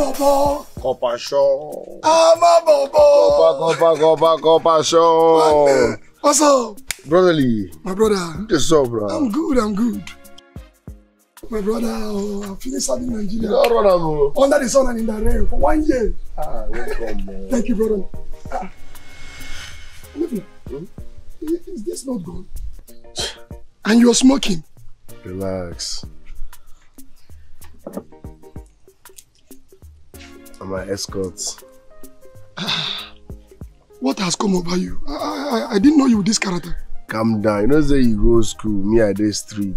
Copa show. ama Copa, bobo. Copa, Copa, Copa show. What's up, Brotherly, my brother? what's up, bro? I'm good. I'm good. My brother, I finished serving You Nigeria don't run am o. under the sun and in the rain for one year. Ah, welcome, man. Thank you, brother. Ah. Olivia, Is this not good? And you're smoking. Relax. I'm my escort. What has come over you? I, I, I didn't know you with this character. Calm down. You know say you go school, me I dey street.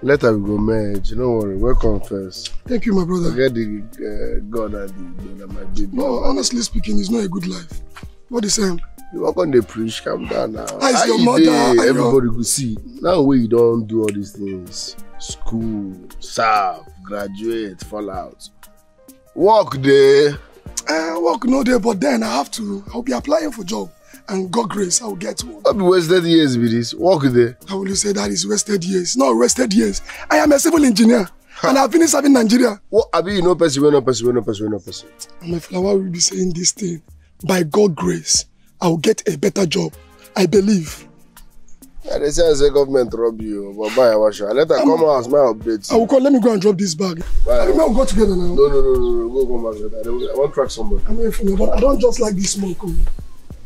Later we go merge. No worry. Welcome first. Thank you, my brother. Forget the uh, God and the God and my baby. No, honestly speaking, it's not a good life. What is um? You walk on the preach, calm down now. How is your you mother? your- Everybody could see. Now wey you don do all these things, school, serve, graduate, fall out. Work there. Uh, work no day, but then I have to. I'll be applying for job, and God grace, I will get one. No be wasted years be this. Work there. How will you say that is wasted years? Not wasted years. I am a civil engineer, and I've finished serving Nigeria. What abi you know person wey no person wey no person wey no person. And my flower will be saying this thing. By God grace, I will get a better job. I believe. I dey say say government rob you but buy our share. Later come house my update. I will call. Let me go and drop this bag. Why? We will go together now. No no no no no go come back later. I dey- I wan track somebody. I'm here for you, but I don't just like this smoke.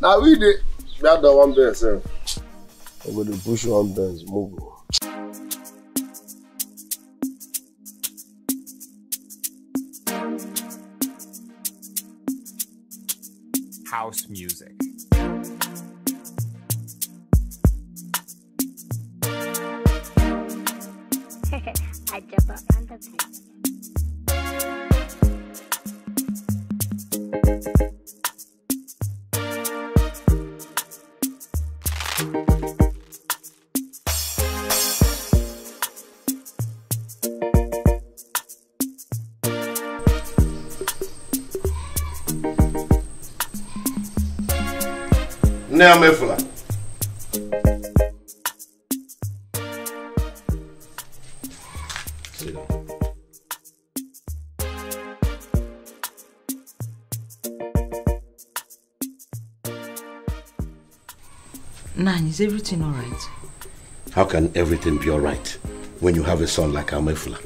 Na we dey that the one there sir. I go dey push one benz move. House music. The beat. Nne is everything alright? How can everything be all right when you have a son like Amefula?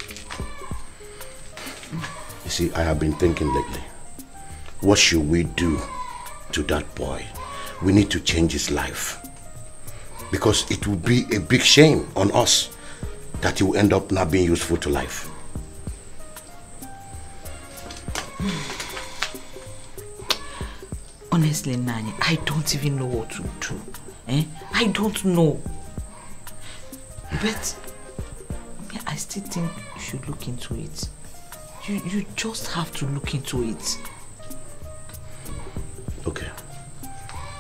You see, I have been thinking lately. What should we do to that boy? We need to change his life. Because it will be a big shame on us that he will end up not being useful to life. Honestly, Nani, I don't even know what to do. Eh? I don't know. But yeah, I still think you should look into it. You you just have to look into it. Okay.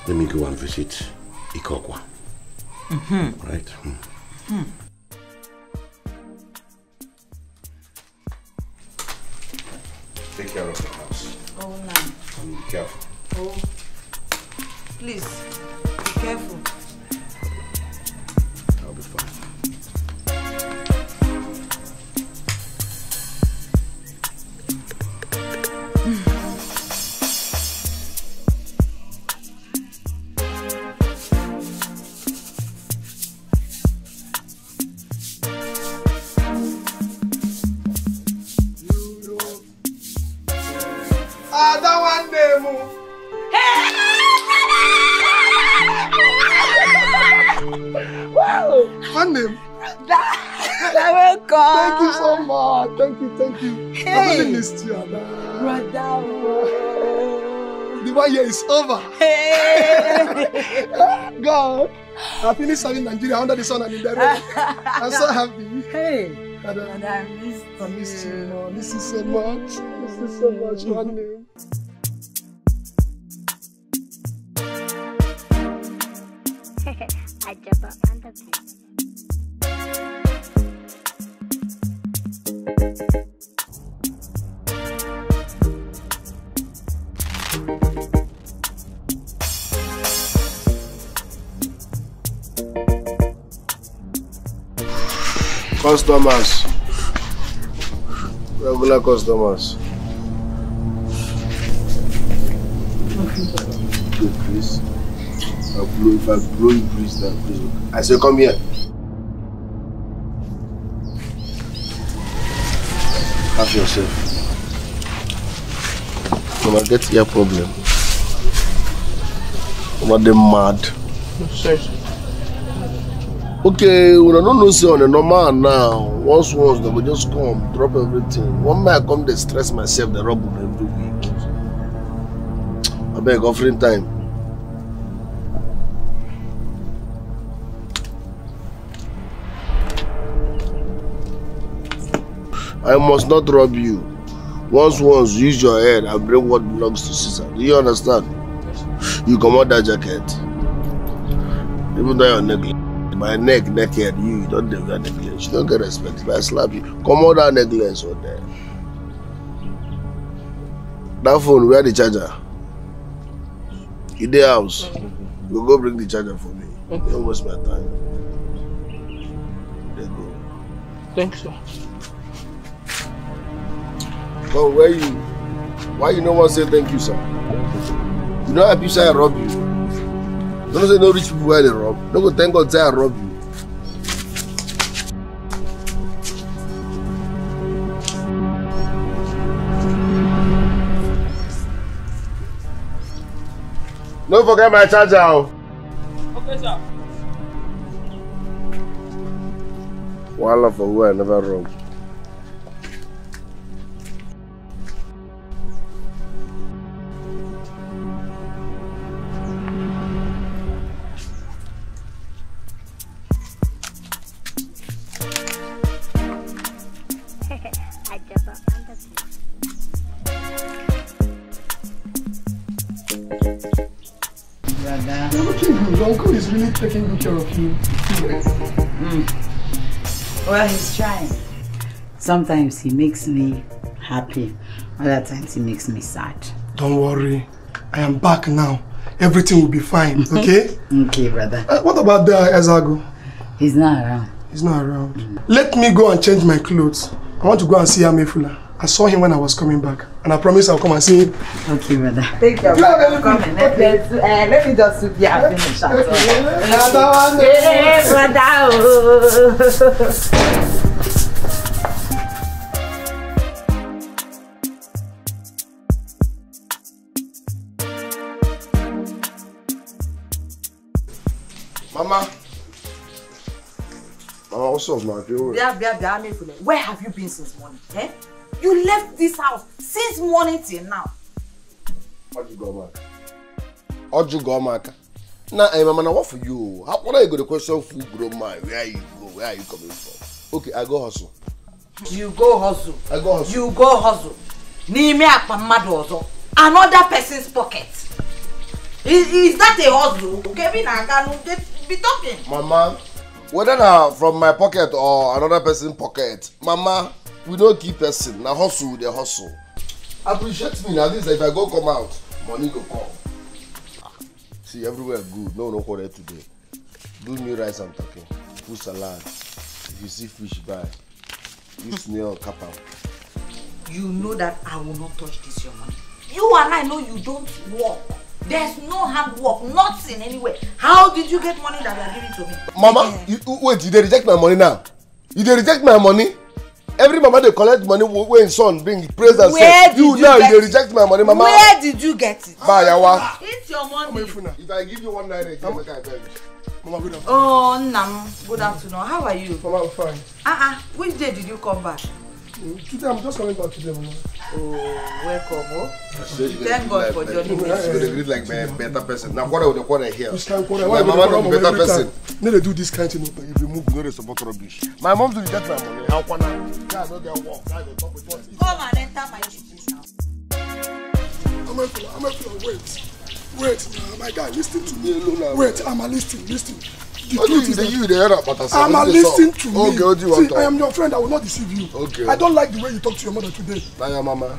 Let me go and visit Ikokwa. Mm-hmm. Right? Hmm. Take care of the house. Oh, Nan. And be careful. Oh. Please, be careful. Is over. Hey. God, I finished serving Nigeria under the sun and in the rain. I'm so happy. hey. Ada, uh, Brother, I missed I missed you, you. man. I miss you so much. I miss you so much, nwanne m. Ajaba on the Customers. Regular customers. Good, please. I'll blow, if I blow you, please, then please. I say, come here. Have yourself. Mama, get your problem. Mama, they mad. Okay una no know say on a normal now. Once once dem go just come drop everything. One man i come dey stress myself dey rub una every week. Abeg offering time. I must not rob you. Once once use your head and bring what belongs to caesar. Do you understand? You comot dat jacket. Even though your neck my neck naked you you don dey wear necklace you no get respect. If i slap you comot dat necklace for there. Dat phone where the charger? E dey house. You go go bring the charger for me. Don't waste my time. Dey go. Thanks, sir. come where you why you no wan say thank you sir? You no happy say i rob you know say no rich people wey dey rob no go thank god say i rob you no forget my charger o. Okay, sir. wahala for who i never rob. The beat. You're looking good. Uncle is really taking good care of you. Well, he's trying. Sometimes he makes me happy. Other times he makes me sad. Don't worry. I am back now. Everything will be fine, okay? Okay, brother. Uh, what about the Ezago? He's not around. He's not around. Let me go and change my clothes. I want to go and see Amefula. I saw him when I was coming back. And I promise I'll come and see him. Okay, brother. Take your Yeah, bag. let Come me- in. Let, let, uh, let me just sit here and finish. Hey, brother. What's up feel well. Bia, bia, bia, Amefule, Where have you been since morning? Eh? You left this house since morning till now. Ojugomaka. Ojugomaka. Now, eh, mama, now what for you? How, what are you going to question full grown man? Where you go? Where are you coming from? Okay, I go hustle. You go hustle. I go hustle. You go hustle. N'ime akpa mmadụ ọzọ. Another person's pocket. Is, is that a hustle? Kebi na-aga n'ude be talking. Mama, whether na from my pocket or another person pocket, mama, we don't keep person. Na hustle, we dey hustle. Appreciate me. At least if I go come out, money go come. See, everywhere good. No, no quarter today. Do me rice and turkey. Food salad. If you see fish, buy. Use snail, cap am. You know that I will not touch this your money. You and I know you don't work. There's no hard work, nothing anywhere. How did you get money that you are giving to me? mama you wait you dey reject my money now you dey reject my money every mama dey collect money wey im son bring praise Where say you you now you dey reject my money mama Where did you get it? bayawa It's your money. if i give you one naira make i beg Mama, good afternoon. Oh, Nam. Good afternoon. How are you? Mama, I'm fine. Uh-uh. Which day did you come back? Today I'm just coming back to them. Oh, welcome. Oh. So Thank God for joining me. You're going to like a better person. Now, what are the quarter here? This kind of quarter. My mama is a better person. No, they do this kind of thing. If you move, no, they support rubbish. My mom do get my money. How can I? Guys, not their work. Come and enter my kitchen now. I'm going to wait. Wait, my guy, listen to me. Wait, I'm a listen, listen. The do truth you is that you dey hear about us? I'm a listen to me. Okay, what do you want See, I am your friend. I will not deceive you. Okay. I don't like the way you talk to your mother today. Your mama.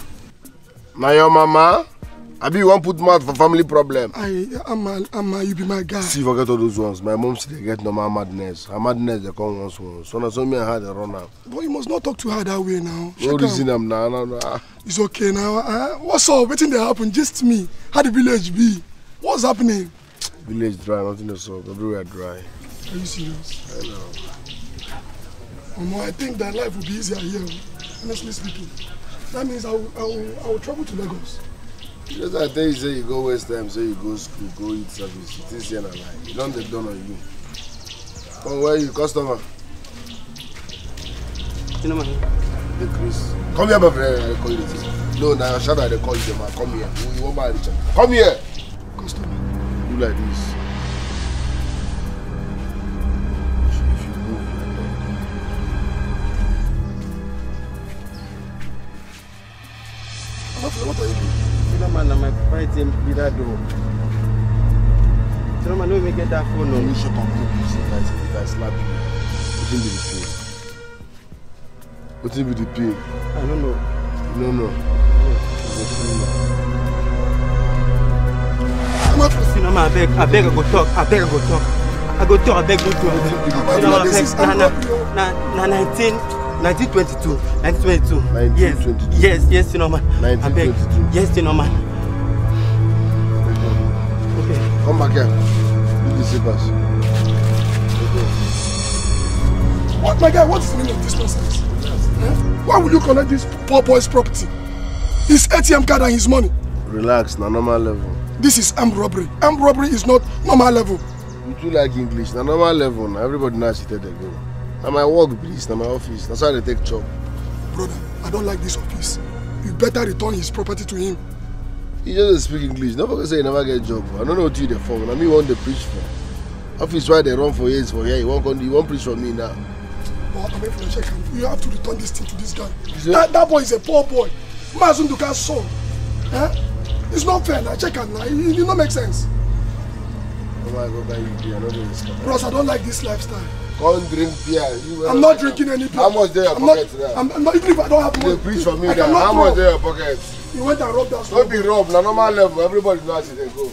Your mama? Abi you wan put mouth for family problem? I am a, am a, you be my guy. See, forget all those ones. My mom still get normal madness. Her madness dey come once once. So na so me and her dey run am. But you must not talk to her that way now. No Check reason am. na na na. It's okay now. Uh, what's up? Wetin dey happen? Just me. How the village be? What's happening? Village dry, nothing dey sup. Everywhere dry. Are you serious? I know. Omo, I think that life will be easier here. Honestly speaking, that means I will, I will, I will travel to Lagos. Just I tell you say you go waste time, say you go school, go eat service. It is here na lie. E don dey done on you. Come where you customer? You know, man. Hey Chris. Come here, my friend. I call you this. No, na your shadow I dey call you, man. Come here. You, you want my Richard? Come here. Customer. Do like this. You you what are you doing? You know, man, na my him be that know, man, no me get that phone. No, you shut up. Make you see I if I slap you. Wetin be the pain? Wetin be the pain? I don't know. No, no. I'm not know, man, I beg, I beg, I go talk. I beg, I go talk. I go talk, I beg, no do anything. You know, I This beg, is- na, I'm na, not- na, na 19, 1922, 1922. Yes, 1922. yes, yes, you know, man. I beg. 1922. Yes, you know, man. Okay. Come back here. Leave the slippers. What, my guy, what is the meaning of this nonsense? Eh? Why will you collect this poor boy's property? His ATM card and his money. Relax, na normal level. This is armed robbery. Armed robbery is not normal level. You too like English, na normal level everybody know seated dey go. Na my work this, na my office, na so I dey take chop. Brother, I don't like this office. You better return his property to him. Just dey speak English, no forget say you never get job. I no know wetin you dey form, na me you wan dey preach for. Office wey I dey run for years for here, you wan come, you wan preach for me now. But I'm afraid check him. You have to return this thing to this guy. That, that boy is a poor boy. Mazunduka's son. Eh? It's not fair now. Check him now. It don't make sense. Come on, go buy you beer, I no dey risk am. Bros, I don't like this lifestyle. Come drink beer. You I'm not drinking any beer. How much dey your I'm not, pocket now? I'm, I'm not, even if I don't have money. dey preach for me I now. How much dey your pocket? You went and robbed us. No be rob, na normal level. Everybody know as e dey go.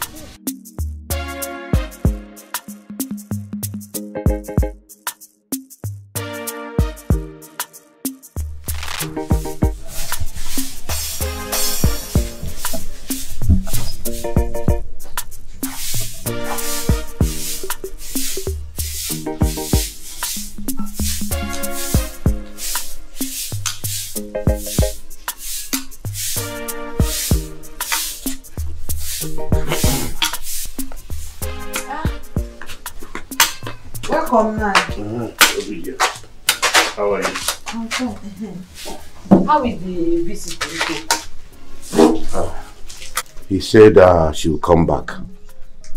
Said uh, she will come back.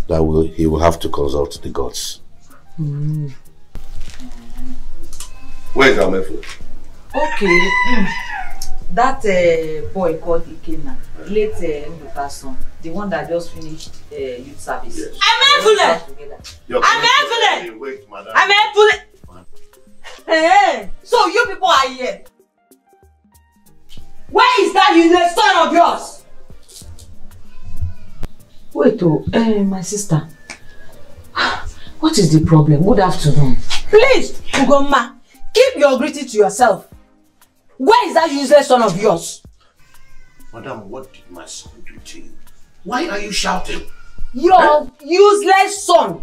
That will he will have to consult the gods. Where's Amefu? Okay. Mm. That uh, boy called Ikenna, late uh, Nduka's son, the one that just finished uh, youth service. Yes. To- Evelyn! Wait, madam. I'm Evelyn! Hey, so you people are here. Where is that useless son of yours? Wait, oh, uh, my sister. What is the problem? Good afternoon. Please, Ugoma, keep your greeting to yourself. Where is that useless son of yours? Madam, what did my son do to you? Why are you shouting? Your useless son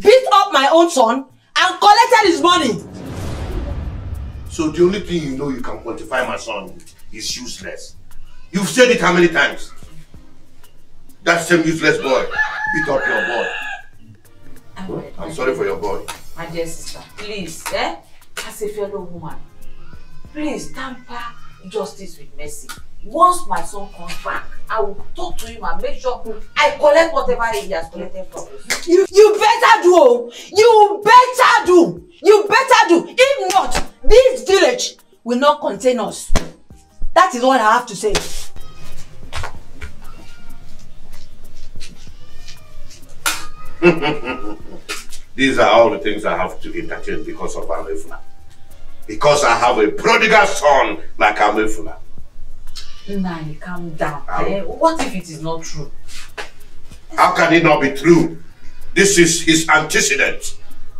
beat up my own son and collected his money. So the only thing you know you can quantify my son with is useless. You've said it how many times? That same useless boy beat up your boy. I'm sorry for your boy. My dear sister, please, eh? As a fellow woman, please tamper justice with mercy. Once my son comes back, I will talk to him and make sure I collect whatever he has collected from us. You, you better do. oh. You better do. You better do. If not, this village will not contain us. That is what I have to say. These are all the things I have to entertain because of Amefuna. Because I have a prodigal son like Amefuna. Nai, calm down. Eh? What if it is not true? How can it not be true? This is his antecedent.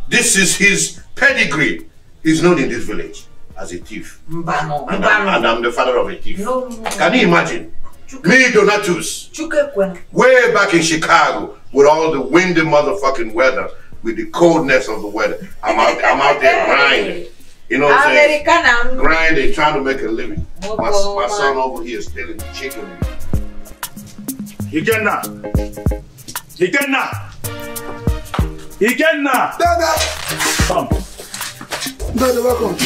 This is his pedigree. He's known in this village as a thief. Mbano, And I'm, and I'm the father of a thief. No, no, no. Can you imagine? Me, Donatus, Chukwuekwena. way back in Chicago, with all the windy motherfucking weather, with the coldness of the weather. I'm out, I'm out there grinding. You know what I'm saying? American. Grinding, trying to make a living. My, Mopo, my son man. over here stealing chicken. Ikenna! Ikenna! Ikenna! Dada! Come, Dada, welcome.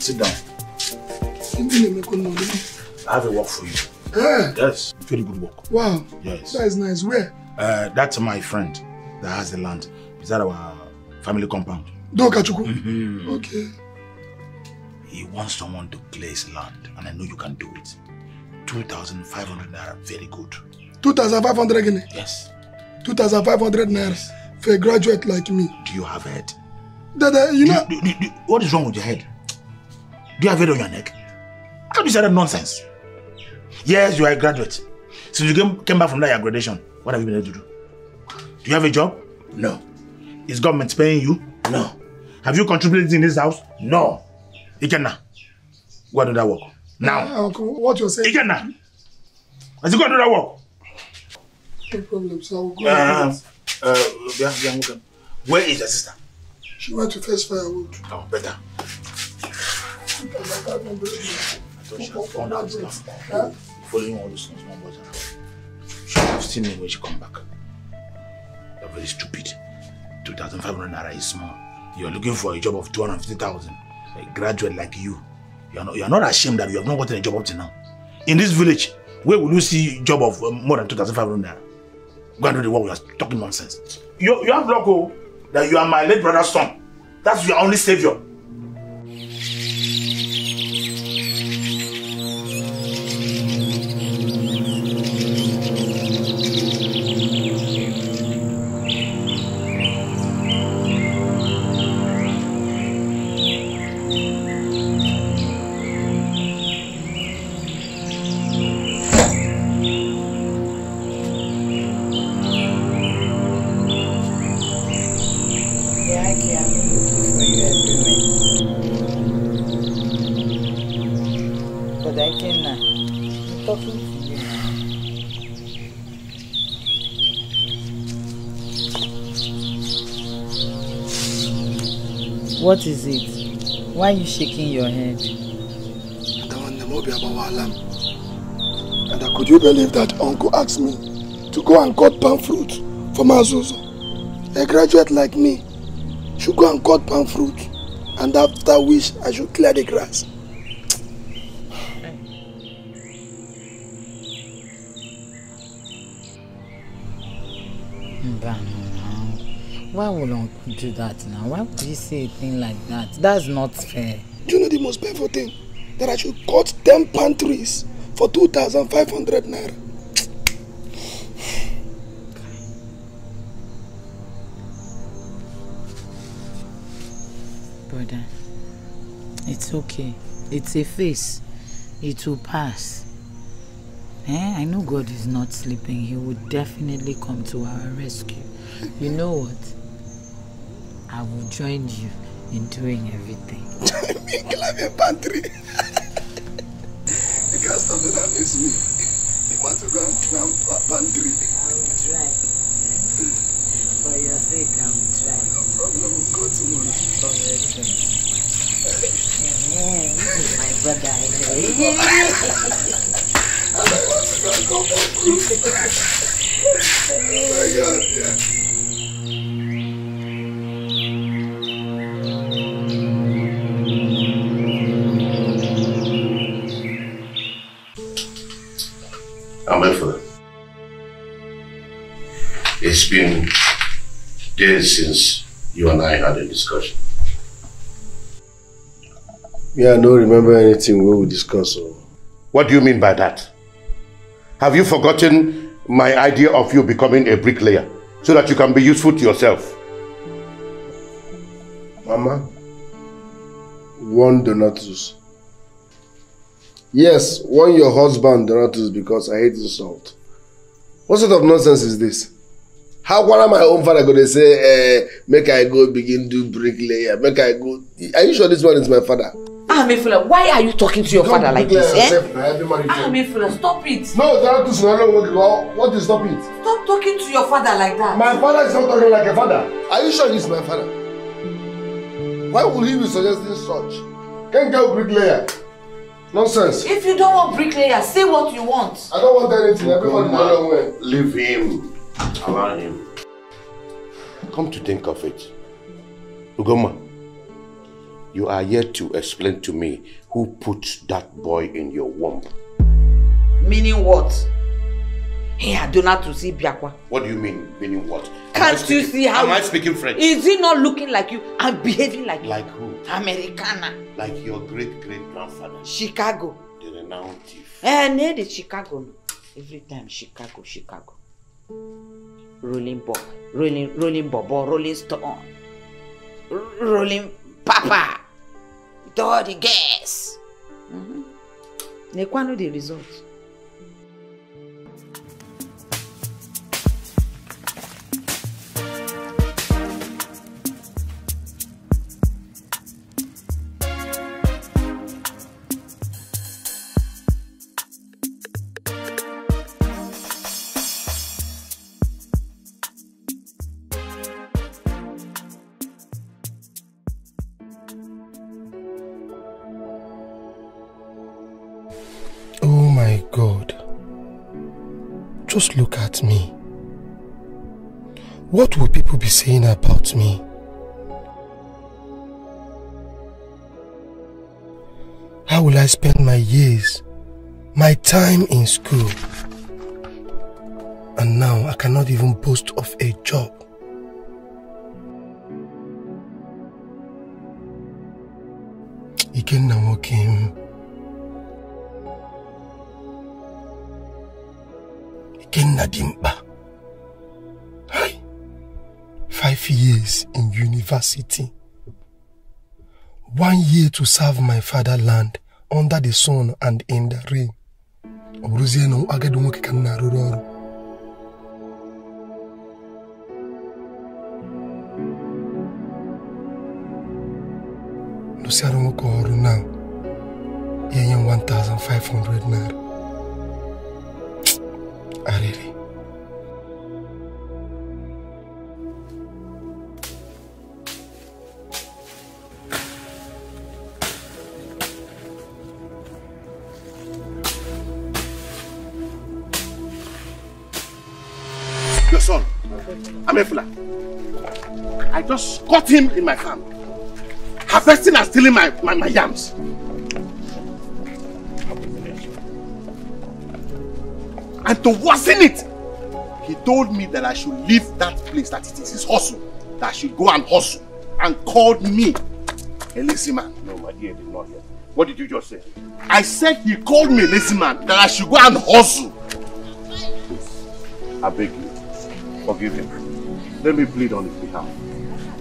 sit down. I have a work for you. Yeah. Yes, very good work. Wow. Yes. That is nice. Where? Uh, that's my friend that has the land. Is that our family compound? Dokachuku. Mm-hmm. Okay. He wants someone to clear his land, and I know you can do it. 2,500 naira, very good. 2,500 guinea. Yes. 2,500 naira for a graduate like me. Do you have a head? Dada, you know. Do, do, do, what is wrong with your head? Do you have head on your neck? How do you say that nonsense? Yes, you are a graduate. Since you came, came back from that your graduation, what have you been able to do? Do you have a job? No. Is government paying you? No. Have you contributed in this house? No. Ikenna, go and do that work. Now. Uh, uncle, what you're saying? Ikenna, let's go and do that work. No problem. So I will go. Uh, and do it. uh, Bia- Bia Where is your sister? She went to fetch firewood. Oh, better. Had found. Following all those small boys. She would have seen me when she come back. You're very stupid. 2,500 naira is small. You're looking for a job of 250,000. A graduate like you. You're not, you're not ashamed that you have not gotten a job up to now. In this village, where will you see job of um, more than 2,500 naira? Go and do the work we are talking nonsense. You, you have luck, oh, that you are my late brother's son. That's your only savior. What is it? Why are you shaking your head? And could you believe that uncle asked me to go and cut palm fruit for Mazuzo? A graduate like me should go and cut palm fruit. And after which I should clear the grass. Why would uncle do that now? Why would he say a thing like that? That's not fair. Do you know the most painful thing? That I should cut 10 palm trees for 2,500 naira. Brother, it's okay. It's a phase. It will pass. Eh? I know God is not sleeping. He will definitely come to our rescue. You know what? I will join you in doing everything. Climb a palm tree. you can't stop it, that miss me. You want to go and climb a palm tree. I will try. For your sake, I will try. No problem, we'll go tomorrow. Yeah, this is my brother. I And I want to go and go for fruit. oh my God, yeah. It's been days since you and I had a discussion. Yeah, I don't remember anything we will discuss. So. What do you mean by that? Have you forgotten my idea of you becoming a bricklayer so that you can be useful to yourself. Mama, one Donatus. Yes, one your husband Donatus because I hate insult. What sort of nonsense is this? How one of my own father go dey say, eh, make I go begin do bricklayer, make I go. Are you sure this one is my father? Amefula, why are you talking to your father like this? Eh? Everybody Amefula, stop it. No, Donatus, no, no, no, what is stop it? Stop talking to your father like that. My father is not talking like a father. Are you sure he's my father? Why would he be suggesting such? Can't get bricklayer. Nonsense. If you don't want bricklayer, say what you want. I don't want anything. Everybody know when. Leave him. Allow him. Come to think of it, Ugoma, you are yet to explain to me who put that boy in your womb. Meaning what? Here, Donatus Ibiakwa. What do you mean, meaning what? Can't you see how... Am I speaking French? Is he not looking like you and behaving like you? Like who? Americana. Like your great-great-grandfather, Chicago. the renowned thief. Eh, near the Chicago. Every time Chicago, Chicago. rolling boy rolling rolling bobo rolling stone rolling papa do the guess. Mm -hmm. Nekwa no dey resolve. Just look at me. What will people be saying about me? How will I spend my years, my time in school? And now I cannot even boast of a job. Ikenna nwoke Ikenna Dimba. Hi. Five years in university. One year to serve my fatherland under the sun and in the rain. Ọ bụrụzie na agadi nwoke ka m na-arụrụ ọrụ. Lụsịara nwoke ọrụ now. Ya nye 1500 naira. Arịrị. Your son, Amefula. I just caught him in my farm. Harvesting and stealing my, my, my yams. And to worsen it, he told me that I should leave that place, that it is his hustle, that I should go and hustle, and called me a lazy man. No, my dear, did not hear. What did you just say? I said he called me a lazy man, that I should go and hustle. I beg you, forgive him. Let me plead on his behalf.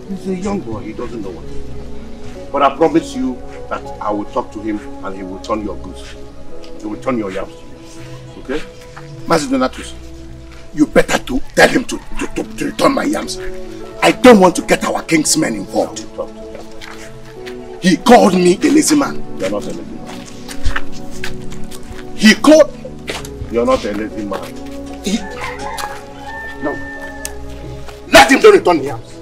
He's a young boy, he doesn't know what. But I promise you that I will talk to him and he will turn your goods. He will turn your yams to you. Okay? Master Donatus, you better to tell him to, to, to, to return my yams. I don't want to get our king's men involved. He called me a lazy man. You're not a lazy man. He called... You're not a lazy man. He... No. Let him don't return the yams.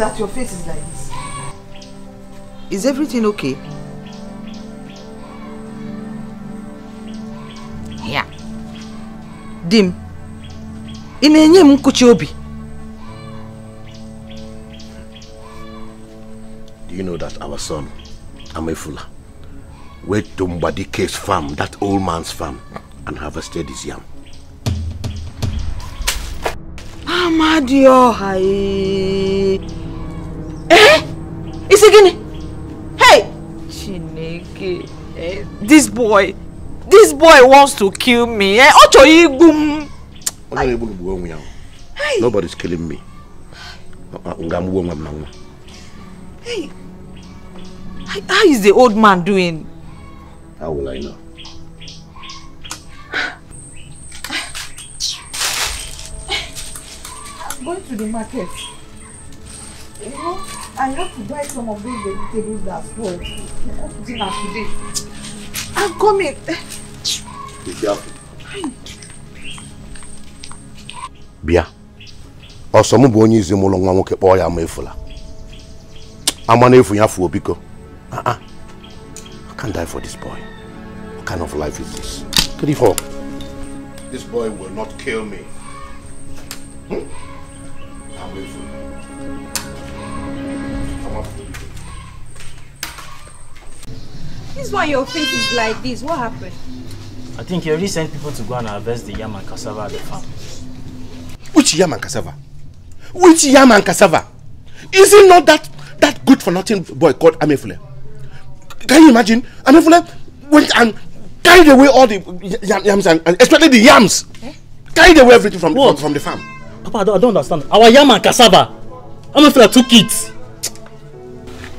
That your face is like this. Is everything okay? Yeah. Dim, ị na-enye m nkụchi obi? Do you know that our son, Amefula, went to Mbadike's farm, that old man's farm, and harvested his yam? Amadioha. Eh? Is it gonna? Hey! Chineke, eh, this boy, this boy wants to kill me. Eh? Ocho igum. Onye na-egbu gbuo onwe ya. Nobody's killing me. Ngamugbu onwe m na nwa. Hey, how how is the old man doing? How will I know? I'm going to the market. You know, I have to buy some of those vegetables that spoil for dinner today. I'm coming. Be careful. Bịa. Ọsọ mụ bụ onye izi m ụlọ nwa nwoke kpọọ ya ama efula. Ama na-efu ya fuo biko. Ah ah. I can't die for this boy. What kind of life is this? Three, four. This boy will not kill me. Hmm? I'm efula. This why your face is like this. What happened? I think you already sent people to go and harvest the yam and cassava at the farm. Which yam and cassava? Which yam and cassava? Is it not that that good for nothing boy called Amefule? Can you imagine? Amefule went and carried away all the yam, yams and, and especially the yams. Carried away everything from, from, from the farm. Papa, I don't, I don't understand. Our yam and cassava. I took it.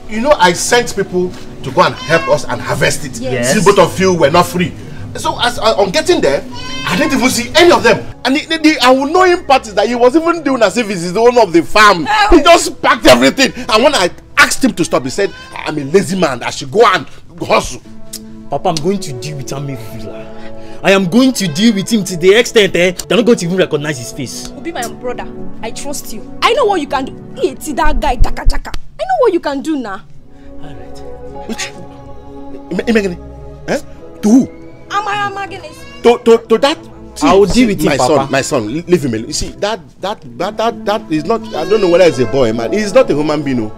You know, I sent people to go and help us and harvest it. Yes. See, both of you were not free. So as uh, on getting there, I didn't even see any of them. And the, the, the I will know him part is that he was even doing as if he's the owner of the farm. He just packed everything. And when I asked him to stop, he said, I'm a lazy man. I should go and hustle. Papa, I'm going to deal with Amefila. I am going to deal with him to the extent eh, they're not going to even recognize his face. You be my brother. I trust you. I know what you can do. Hey, see that guy, Jaka Jaka. I know what you can do now. Ime- Imegene? Eh? To who? Amara Magenes. To, to, to that? I will deal with him, my Papa. son, my son, le- leave him alone. You see, that, that, that, that, that is not, I don't know whether it's a boy, man. He's not a human being, no.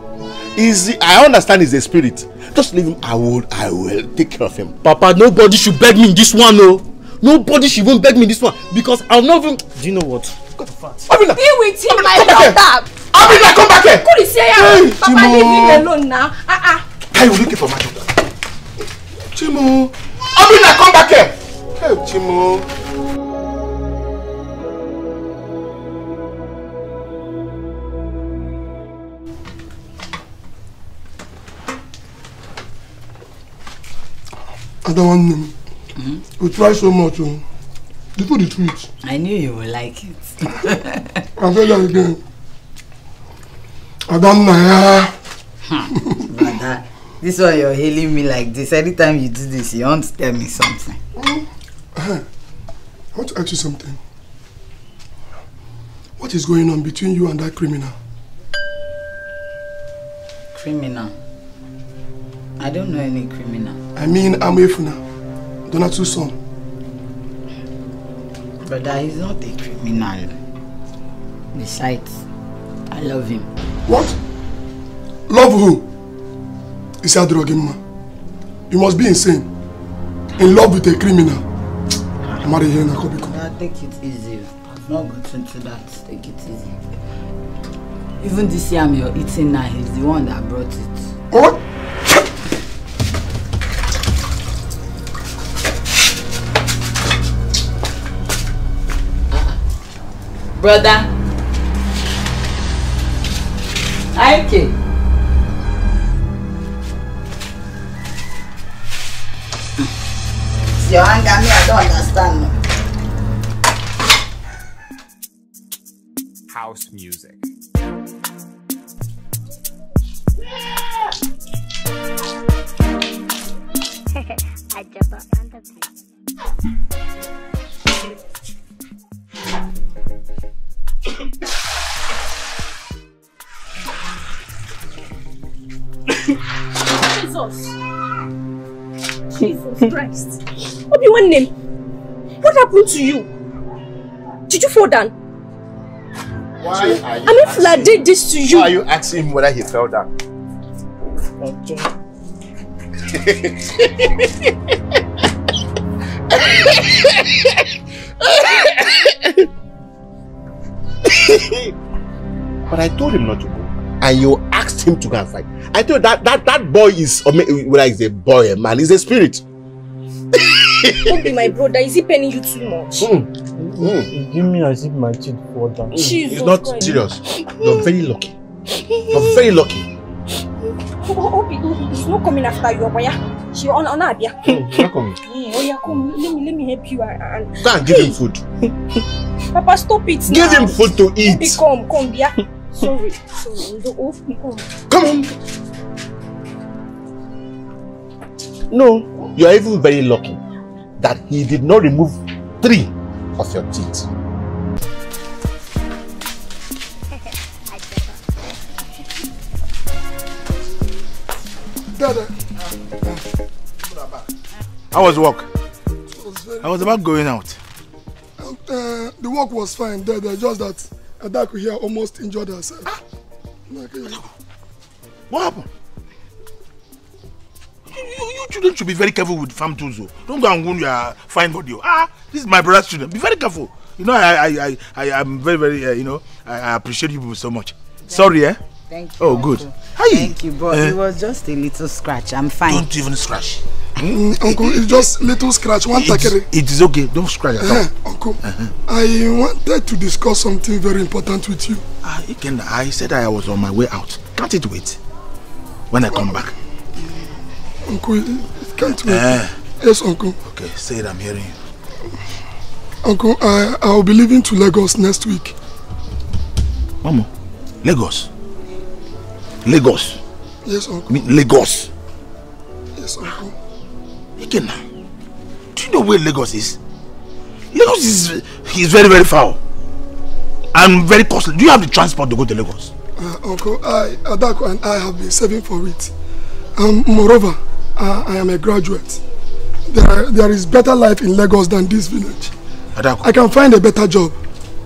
He's, I understand he's a spirit. Just leave him. I will, I will take care of him. Papa, nobody should beg me in this one, no. Nobody should even beg me in this one because I'll not even. Do you know what? Abina, Be with him, my brother. Abina, come back here. Could you say Hey, Papa, leave him alone now. Ah ah. Kai, you looking for my daughter? Chimo. Abina, come back here. Hey, Chimo. I don't want them. We try so much. Oh. The food is sweet. I knew you would like it. I'll say that again. I don't know. Brother, this one you're hailing me like this. Anytime you do this, you want to tell me something. I want to ask you something. What is going on between you and that criminal? Criminal. I don't know any criminal. I mean, Amefuna, Donatu's son. Brother, he's not a criminal. Besides, I love him. What? Love who? Isi Adrogimma. You must be insane. In love with a criminal. Marry here na Kobiko. Brother, take it easy. I've not got into that. Take it easy. Even this yam you're eating now, he's the one that brought it. What? Brother. Ike. Your anger me, I don't understand. House music. Jesus. Jesus Christ. Obi, one name. What happened to you? Did you fall down? Why are you I mean, Fla did this to you. Why are you asking him whether he fell down? but I told him not to go. And you asked him to go and fight. I told that that, that boy is, or whether he's a boy a man, he's a spirit. Don't be my brother. Is he paying you too much? You give me as if my teeth fall down. Jesus It's not Christ. serious. You're very lucky. You're very lucky. Oh, oh, oh, he's not coming after you, Oya. She on on Abia. Welcome. Oh yeah, come. Let me let me help you and. Go and give him food. Papa, stop it Give now. him food to eat. Baby, come, come, Bia. Sorry, sorry. Me, come. Come on. No, you are even very lucky that he did not remove three of your teeth. Dada, How was work? I was about going out. uh, the work was fine, Dada, just that Adaku here almost injured herself. Okay. What happened? You, you, you children should be very careful with farm tools. Oh. Don't go and wound your fine body. oh. Ah, this is my brother's children. Be very careful. You know, I, I, I, I am very, very, uh, you know, I, I appreciate you people so much. Sorry, eh? Thank you. Oh, good. Uncle. Hi. Thank you, but Eh? it was just a little scratch. I'm fine. Don't even scratch. Mm, uncle, it's just little scratch, one It's, takere. it is okay. Don't scratch at all. Uh, uncle, I wanted to discuss something very important with you. Ah, Ikenna, I said I was on my way out. Can't it wait? When I come back. Uncle, it can't wait. Eh. Yes, uncle. Okay, say it. I'm hearing you. Uncle, I, I'll be leaving to Lagos next week. Mamo, Lagos. Lagos. Yes, uncle. I mean Lagos. Yes, uncle. Ikenna, do you know where Lagos is? Lagos is, is very, very far. And very costly. Do you have the transport to go to Lagos? Uh, uncle, I, Adaku and I have been saving for it. Um, moreover, uh, I am a graduate. There, there is better life in Lagos than this village. Adaku. I can find a better job.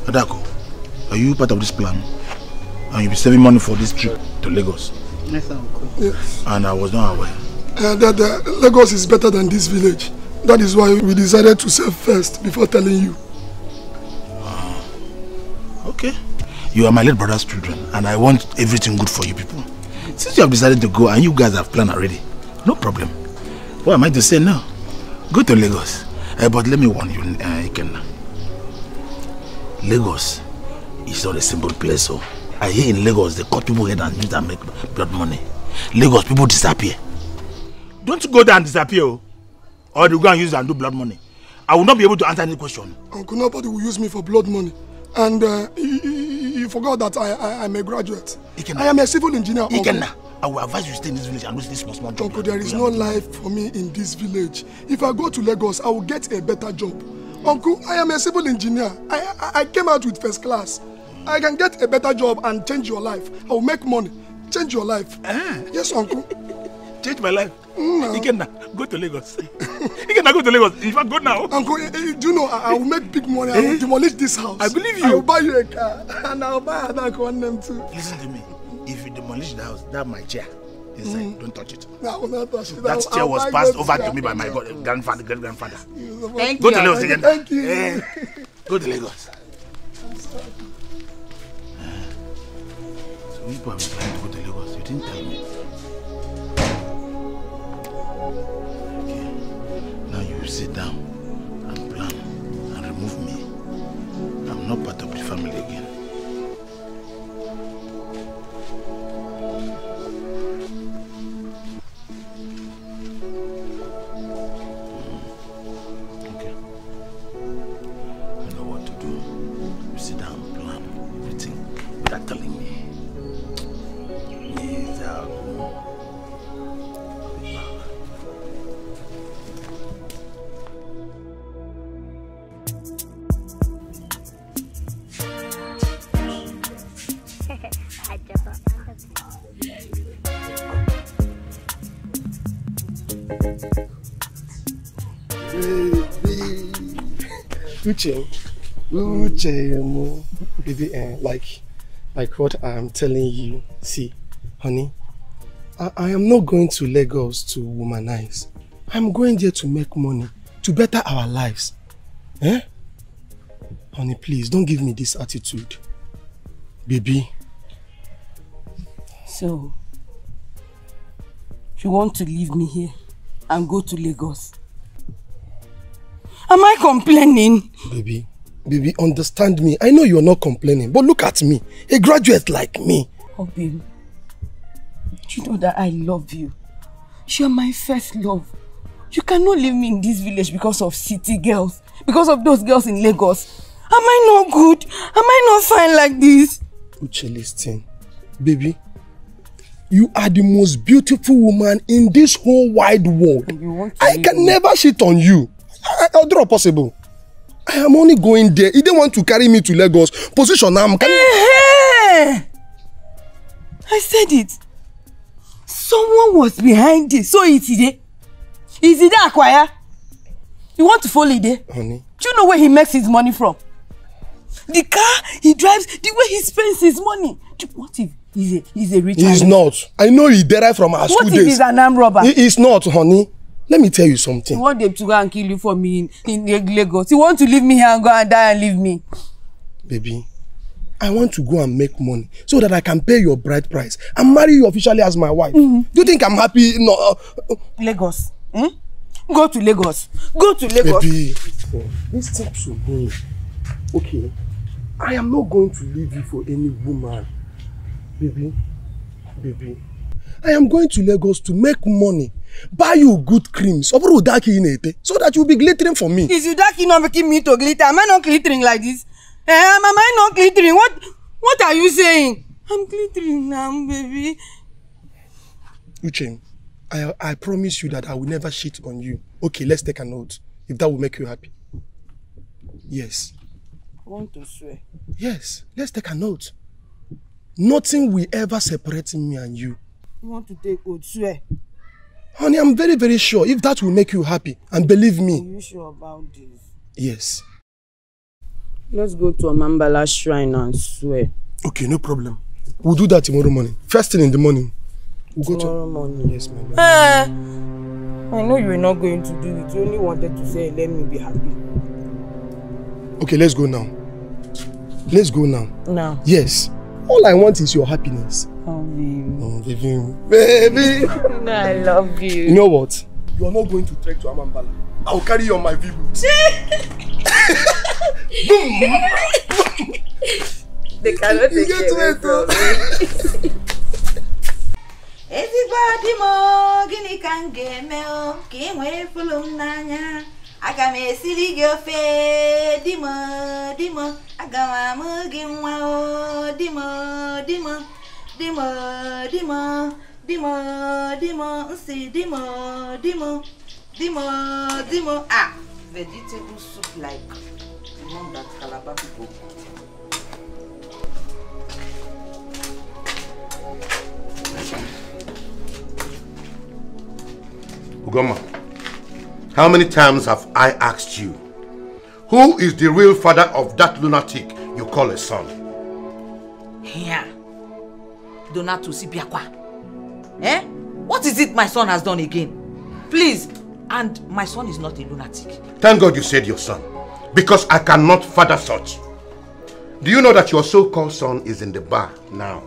Adaku, are you part of this plan? And you'll be saving money for this trip to Lagos? Yes, uncle. Yes. And I was not aware. Uh, that uh, Lagos is better than this village. That is why we decided to save first before telling you. Okay. You are my late brother's children, and I want everything good for you people. Since you have decided to go and you guys have planned already, no problem. What am I to say now? Go to Lagos. Uh, but let me warn you, uh, Ikenna. Lagos is not a simple place. So I hear in Lagos they cut people head and use and make blood money. Lagos people disappear. Don't go there and disappear, oh. or they go and use and do blood money. I will not be able to answer any question. Uncle, nobody will use me for blood money. And uh, you, you, you forgot that I, I, I'm a graduate. Ikenna. I am a civil engineer. uncle. I will advise you to stay in this village and do this small small job. Uncle, there is no life for me in this village. If I go to Lagos, I will get a better job. Uncle, I am a civil engineer. I, I, I came out with first class. I can get a better job and change your life. I will make money. Change your life. Yes, uncle. Change my life. Mm, Ikenna, go to Lagos. Ikenna, go to Lagos. In fact, go now. Uncle, eh, eh, do you know, I, I will make big money. I will Eh? demolish this house. I believe I you. will buy you a car. And I will buy another one them too. Listen to me. If you demolish the house, that my chair inside. Mm. Don't touch it. No, I will not touch it. I That chair was passed over to me by my god- grandfather, great grandfather. Thank Go you. to Lagos again. Thank you. Eh, Go to Lagos. So you people have been planning to go to Lagos. You didn't tell me. Okay. Now you sit down and plan and remove me. I'm not part of the family again. Uche. Uche. Baby, eh, like, like what I'm telling you. See, honey, I, I am not going to Lagos to womanize. I'm going there to make money, to better our lives. Eh? Honey, please, don't give me this attitude. Baby, So, you want to leave me here and go to Lagos? Am I complaining? baby, baby, understand me. I know you're not complaining, but look at me. A graduate like me. Oh, babe. You know that I love you. You're my first love. You cannot leave me in this village because of city girls. Because of those girls in Lagos. Am I not good? Am I not fine like this? Uche, listen. Baby, you are the most beautiful woman in this whole wide world. I can never shit on you. I, I'll draw possible. I am only going there. He didn't want to carry me to Lagos. Position am. Can Eh, I said it. Someone was behind it. So it's Ide. Is Ide Akwaya? You want to follow Ide? Honey, Do you know where he makes his money from? The car he drives, the way he spends his money. Do- What if he's a, he's a rich he is man? not. I know he derived from our What school if days. he's an armed robber? He is not, honey. Let me tell you something. want them to go and kill you for me in, in Lagos. He want to leave me here and go and die and leave me. Baby, I want to go and make money so that I can pay your bride price and marry you officially as my wife. Do you think I'm happy? No. uh, Lagos. Hmm? Go to Lagos. Go to Lagos. Baby, listen to me. Okay, I am not going to leave you for any woman. Baby, baby, I am going to Lagos to make money, buy you good creams, ọ bụrụ ụda aka ị na-ete, so that you be glittering for me. Is you dark not making me to glitter? Am I not glittering like this? Eh, am am I not glittering? What what are you saying? I'm glittering now, baby. Uche, I, I promise you that I will never shit on you. Okay, let's take a note. If that will make you happy. Yes. I want to swear. Yes, let's take a note. Nothing will ever separate me and you. I want to take oath. Swear. Honey, I'm very, very sure if that will make you happy. And believe Are me, you sure about this? yes. Let's go to Amambala shrine and swear. Okay, no problem. We'll do that tomorrow morning. First thing in the morning. We'll Tomorrow go to... morning. Yes, love. Eh, I know you were not going to do it. You only wanted to say, let me be happy. Okay, let's go now. Let's go now. Now. Yes. All I want is your happiness. Baby. Oh, baby. Baby. No, I love you. You know what? You are not going to trek to Amambala. I'll carry you on my V They cannot You take get away from me. ezigbo di m o, gịnị ka m ga-eme o ka ị nwee fụlụ m n'anya aga m esiri gị ofe di m di m aga m amụ gị nwa o di m di m di m di m di m di m nsi di m di m di m di m ah vegetable soup like the one that Calabar people Ugoma, how many times have I asked you, who is the real father of that lunatic you call a son? Here. Donato Sibiakwa. Eh? What is it my son has done again? Please. And my son is not a lunatic. Thank God you said your son, because I cannot father such. Do you know that your so-called son is in the bar now,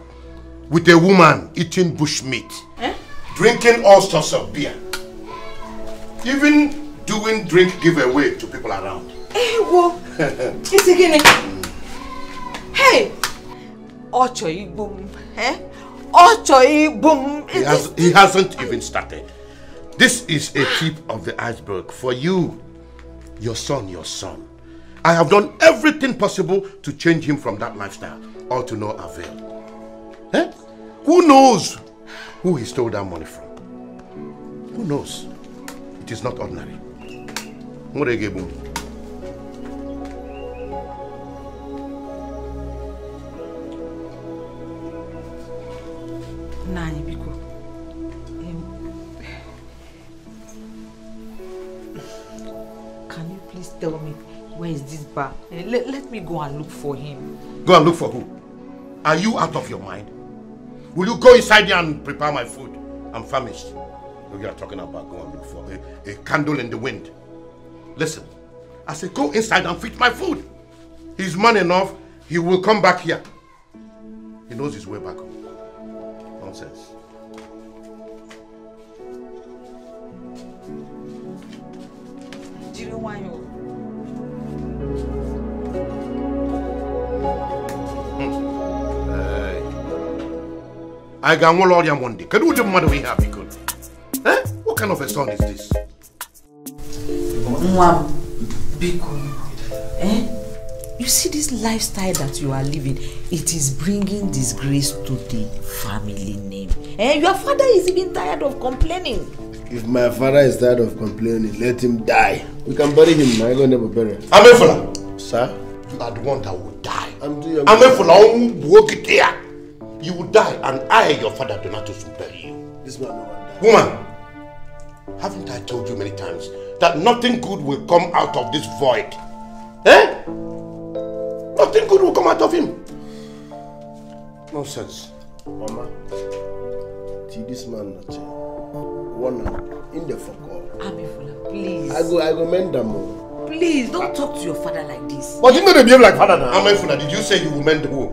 with a woman eating bush meat, Eh? drinking all sorts of beer, even doing drink giveaway to people around? Ewo. Isi gịnị? Hey! Ọ chọrọ igbu m. Eh? Ọ chọrọ igbu m. He, has, he hasn't even started. This is a tip of the iceberg for you, your son, your son. I have done everything possible to change him from that lifestyle, all to no avail. Eh? Who knows who he stole that money from? Who knows? It is not ordinary. Nworegebu. Nna anyị biko. Can you please tell me where is this bar? Eh, Let, let me go and look for him. Go and look for who? Are you out of your mind? Will you go inside there and prepare my food? I'm famished. You are talking about go and look for a, a candle in the wind. Listen, I say go inside and feed my food. He's man enough, he will come back here. He knows his way back home. Nonsense. jiri nwayọọ Hey. I ga nwụlọ ọrịa Monday. Kedu ụdị mmadụ ihe a biko? Eh? What kind of a son is this? nwa biko eh? You see this lifestyle that you are living it is bringing disgrace to the family name eh? your father is even tired of complaining If my father is tired of complaining, let him die. We can bury him now. I go never bury him. Amefula. Sir? You are the one that will die. I'm doing Amefula, ọnwụ bụ oge dị ya. You will die and I, your father, Donatus, will bury you. This man no one die. Woman, haven't I told you many times that nothing good will come out of this void? Eh? Nothing good will come out of him. Nonsense. Mama, see this man not here. One in the fuck all. Amefula, please. I go, I go mend them all. Please don't talk to your father like this. But you know they behave like father now. Amefuna, did you say you will mend who?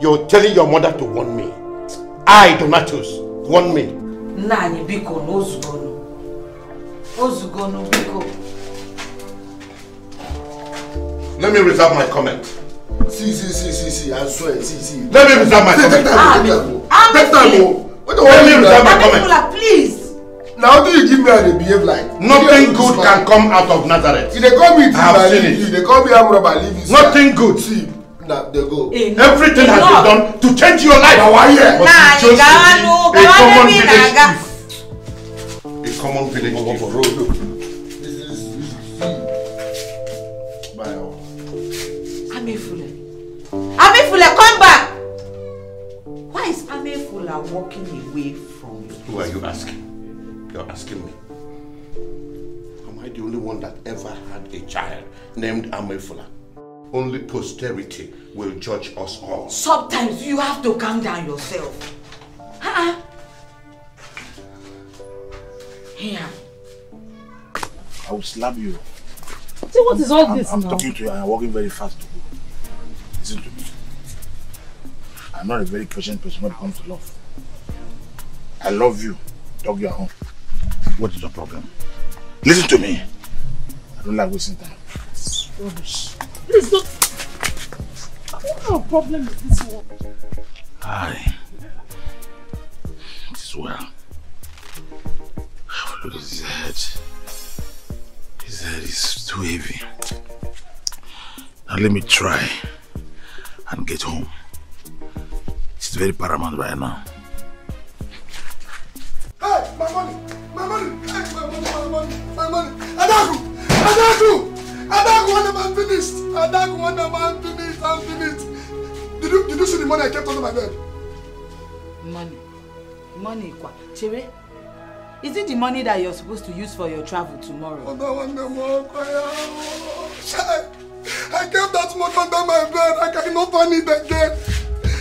You're telling your mother to warn me. I, Donatus, warn me. anyị biko na ozugonu ozugonu biko Let me reserve my comment. See, see, see, see, see, I swear, see, see. Let me reserve my comment. Take time, time. Take time, oh. What the Let me reserve my you comment. Please Now, how do you give me how they behave like? Nothing good can come out of Nazareth. If they call me thief, I have I seen leave it. you. They call me arm robber, leave you. Nothing good. See, now they go. Everything has been done to change your life. Now, why here? But Nah, you chose to be a common village thief. A common village thief. Amefula come back why is Amefula walking away from you Who are you asking? You're asking me. Am I the only one that ever had a child named Amefula? Only posterity will judge us all. sometimes you have to calm down yourself uh-uh. here I will slap you. See, what is all I'm, this I'm now? talking to you and I'm walking very fast to go. Listen to me. I'm not a very patient person when it comes to love. I love you. Dog you at home. What is your problem? Listen to me. I don't like wasting time. Rubbish. Please don't. What kind of problem is this one? Hi. It is well. Oh, look at his head. His head is too heavy. Now let me try and get home. It's very paramount right now. Hey, my money, my money, hey, my money, my money, my money. Adaku, Adaku, Adaku, one of I'm finished. Adaku, one of I'm finished, I'm finished. Did you, did you see the money I kept under my bed? Money. Money, kwa. Chere, is it the money that you're supposed to use for your travel tomorrow? Oh, that one, the more, I kept that money under my bed. I cannot find it again.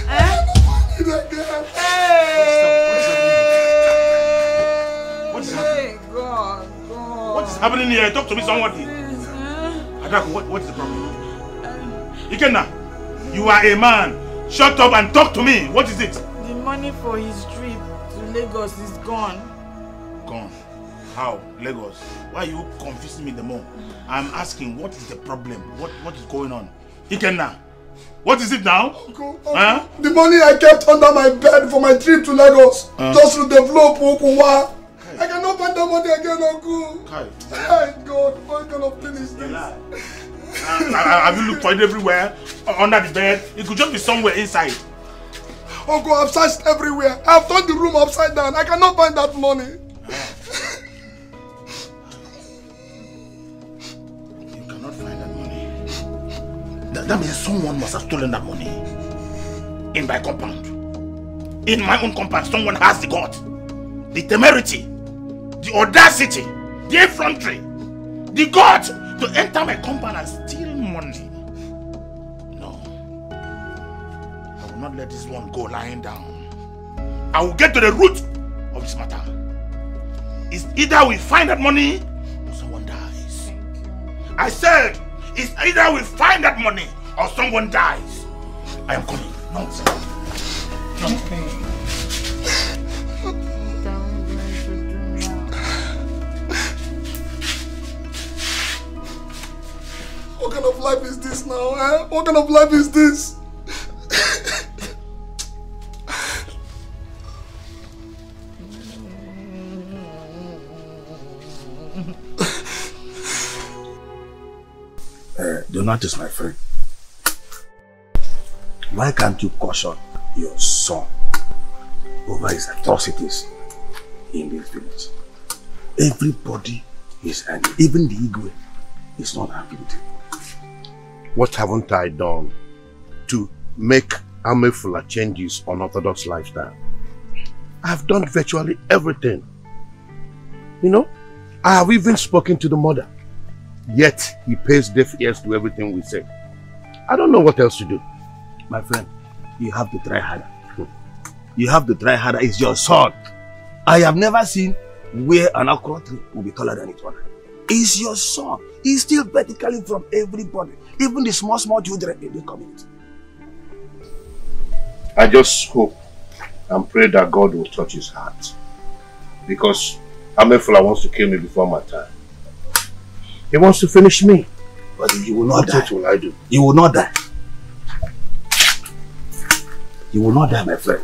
I cannot find it again. What is happening? What is happening here? Talk to me, somebody. Adaku, what, what is the problem? Ikenna, you are a man. Shut up and talk to me. What is it? The money for his trip to Lagos is gone. Gone. How? Lagos. Why are you confusing me the more? I'm asking, what is the problem? What What is going on? Ikenna, what is it now? Uncle, Huh? The money I kept under my bed for my trip to Lagos Uh. just to develop Okuwa. I cannot find that money again, Uncle. Kai. My God, what kind of thing is this? Uh, have you looked for it everywhere? Uh, Under the bed? It could just be somewhere inside. Uncle, I've searched everywhere. I've turned the room upside down. I cannot find that money. You cannot find that. That, means someone must have stolen that money. In my compound. In my own compound, someone has the guts, the temerity, the audacity, the effrontery, the guts to enter my compound and steal money. No. I will not let this one go lying down. I will get to the root of this matter. It's either we find that money or someone dies. I said, it's either we find that money or someone dies. I am coming. No, Nonsense. What kind of life is this now, eh? What kind of life is this? Uh, Donatus, my friend. Why can't you caution your son over his atrocities in this village? Everybody is angry. Even the Igwe is not happy with him. What haven't I done to make Amefula change his unorthodox lifestyle? I've done virtually everything. You know, I have even spoken to the mother. Yet he pays deaf ears to everything we say. I don't know what else to do. My friend, you have to try harder. You have to try harder. It's your son. I have never seen where an okra tree will be taller than its owner. It's your son. He's still vertically from everybody, even the small, small children in the community. I just hope and pray that God will touch his heart. Because Amefula wants to kill me before my time. He wants to finish me. But you will not what die. What will I do? You will not die. You will not die, my friend.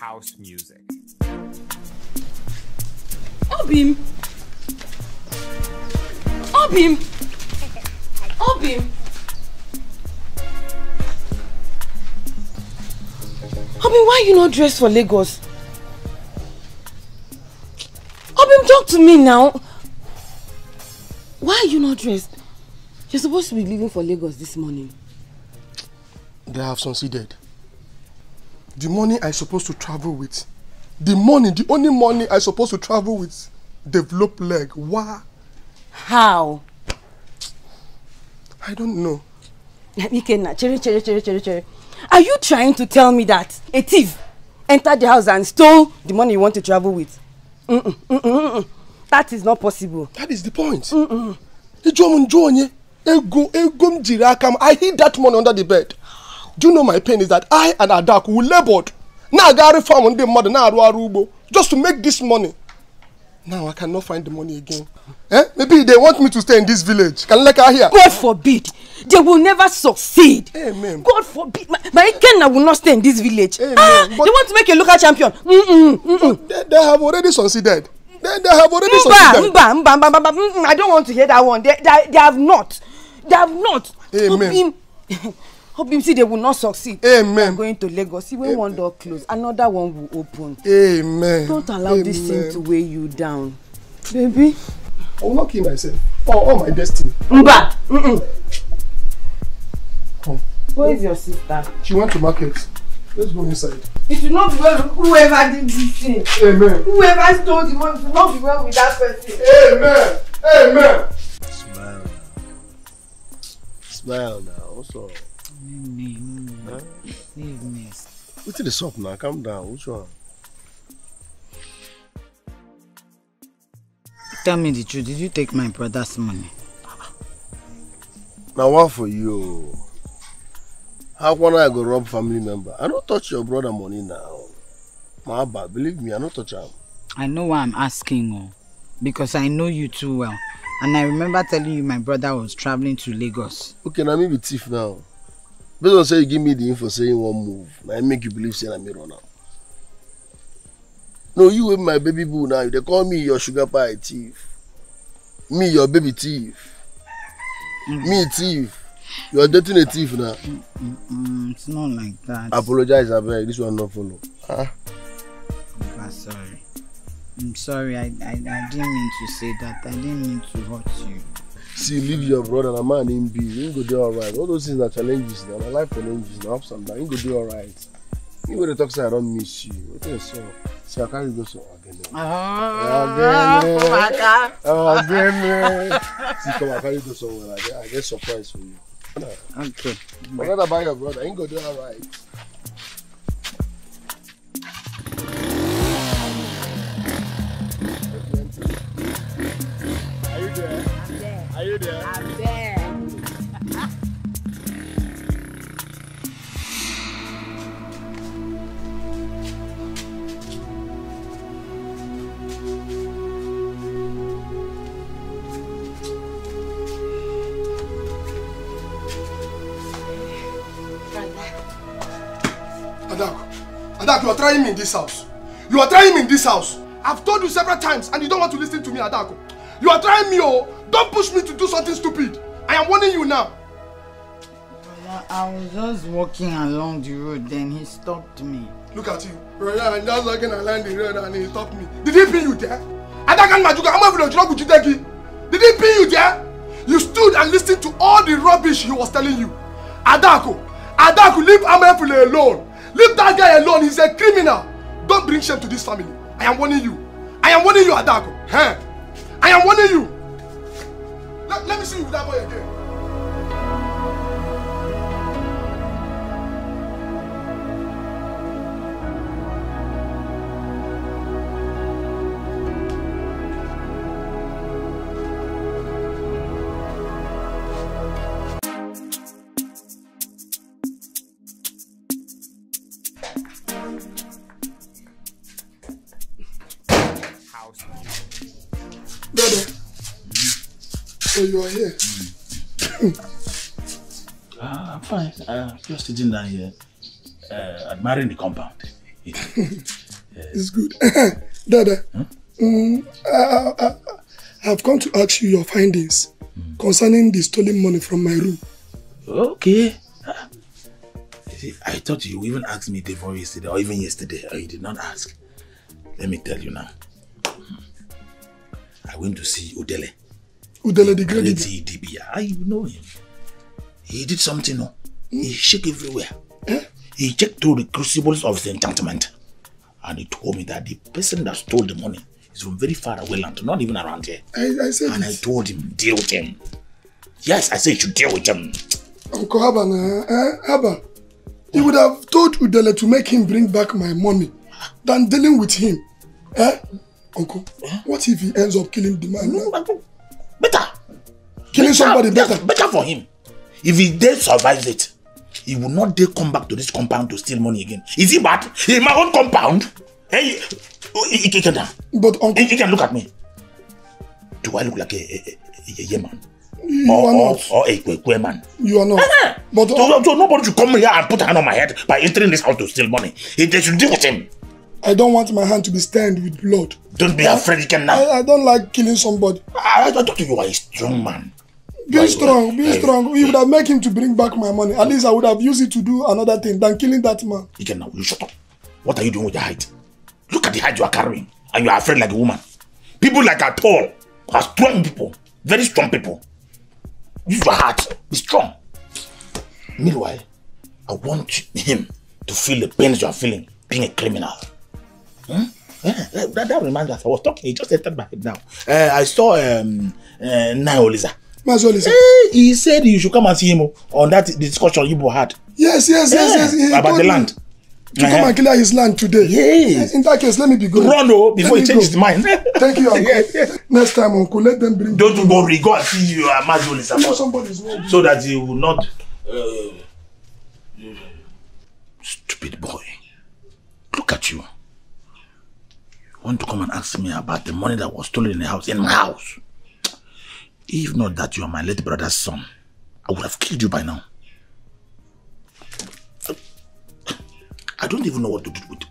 House music. Obim. Obim. Obim. Obim, why you not dressed for Lagos? Obim, talk to me now. Why are you not dressed? You're supposed to be leaving for Lagos this morning. They have succeeded. The money I'm supposed to travel with, the money, the only money I'm supposed to travel with, develop leg. Why? How? I don't know. Ikenna, chere, chere, chere, chere, chere. Are you trying to tell me that a thief entered the house and stole the money you want to travel with? Mm-mm, mm-mm, mm-mm. That is not possible. That is the point. Ijom njo onye, ego, ego m jiri aka m, I hid that money under the bed. Do you know my pain is that I and Adaku we labored, na-agagharị farm ndị mmadụ na-arụ arụ ugbo just to make this money. Now I cannot find the money again. Eh? Maybe they want me to stay in this village. Can like I hear? God forbid. They will never succeed. Amen. God forbid. My, my Ikenna will not stay in this village. Amen. Ah, they want to make a local champion. Mm-mm, mm-mm. They, they have already succeeded. They, they have already Mba, succeeded. mba, mba, mba, mba, mm-mm, I don't want to hear that one. They, they, they have not. They have not. Amen. Obim, Obim, see, they will not succeed. Amen. They are going to Lagos. See, when one door close, another one will open. Amen. Don't allow this thing Amen. to weigh you down. Baby. I will not kill myself. Or, or my destiny. Mba. Mm-mm. Come. Where is your sister? She went to market. Let's go inside. It will not be well with whoever did this thing. Amen. Whoever stole the money will not be well with that person. Amen. Amen. Smile now. Smile now. What's up? Huh? Leave me. What's the up now? Calm down. Which one? Tell me the truth. Did you take my brother's money? Now one for you. How can I go rob family member? I don't touch your brother money now. My bad. Believe me, I don't touch him. I know why I'm asking, oh, because I know you too well. And I remember telling you my brother was traveling to Lagos. Okay, now me be thief now. Based on say you give me the info saying one move, now I make you believe say na me run am. No, you with my baby boo now. They call me your sugar pie thief. Me your baby thief. Me thief. You are dating a thief now. Mm, it's not like that. Apologize, abeg. This one not follow. Huh? I'm sorry. I'm sorry. I, I, I didn't mean to say that. I didn't mean to hurt you. See, leave your brother, na man him be. He go do alright. All those things are challenges now. Na life challenges na ups and downs. He go do alright. He go dey talk say I don miss you. Wetin dey sup? See, I carry go so again. Oh, my God. Again. See, come I carry go somewhere. I get, I get surprise for you. Okay. Forget about your brother. He go do alright. Are you there? I'm there. Are you there? I'm there. Adaku, you are trying me in this house. You are trying me in this house. I've told you several times and you don't want to listen to me, Adaku. You are trying me, oh. Don't push me to do something stupid. I am warning you now. I was just walking along the road, then he stopped me. Look at you. Yeah, I'm just walking along the road and he stopped me. Did he pin you there? Adakan Majuka, I'm not going to Did he pin you there? You stood and listened to all the rubbish he was telling you. Adako, Adako, leave Amefule alone. Leave that guy alone. He's a criminal. Don't bring shame to this family. I am warning you. I am warning you, Adako. Huh? I am warning you. Let, let me see you with that boy again. Are here. Uh, I'm fine. Uh, just sitting down here, uh, admiring the compound. It's good. Dada, mm, I, I, I have come to ask you your findings concerning the stolen money from my room. Okay. Ah. See, I thought you even asked me before yesterday, or even yesterday, or you did not ask. Let me tell you now. I went to see Udele. Udele the great leader. DB. I know him. He did something, no? He shake everywhere. He checked through the crucibles of the enchantment. And he told me that the person that stole the money is from very far away land, not even around here. I, I said And I it. told him, deal with him. Yes, I said you should deal with him. Uncle Haba, eh, Haba, he would have told Udele to make him bring back my money than dealing with him. Eh? Uncle, what if he ends up killing the man? now? Better. Killing somebody better. Yes, better for him. If he dare survives it, he will not dare come back to this compound to steal money again. Is he bad? In my own compound? Hey, oh, he, he, he can, but uncle, he, can look at me. Do I look like a, a, a, a Yeman? You or, are not. or a Kwekwe man? You are not. Eh, eh. But So, so nobody should come here and put a hand on my head by entering this house to steal money. He, they should deal with him. I don't want my hand to be stained with blood. Don't be afraid, you can now. I, I don't like killing somebody. I, I thought you were a strong man. Be Why- strong, be why- strong. You would have made him to bring back my money. At least I would have used it to do another thing than killing that man. You can now, you shut up. What are you doing with your height? Look at the height you are carrying, and you are afraid like a woman. People like are tall, are strong people, very strong people. Use your heart, be strong. Meanwhile, I want him to feel the pains you are feeling being a criminal. Hmm? Yeah, that, that, that reminds me, as I was talking, he just entered my head now. Uh, I saw um, uh, Nai Oliza. Mazolisa. Eh, he said you should come and see him oh, on that discussion you had. Yes, yes, yes, yes. He about the land. To come and clear his land today. Yes. In that case, let me be going. Run, oh, before Let he changes his mind. Thank you, uncle. Next time, uncle, let them bring. Don't worry, go and see you, uh, You know first, somebody's not. so that he will not. Uh, stupid boy. Look at you. Want to come and ask me about the money that was stolen in the house, in my house. If not that you are my late brother's son, I would have killed you by now. I don't even know what to do with you.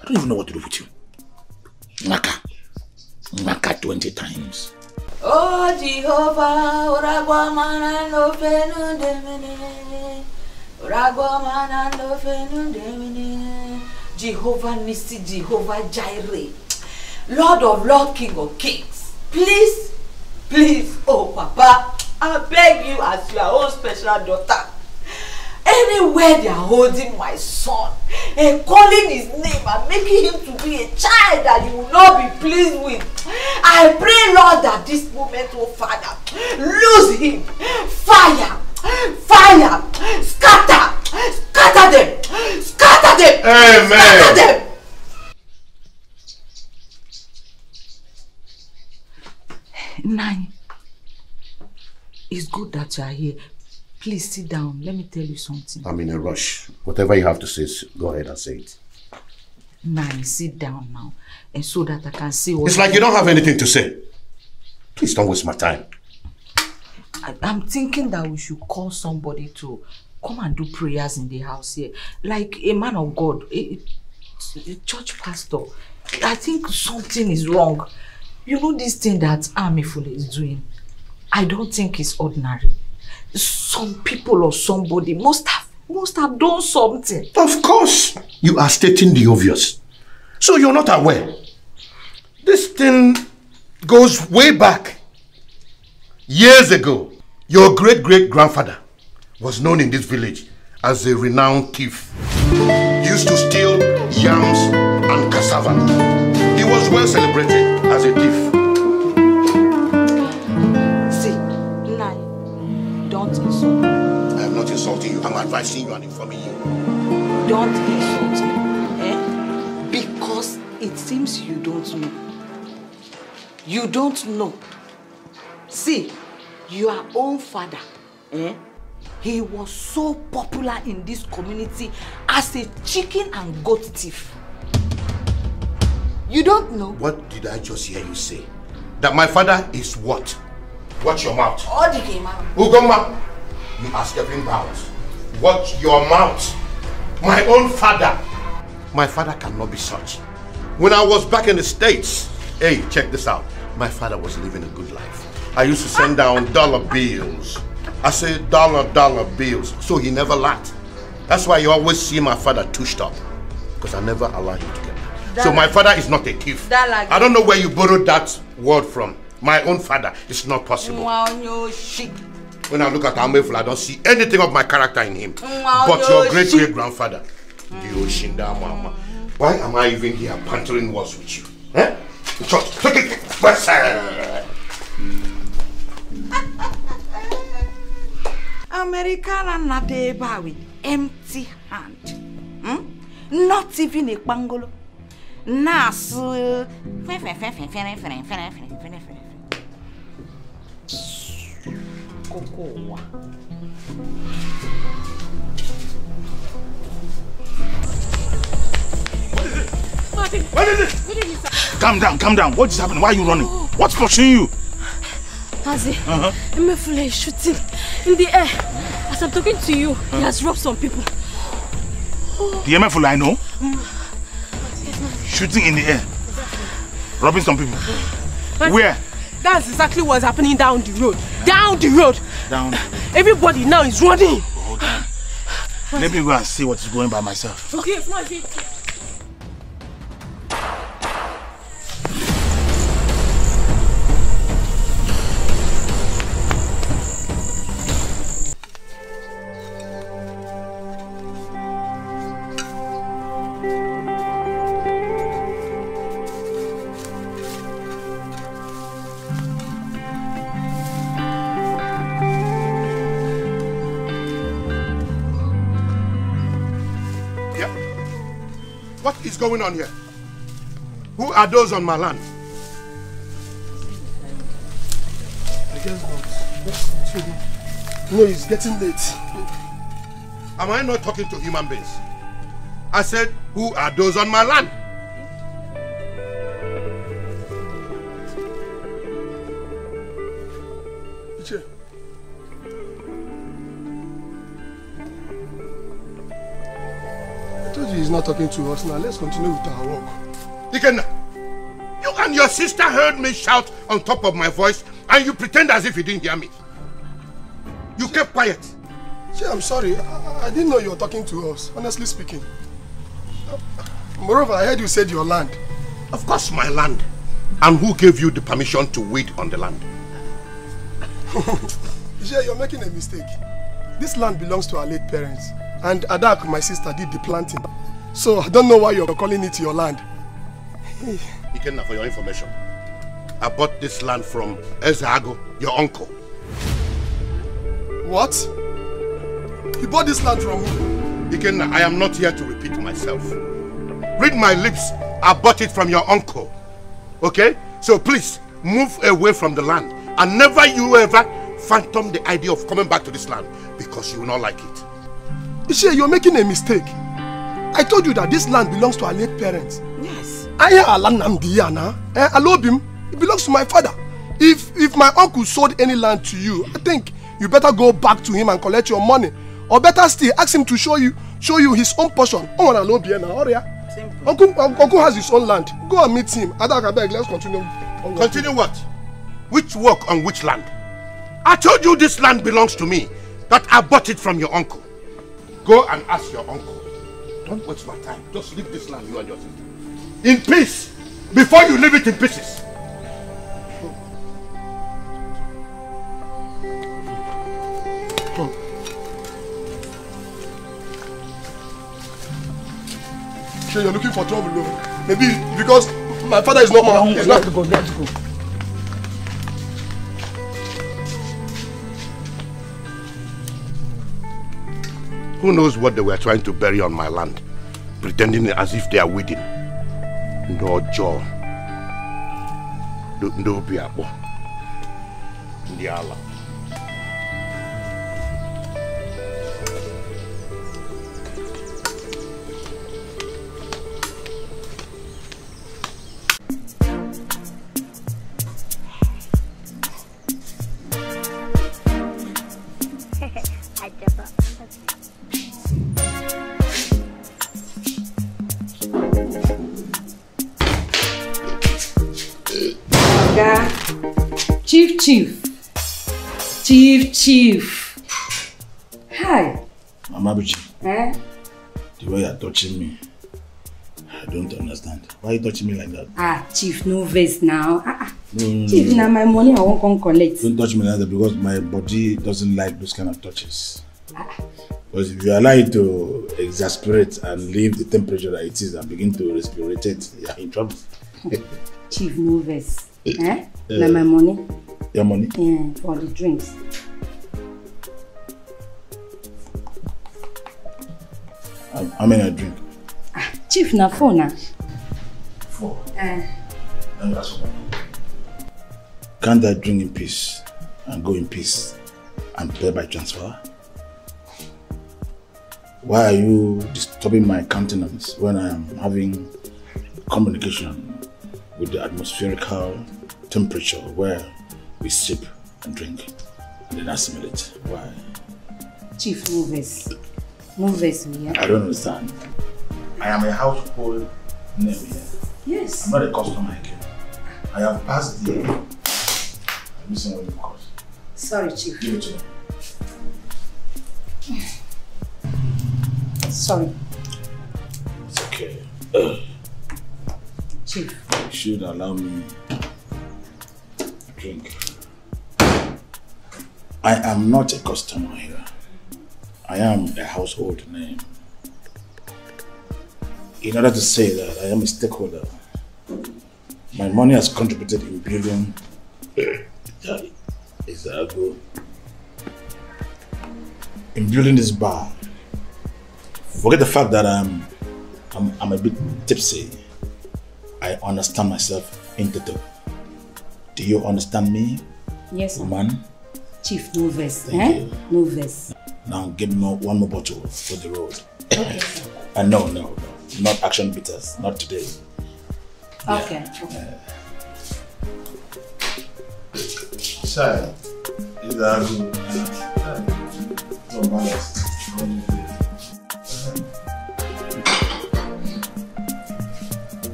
I don't even know what to do with you. Naka. Naka 20 times. Oh Jehovah, uragwa mana no fenu demene. Uragwa mana no fenu demene. Jehovah Nisi, Jehovah Jireh, Lord of Lord, King of Kings. Please, please, oh Papa, I beg you as your own special daughter. Anywhere they are holding my son and calling his name and making him to be a child that you will not be pleased with. I pray, Lord, that this moment, oh Father, lose him. Fire, fire, scatter, scatter them, scatter them, Amen. scatter them. Nine, it's good that you are here. Please sit down. Let me tell you something. I'm in a rush. Whatever you have to say, go ahead and say it. Nine, sit down now. And so that I can see what It's like you don't have anything to say. Please don't waste my time. I'm thinking that we should call somebody to come and do prayers in the house here. Like a man of God, a, a church pastor. I think something is wrong. You know this thing that Amifule is doing? I don't think it's ordinary. Some people or somebody must have must have done something. Of course, you are stating the obvious. So you're not aware. This thing goes way back. Years ago, your great great grandfather was known in this village as a renowned thief. He used to steal yams and cassava. He was well celebrated as a thief. See, Nai, don't insult me. I am not insulting you, I'm advising you and informing you. Don't insult me. Eh? Because it seems you don't know. You don't know. See, your own father, eh? He was so popular in this community as a chicken and goat thief. You don't know? What did I just hear you say? That my father is what? Watch your mouth. All the game, Ugoma, you are stepping bounds. Watch your mouth. My own father. My father cannot be such. When I was back in the States, hey, check this out. My father was living a good life. I used to send down dollar bills. I say dollar, dollar bills. So he never lacked. That's why you always see my father tushed up. Because I never allow him to get that. So my father is not a thief. That I don't know where you borrowed that word from. My own father. It's not possible. When I look at Ameful, I don't see anything of my character in him. But your great great grandfather, the Mama. Why am I even here bantering words with you? Eh? Just take it. Americana not ebe with empty hand. Hmm? Not even a kpangolo. Na-asụ Koko ụwa. Calm down, calm down. What is happening? Why are you running? What's pursuing you? Hazi, Uh-huh. Emefule is shooting in the air. As I'm talking to you, he has robbed some people. The MFL I know. Shooting in the air. Robbing some people. Where? That's exactly what's happening down the road. Down the road. Down. Everybody now is running. Let me go and see what is going by myself. Okay, Martin. Yeah. Going on here? Who are those on my land? I guess not. No, it's getting late. Am I not talking to human beings? I said, who are those on my land? I told you he's not talking to us now. Let's continue with our work. Ikenna, you and your sister heard me shout on top of my voice and you pretend as if you didn't hear me. You kept quiet. Che, I'm sorry. I, I didn't know you were talking to us, honestly speaking. Moreover, I heard you said your land. Of course, my land. And who gave you the permission to weed on the land? Iche, you're making a mistake. This land belongs to our late parents. And Adak, my sister, did the planting. So I don't know why you're calling it your land. Ikenna, for your information, I bought this land from Ezeago, your uncle. What? You bought this land from who? Ikenna, I am not here to repeat myself. Read my lips. I bought it from your uncle. Okay? So please, move away from the land. And never you ever phantom the idea of coming back to this land because you will not like it. Ishe, you're making a mistake. I told you that this land belongs to our late parents. Yes. Aya Alanamdiyana, eh, Alobim, it belongs to my father. If if my uncle sold any land to you, I think you better go back to him and collect your money. or better still ask him to show you show you his own portion o nwere ala obi ya na ọrịa uncle uncle has his own land go and meet him adaka abeg let's continue. Continue what? Which work on which land? I told you this land belongs to me. That I bought it from your uncle. Go and ask your uncle. Don't waste my time. Just leave this land, you and your sister. In peace. Before you leave it in pieces. Sure, you're looking for trouble, no? Maybe because my father is not my. He's not. Let's go, let's go. Who knows what they were trying to bury on my land? Pretending as if they are weeding. No jaw. No biabo. Ndị Chief Chief. Hi. Mama Bichi, Eh? the way you're touching me, I don't understand. Why are you touching me like that? Ah, Chief, no vex now. Ah, ah. No, no, no, Chief, no. na my money I wan come collect. Don't touch me like that because my body doesn't like those kind of touches. Because if you allow it to exasperate and leave the temperature that it is and begin to respirate it, you're in trouble. Chief, no vex. Eh? Eh. Na my money. Your money? Yeah, for the drinks. How, many I drink? Chief, na four na. Four. Eh. Let me ask you one. Can't I drink in peace and go in peace and pay by transfer? Why are you disturbing my countenance when I am having communication with the atmospherical temperature where we sip and drink and then assimilate? Why? Chief, no No vex. I don't understand. I am a household name here. Yes. I'm not a customer again. I have passed the. Listen what you cause. Sorry, Chief. Give it to me. Sorry, It's okay. Ugh. Chief. You should allow me to drink. I am not a customer here. I am a household name. In order to say that I am a stakeholder, my money has contributed in building Izago. In building this bar. Forget the fact that I'm I'm, I'm a bit tipsy. I understand myself in total. Do you understand me, Yes, woman? Chief, no vex. Thank eh? you. No vex. Now give me more, one more bottle for the road. Okay. Uh, no, no, no. Not action bitters. Not today. Okay. okay. Sir, Izago.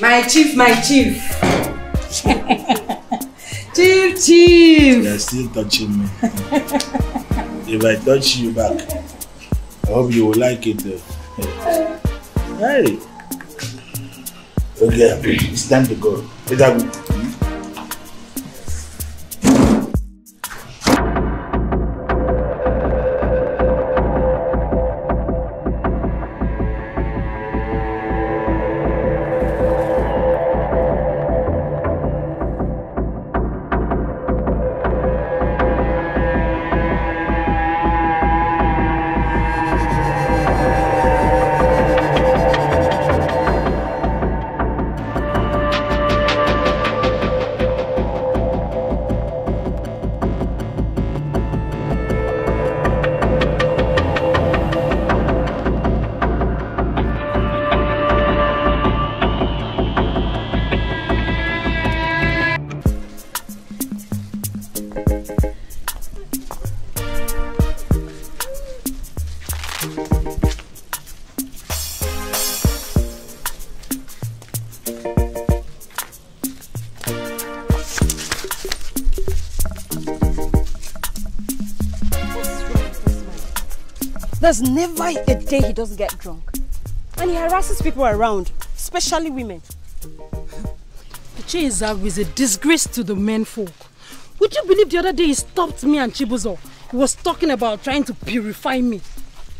My chief, my chief. chief, chief. You're still touching me. if I touch you back, I hope you will like it though. Hey. Okay, it's time to go. Izago. There's never a day he doesn't get drunk. And he harasses people around, especially women. Iche Izagu is a disgrace to the men folk. Would you believe the other day he stopped me and Chibuzo? He was talking about trying to purify me.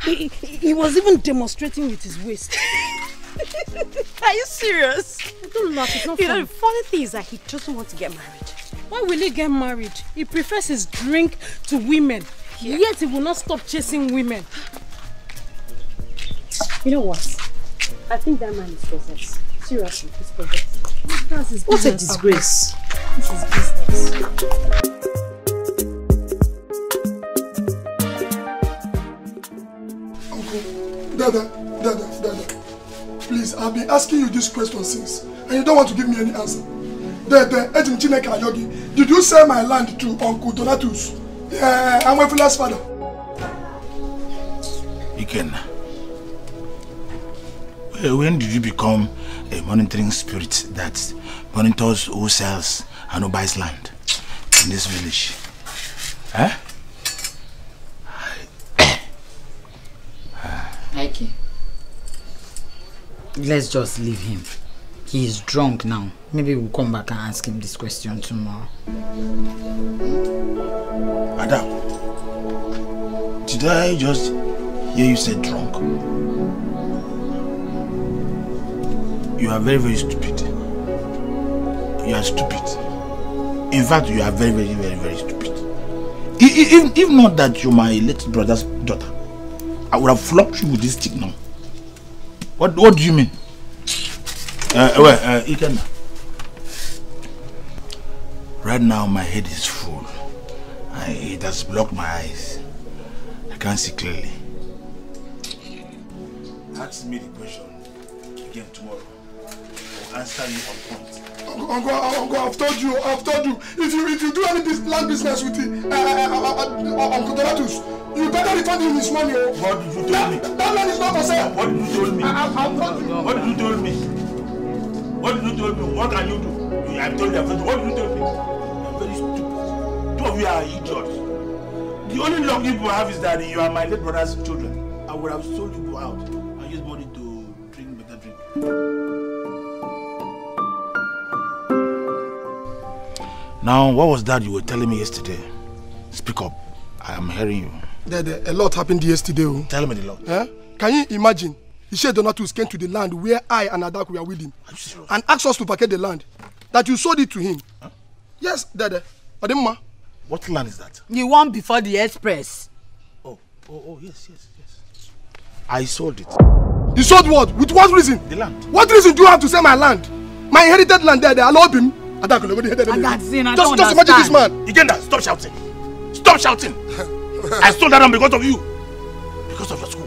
He, he, he was even demonstrating with his waist. Are you serious? Don't laugh, it's not You know, the funny thing is that he doesn't want to get married. Why will he get married? He prefers his drink to women. Yet he will not stop chasing women. You know what? I think that man is possessed. Seriously, he's possessed. His What a disgrace. This is business. Dada, Dada, Dada. Please, I've been asking you this question since, and you don't want to give me any answer. Dada, Ejim Chineke Ayogi, did you sell my land to Uncle Donatus? Uh, I'm Wefula's father. Ikenna, Uh, when did you become a monitoring spirit that monitors who sells and who buys land in this village? Huh? Ike, let's just leave him. He is drunk now. Maybe we'll come back and ask him this question tomorrow. Adam, did I just hear you say drunk? You are very, very stupid. You are stupid. In fact, you are very, very, very, very stupid. If, if not that you're my late brother's daughter, I would have flogged you with this stick now. What, what do you mean? Uh, well, uh, Ikenna. Right now, my head is full. I, it has blocked my eyes. I can't see clearly. Ask me the question again tomorrow. Answer you on point. Uncle, Uncle, I've told you, I've told you. If you if you do any land business with the, uh, uh, uh, uh, Uncle Donatus, you better refund him his money. Oh. What did you tell that, me? That land is not for sale. What did you tell me? I, I've told you. What did you tell me? What did you tell me? What can you do? I've told you. What did you tell me? You're very stupid. Two of you are idiots. The only luck you have is that you are my late brother's children. I would have sold you out and used money to drink better drink. Now, what was that you were telling me yesterday? Speak up. I am hearing you. There, there, a lot happened yesterday. Oh. Tell me the lot. Eh? Can you imagine? He Ishe Donatus came to the land where I and Adaku were with him and asked us to vacate the land. That you sold it to him. Yes, Dede. Odimma. What land is that? The one before the express. Oh, oh, oh, yes, yes, yes. I sold it. You sold what? With what reason? The land. What reason do you have to sell my land? My inherited land there, they allowed him. Adaku, nobody hated him. Agazin, I Just, don't just imagine this man. Igenda, stop shouting. Stop shouting. I stole that land because of you. Because of your school.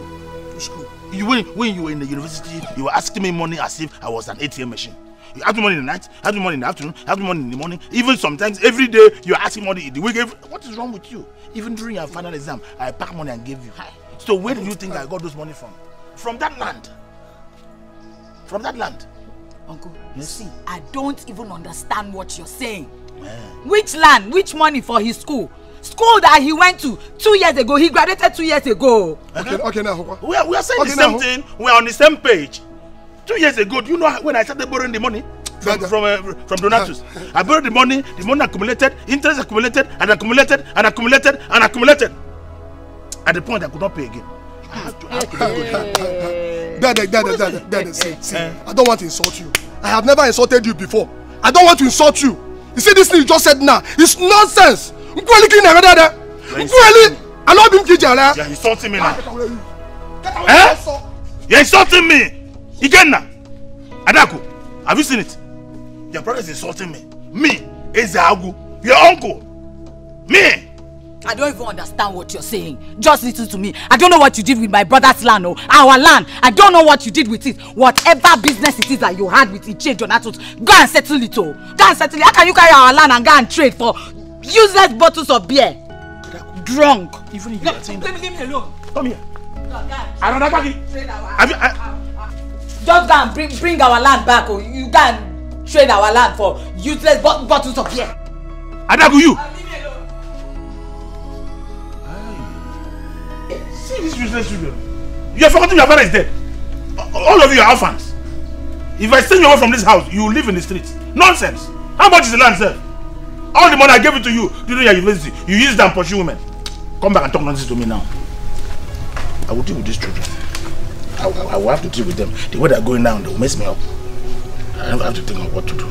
Your School. You, when, when you were in the university, you were asking me money as if I was an ATM machine. You ask me money in the night, ask me money in the afternoon, ask me money in the morning. Even sometimes, every day, you are asking money in the week. Every- What is wrong with you? Even during your final exam, I pack money and gave you. So where do you think I got those money from? From that land. From that land. Uncle, you see, I don't even understand what you're saying. Which land? Which money for his school? School that he went to two years ago. He graduated two years ago. Okay, okay now. We are, we are saying Okay, the same now. thing. We are on the same page. Two years ago, do you know when I started borrowing the money from from, uh, from Donatus? I borrowed the money. The money accumulated, interest accumulated, and accumulated, and accumulated, and accumulated. At the point I could not pay again. I had to. I had to let go. Dede, Dede, Dede, Dede, see, see. I don't want to insult you. I have never insulted you before. I don't want to insult you. You see this thing you just said now? It's nonsense. Nkweli kini na Dede. Nkweli, I love him kijara. You're insulting me now. Eh? You're insulting me. Ikenna. Adaku, have you seen it? Your brother is insulting me. Me, Ezeagu, your uncle. Me. I don't even understand what you're saying. Just listen to me. I don't know what you did with my brother's land or our land. I don't know what you did with it. Whatever business it is that you had with Iche Donatus, go and settle it oh. Go and settle it. How can you carry our land and go and trade for useless bottles of beer? Drunk. Even if you are saying that. Leave me alone. Come here. Another baggy. Have you, I, Just go and bring, bring our land back or you go and trade our land for useless bot bottles of beer. Adagu, you. See these useless children. You are forgetting your father is dead. All of you are orphans. If I send you away from this house, you will live in the streets. Nonsense. How much is the land, sir? All the money I gave it to you during your university, you used it and pursue women. Come back and talk nonsense to me now. I will deal with these children. I, I, I will have to deal with them. The way they're going now, they will mess me up. I have to think of what to do.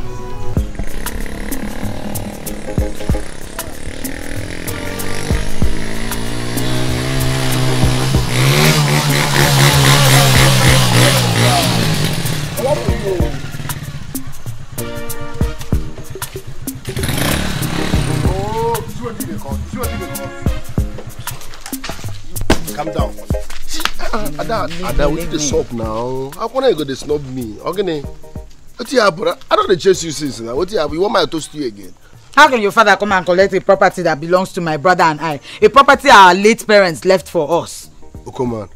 Ada, Ada, what you dey sup now? How come you go dey snub me? Ogene, wetin happen? I don dey chase you since now. Wetin happen? You want to toast you again? How can your father come and collect a property that belongs to my brother and I? A property our late parents left for us. Okoman,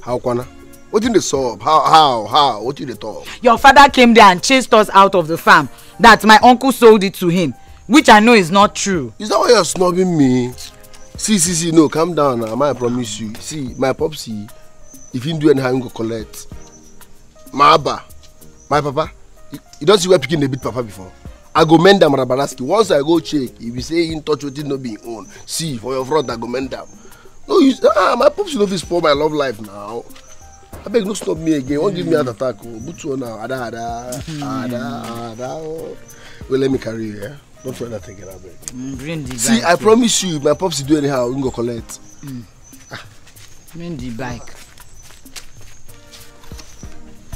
how kwana? Wetin dey sup? How, how, how? What you dey talk? Your father came there and chased us out of the farm. That my uncle sold it to him, which I know is not true. Is that why you're snubbing me? See, see, see, no, calm down now. I promise you. See, my popsy, if he do he go collect. My abba, my papa, you, you don't see where pikin dey beat papa before. I go mend am rabaraski. Once I go check, if you say him touch wetin no be own, see, for your front, I go mend am. No, you, ah, my popsy no fit spoil my love life now. abeg no stop me again wan give me heart attack o butu now ada ada ada ada o wait let me carry you yeah? don't try that again abeg. Mm, bring the see i promise you if my popsi do anyhow we go collect. Mm. Bring the bike.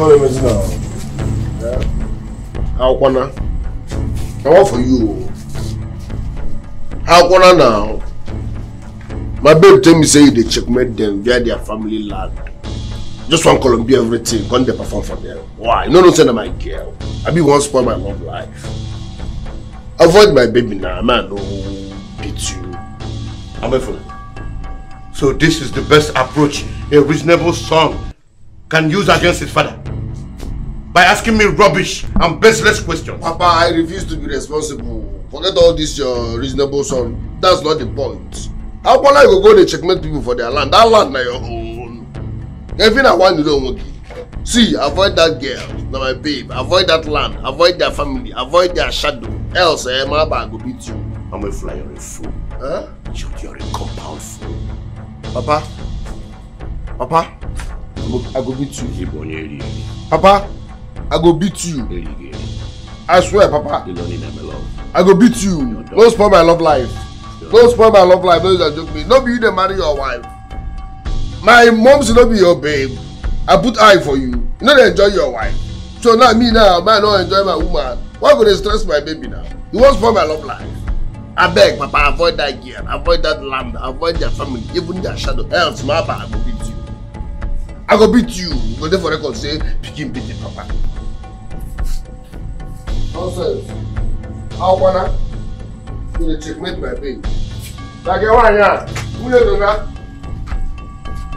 Never imagine now. Yeah. How kwana? I want for you. How kwana now? My babe tell me say you dey checkmate them via their family land. Just one Colombia everything, come dey perform for them. Why? No know say na my girl. I be wan spoil my love life. Avoid my baby now, man. No beat you. I'm a fool. So this is the best approach a reasonable son can use against his father. By asking me rubbish and baseless questions. Papa, I refuse to be responsible. Forget all this your reasonable son. That's not the point. How kwana you go go dey checkmate people for their land? That land na your own. Everything I want don wan give. See, avoid that girl, na my babe. Avoid that land, avoid their family, avoid their shadow. Else, eh, my bag go beat you. I'm a fly, you're a fool. Huh? You're, you're a compound fool. Papa, Papa, I go, I beat you. Papa, I go beat you. I swear, Papa. You don't need my love. I go beat you. Don't spoil my love life. Don't spoil my love life. Don't that joke me. No be you dey marry your wife. My mom should not be your babe. I put eye for you. You no dey enjoy your wife. So now me now, man no enjoy my woman. Why go dey stress my baby now? You wan spoil my love life. Abeg, Papa, avoid that girl. Avoid that land. Avoid their family. Even their shadow. Else, my papa, I go beat you. I go beat you. Go dey for record say pikin beat the papa. Nonsense. Kwana? You dey checkmate my babe. Your one here. Who you do that?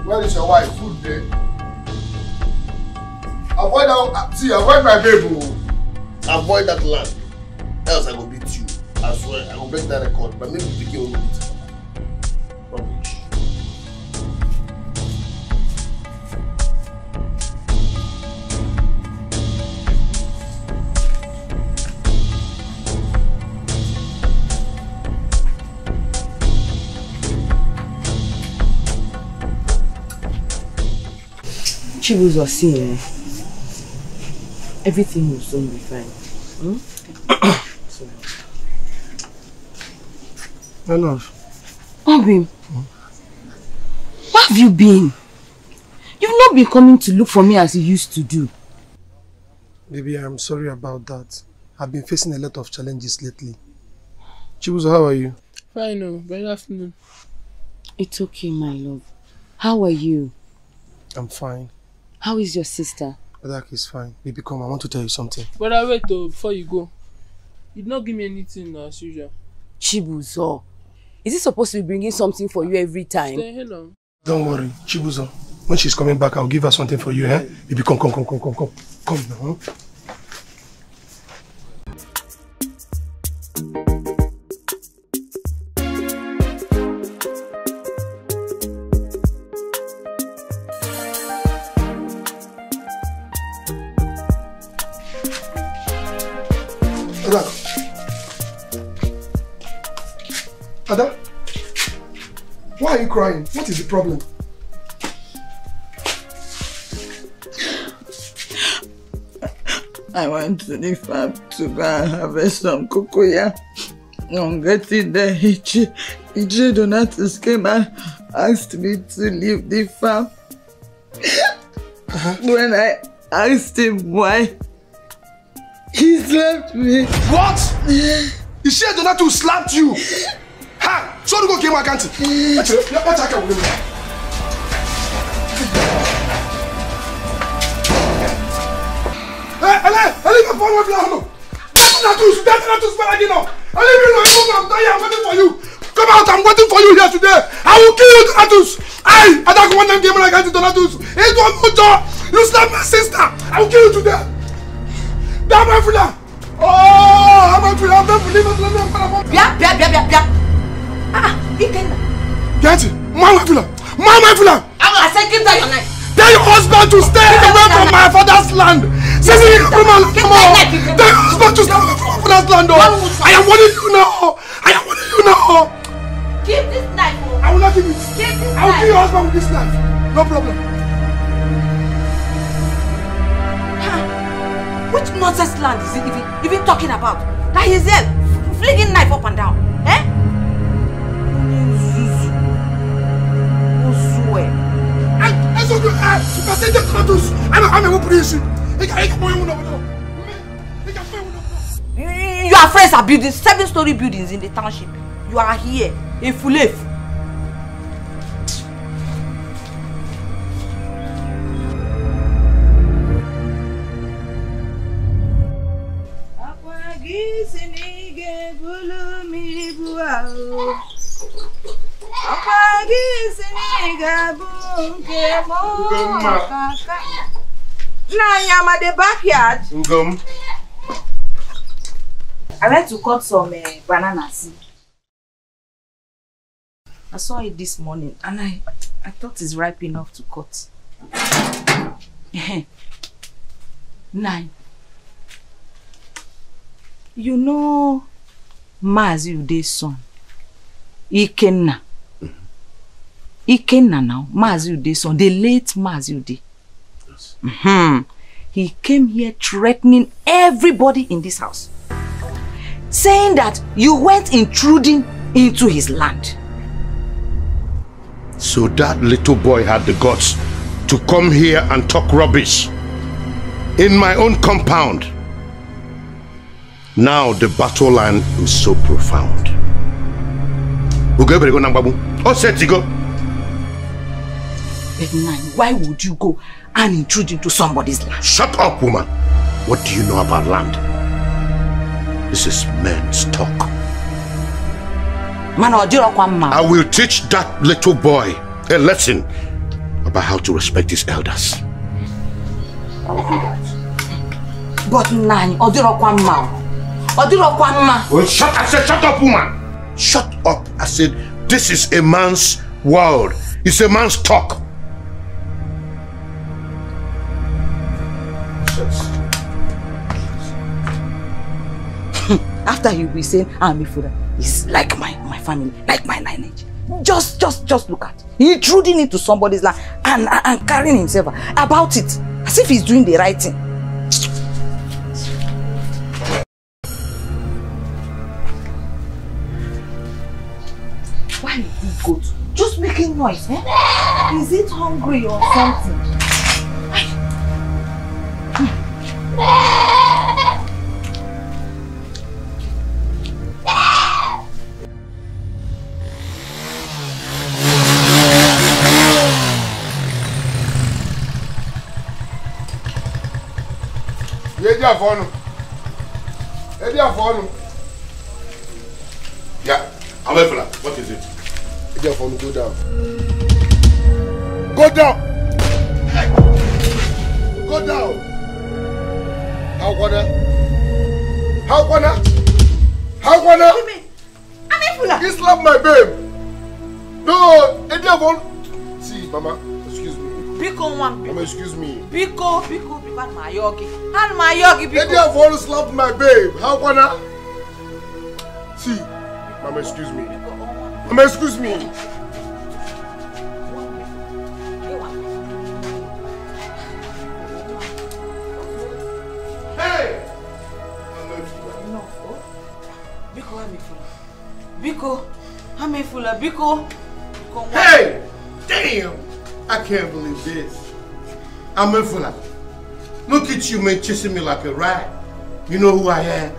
Where is your wife? Food there. Avoid that. See, avoid my babe. oh. Avoid that land. Else I go beat you. I swear, I go break that record. But maybe pikin will beat you. Chibuzo, see, eh? everything will soon be fine. Hmm? Enough. Obim, where have you been? You've not been coming to look for me as you used to do. Baby, I'm sorry about that. I've been facing a lot of challenges lately. Chibuzo, how are you? Fine, no. Very afternoon. It's okay, my love. How are you? I'm fine. How is your sister? Adak is fine. Baby, come, I want to tell you something. But I wait though before you go. You did not give me anything as usual. Chibuzo. Is he supposed to be bringing something for you every time? Stay here. Don't worry, Chibuzo. When she's coming back, I'll give her something for you, eh? Baby, come, come, come, come, come, come. Come now. Ada. Ada. Why are you crying? What is the problem? I went to the farm to go and harvest some cocoa. On getting there, Ichi, Ichi Donatus came and asked me to leave the farm. Uh-huh. When I asked him why, he slapped me. What? Ishi Donatus slapped you? ha! Sori ko k'i ma kan ti. ɛɛ ɛɛ ɛɛ ɛlɛ ɛlɛ bɛ fɔlɔ bila hɔnɔ dati na tu dati na tu fara nɔ ɛlɛ bi nɔ ɛlɛ bi ta yi i'm waiting for you. Come out i'm waiting for you here today. I will kill you donatus. Ayi adako one time game like that donatus. Etu omi jɔ you slap my sister. I will kill you today. Dama fila ooo ama fila n bɛ fili n bɛ fila n bɛ fila. bia bia bia bia. Get it. Mama fella. Mama fella. I said give that your knife. Tell your husband to stay away from my father's land. Me, come on, come on. Tell your husband to stay away from my father's land. Oh. I am warning you now. I am warning you now. Give this knife. Oh. I will not give it. Give this I will kill your husband with this knife. No problem. Which nonsense land is he even, even talking about? That he's there flinging knife up and down. Eh? Osue. I saw you. I said that to us. I'm a I'm a police. I can I can point you now. Your friends are building seven story buildings in the township. You are here, a fulef. Akwa gị si na ị ga-ebulu m ibu ahụ. Akwa gị si na ị ga-abụ nke m ọkaka. Nna anyị backyard. Ngom. I went to cut some uh, bananas. I saw it this morning and I, I thought it's ripe enough to cut. Nine. You know Mazi Ude's son, Ikenna. Ikenna now, Mazi son, the late Mazi Ude. Mhm. He came here threatening everybody in this house saying that you went intruding into his land. So that little boy had the guts to come here and talk rubbish in my own compound. Now the battle line is so profound. Ugebere go nangbabu. O set to go. But Nani, why would you go and intrude into somebody's land? Shut up, woman. What do you know about land? This is men's talk. Man, ọdịrọkwa mma. I will teach that little boy a lesson about how to respect his elders. I will do that. But Nani, ọdịrọkwa mma. o. Ọdịrọkwa mma. Well, shut, I said, shut up, woman. Shut up. I said, this is a man's world. It's a man's talk. After you be saying, I'm a fool, it's like my, my family, like my lineage. Just, just, just look at. He intruding into somebody's land and, and, and carrying himself about it. As if he's doing the right thing. Why did he go to? Just making noise, eh? Is it hungry or something? Edi afọnu. Edi afọnu. Ya, away from that. What is it? Edi afọnu, go down. Go down. Go down. How gonna? How gonna? How Haukwana. Haukwana. Haukwana. Amefula. He slapped my babe. No, any of all. See, Mama, excuse me. Biko, one. Mama, excuse me. Biko, Biko, Biko, my yogi. And my yogi, Biko. Any of all slapped my babe. How gonna? See, Mama, excuse me. Mama, excuse me. Biko amefula biko biko nwa Hey! Damn! I can't believe this. Amefula, look at you, man, chasing me like a rat. You know who I am?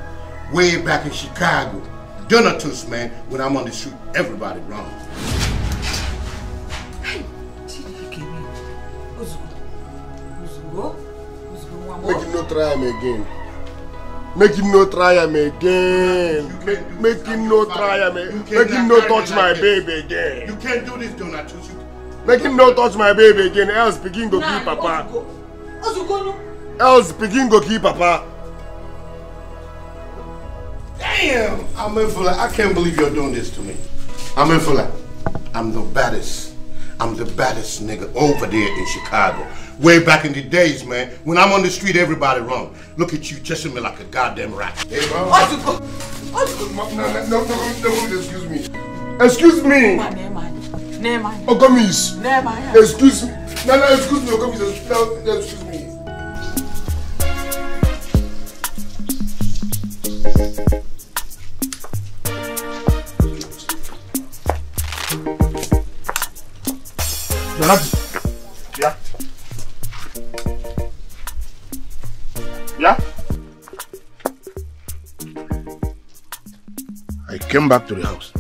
Way back in Chicago. Donatus, man, when I'm on the street, everybody wrong. ozugbo ozugbo nwa m Make him no try him again. Make him no try him again. Make, make him no try him again. Make him no touch my baby again. You can't do this, Donatus. You Make him no touch my baby again. Else begin go kill papa. ozugbo nu Else begin go kill papa. Damn! Amefula, I can't believe you're doing this to me. Amefula, I'm the baddest. I'm the baddest nigga over there in Chicago. Way back in the days, man, when I'm on the street, everybody run. Look at you chasing me like a goddamn rat. Hey, bro. No, no, no, no, no, no, excuse me. Excuse me. na-eme anya Ogomis. na-eme anya Excuse me. No, no, excuse me, Ogomis. No, no, excuse me. Yeah. Yeah. I came back to the house.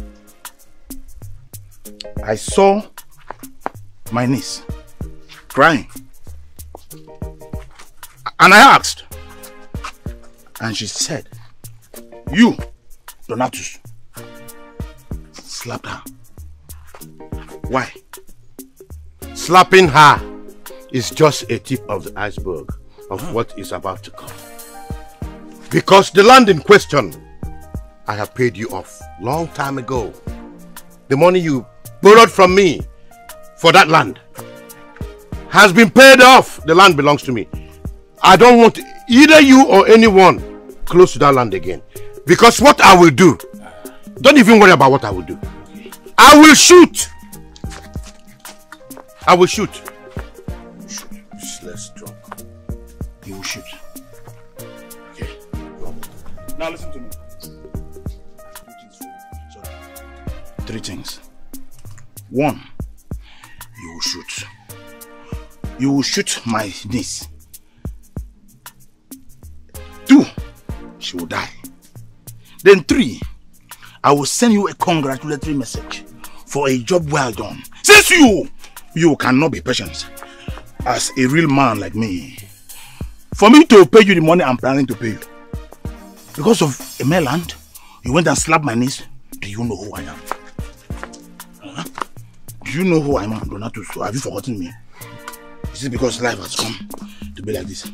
I saw my niece crying. And I asked. And she said, You, Donatus, slapped her. Why? Slapping her is just a tip of the iceberg of ah. what is about to come. Because the land in question, I have paid you off long time ago. The money you borrowed from me for that land has been paid off. The land belongs to me. I don't want either you or anyone close to that land again. Because what I will do, don't even worry about what I will do. I will shoot. I will shoot. Shoot, useless drunk. You will shoot. Okay. Now listen to me. Three things. One, you will shoot. You will shoot my niece. Two, she will die. Then three, I will send you a congratulatory message for a job well done. Since you, you cannot be patient as a real man like me, for me to pay you the money I'm planning to pay you, because of a mainland, you went and slapped my niece. Do you know who I am? Huh? Do you know who I am, Donatus? Have you forgotten me? Is it because life has come to be like this?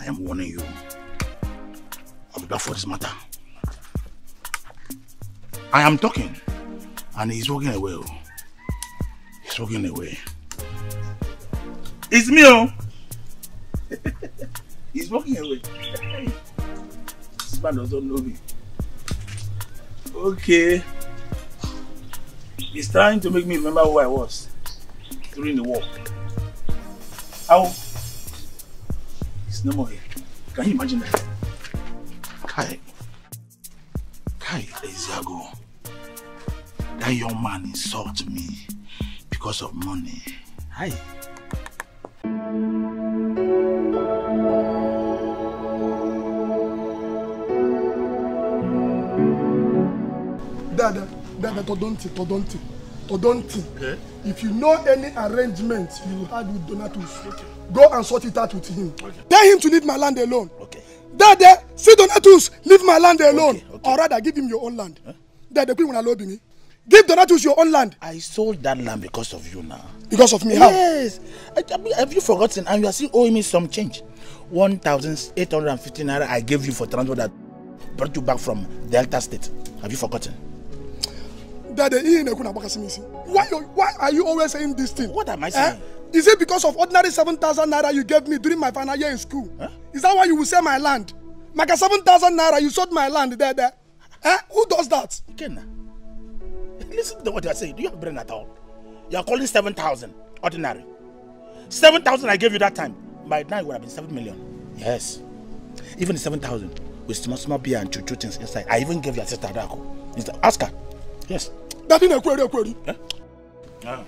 I am warning you. I'll be back for this matter. I am talking, and he's walking away. He's walking away. It's me, oh. he's walking away. this man doesn't know me. Okay. He's trying to make me remember who I was during the war. How? He's no more here. Can you imagine that? Kai. Kai Eziago. That young man insulted me because of money. Hi. Dada, dada, tọdọ ntị, tọdọ ntị. Odonti, if you know any arrangement you had with Donatus, go and sort it out with him. Tell him to leave my land alone. Okay. Dede, see Donatus, leave my land alone. Or rather, give him your own land. Dede, queen when I love me. Give Donatus your own land. I sold that land because of you now. Because of me, how? Yes. I, I mean, have you forgotten? And you are still owing me some change. 1,850 naira I gave you for transport that brought you back from Delta State. Have you forgotten? Isi. Why, you- why are you always saying this thing? What am I saying? Eh? Is it because of ordinary 7,000 naira you gave me during my final year in school? Is that why you will sell my land? Maka 7,000 naira, you sold my land there, there. Eh? Who does that? Kenna, listen to what you are saying. Do you have brain at all? You are calling 7,000 ordinary. 7,000 I gave you that time. By now it would have been 7 million. Yes. Even the 7,000 with small, small beer and choo things inside. I even gave your sister Adaku. Mr. Ask her. Yes. Daddy na-ekweri ekweri.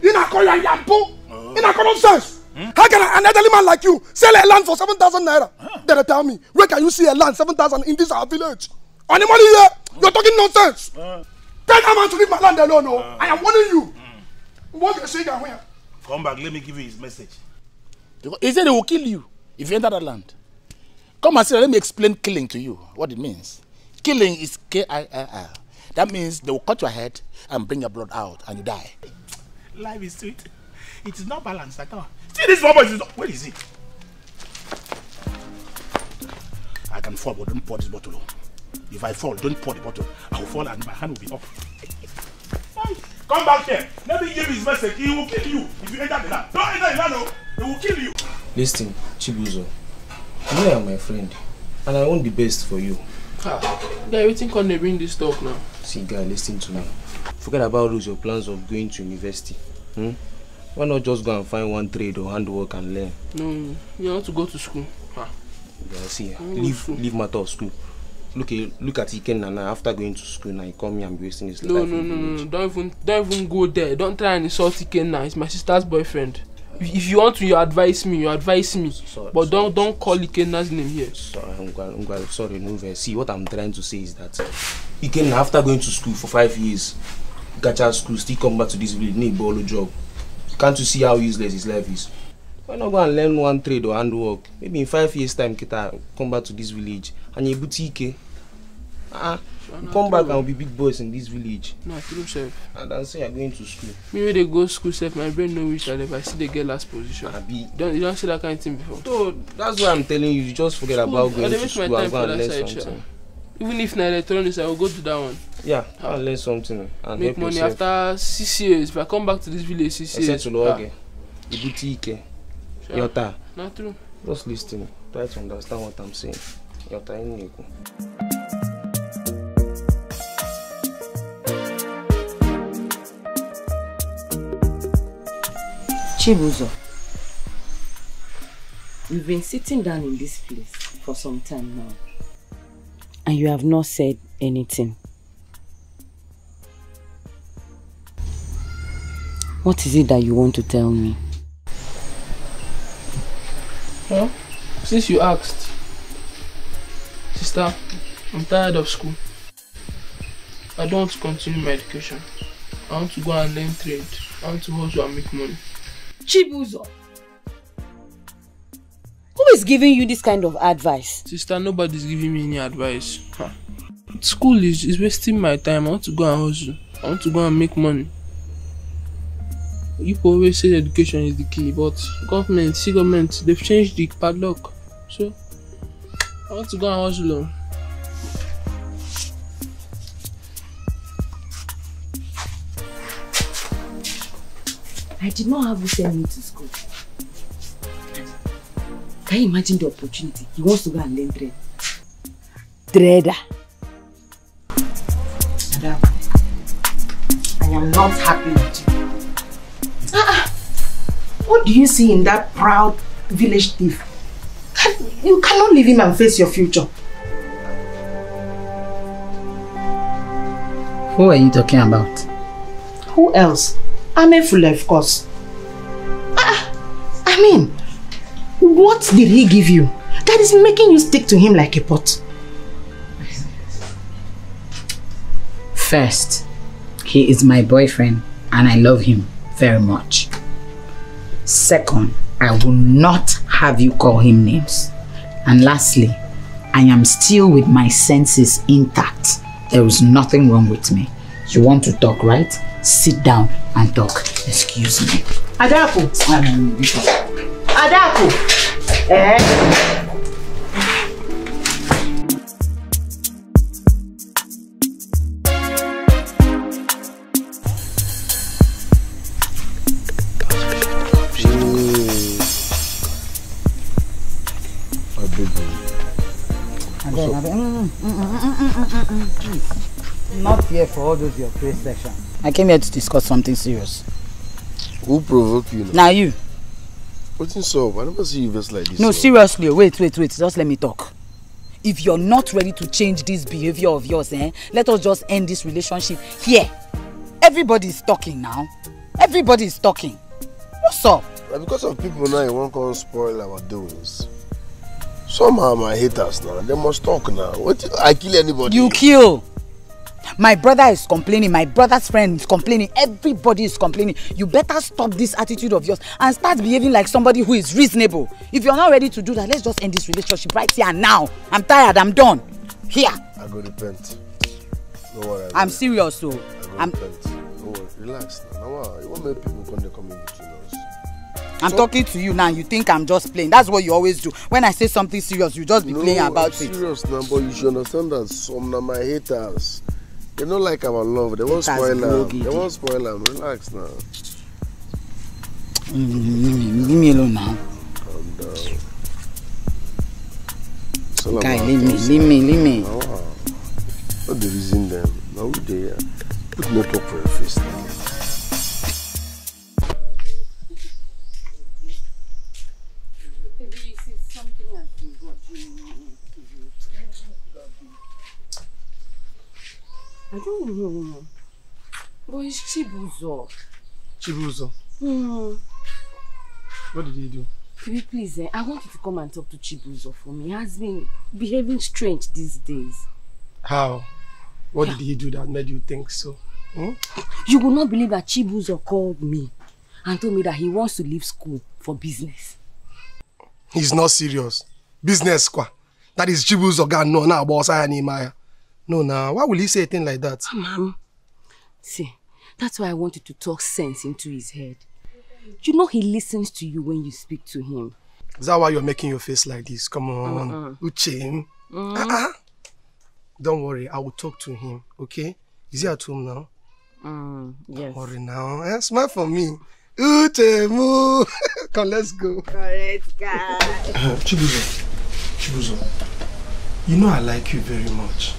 Ị na-akọ ya yampu. Oh. Ị na-akọ nonsense. Hmm? How can an elderly man like you sell a land for 7,000 naira? Then tell me, where can you see a land 7,000 in this our village? On the money here, you're talking nonsense. Ah. Tell that man to leave my land alone. Oh. Uh. I am warning you. What you say here? Come back, let me give you his message. He said he will kill you if you enter that land. Come and sit, let me explain killing to you, what it means. Killing is K-I-L-L. That means they will cut your head and bring your blood out and you die. Life is sweet. It is not balanced at all. See this one is not- where is he? I can fall, but don't pour this bottle. Oh. If I fall, don't pour the bottle. I will fall and my hand will be up. Come back here. Let me give his message. He will kill you if you enter the land. Don't enter the land, oh. He will kill you. Listen, Chibuzo. You are my friend, and I want the best for you. Ah, guy, wetin come dey bring this talk now? See, guy, listen to me. Forget about those your plans of going to university. Hmm? Why not just go and find one trade or handwork and learn? No, you want to go to school. Ah, Yeah, see, leave leave matter of school. Look at look at Iken now. After going to school, now he come here and be wasting his no, life. no, no, no, no, don't even, don't even go there. Don't try and insult Ikenna. He's my sister's boyfriend. If, if you want to, you advise me. You advise me. but don't, don't call Ikenna's name here. Sorry, I'm glad, I'm glad, sorry, no vex. See, what I'm trying to say is that Iken, after going to school for five years, Gacha school, still come back to this village, need bolo job. Can't you see how useless his life is? Why not go and learn one trade or handwork? Maybe in five years' time, Kita come back to this village and you boutique. Ah, you come back and we'll be big boys in this village. Na true sef. And then say you're going to school. Me wey dey go school sef, my brain no reach that level. I still dey get last position. Abi. Don, you don see that kind thing before? So that's why I'm telling you, you just forget about I going to school and go and learn something. Even if na electronics, I will go to that one. Yeah, go and learn something and Make help money yourself. after six years. If I come back to this village six years. Except to Loge, Ibutike, Sure. Yota. Na true. Just listen. Try to understand what I'm saying. Yota Enugu. Chibuzo, you've been sitting down in this place for some time now. And you have not said anything. What is it that you want to tell me? Well, since you asked, sister, I'm tired of school. I don't want to continue my education. I want to go and learn trade. I want to hustle and make money. Chibuzo, who is giving you this kind of advice? Sister, nobody's giving me any advice. Huh. School is, is wasting my time. I want to go and hustle. I want to go and make money. People always say education is the key, but government, see government, they've changed the padlock. So, I want to go and hustle. oh. I did not have you send me to school. Can you imagine the opportunity? He wants to go and learn trade. Trader. Madam, I am not happy with you. Ah, what do you see in that proud village thief? You cannot leave him and face your future. Who are you talking about? Who else? Amefula, of course. Ah, I mean, what did he give you that is making you stick to him like a pot? First, he is my boyfriend. and I love him very much. Second, I will not have you call him names. And lastly, I am still with my senses intact. There is nothing wrong with me. You want to talk, right? Sit down and talk. Excuse me. Adaku. Adaku. Eh? Not here for all those your praise section. I came here to discuss something serious. Who provoked you? Now you. Wetin sup? I never see you vex like this. No, oh. seriously. Wait, wait, wait. Just let me talk. If you're not ready to change this behavior of yours, eh, let us just end this relationship here. Everybody is talking now. Everybody is talking. What's up? Na because of people now you wan come spoil our doings. Some are my haters now. They must talk now. What I kill anybody? You kill. My brother is complaining. My brother's friend is complaining. Everybody is complaining. You better stop this attitude of yours and start behaving like somebody who is reasonable. If you're not ready to do that, let's just end this relationship right here and now. I'm tired. I'm done. Here. I go repent. No worry. Go- I'm serious, so. I go I'm repent. No worry. Relax now. Now? You want make people come dey come in between us. I'm talking to you now. You think I'm just playing. That's what you always do. When I say something serious, you just be no, playing I'm about it. serious now, but you should understand that some of my haters. They don't like our love. They won't spoil am. They won't spoil am. Relax now. Mm, leave me, alone now. Calm down. Guy, leave me, leave me, leave me. Now, Not the reason them. Now there. Put makeup for your face now. I don't know. But it's Chibuzo. Chibuzo, Hmm. what did he do? Baby, please, eh, I want you to come and talk to Chibuzo for me. He has been behaving strange these days. How? What did he do that made you think so? Hmm? You will not believe that Chibuzo called me and told me that he wants to leave school for business. He's not serious. Business kwa. That is Chibu's organ. No, now boss I need my. No, now why will he say a thing like that? Mom, see, that's why I wanted to talk sense into his head. You know he listens to you when you speak to him. Is that why you're making your face like this? Come on, Mm-mm. Uche. Mm. Uh-uh. Don't worry, I will talk to him. Okay? Is he at home now? Mm, yes. Don't worry now. Eh? Smile for me. Moo. Come, let's go. Correct guy. Chibuzo, Chibuzo, you know I like you very much.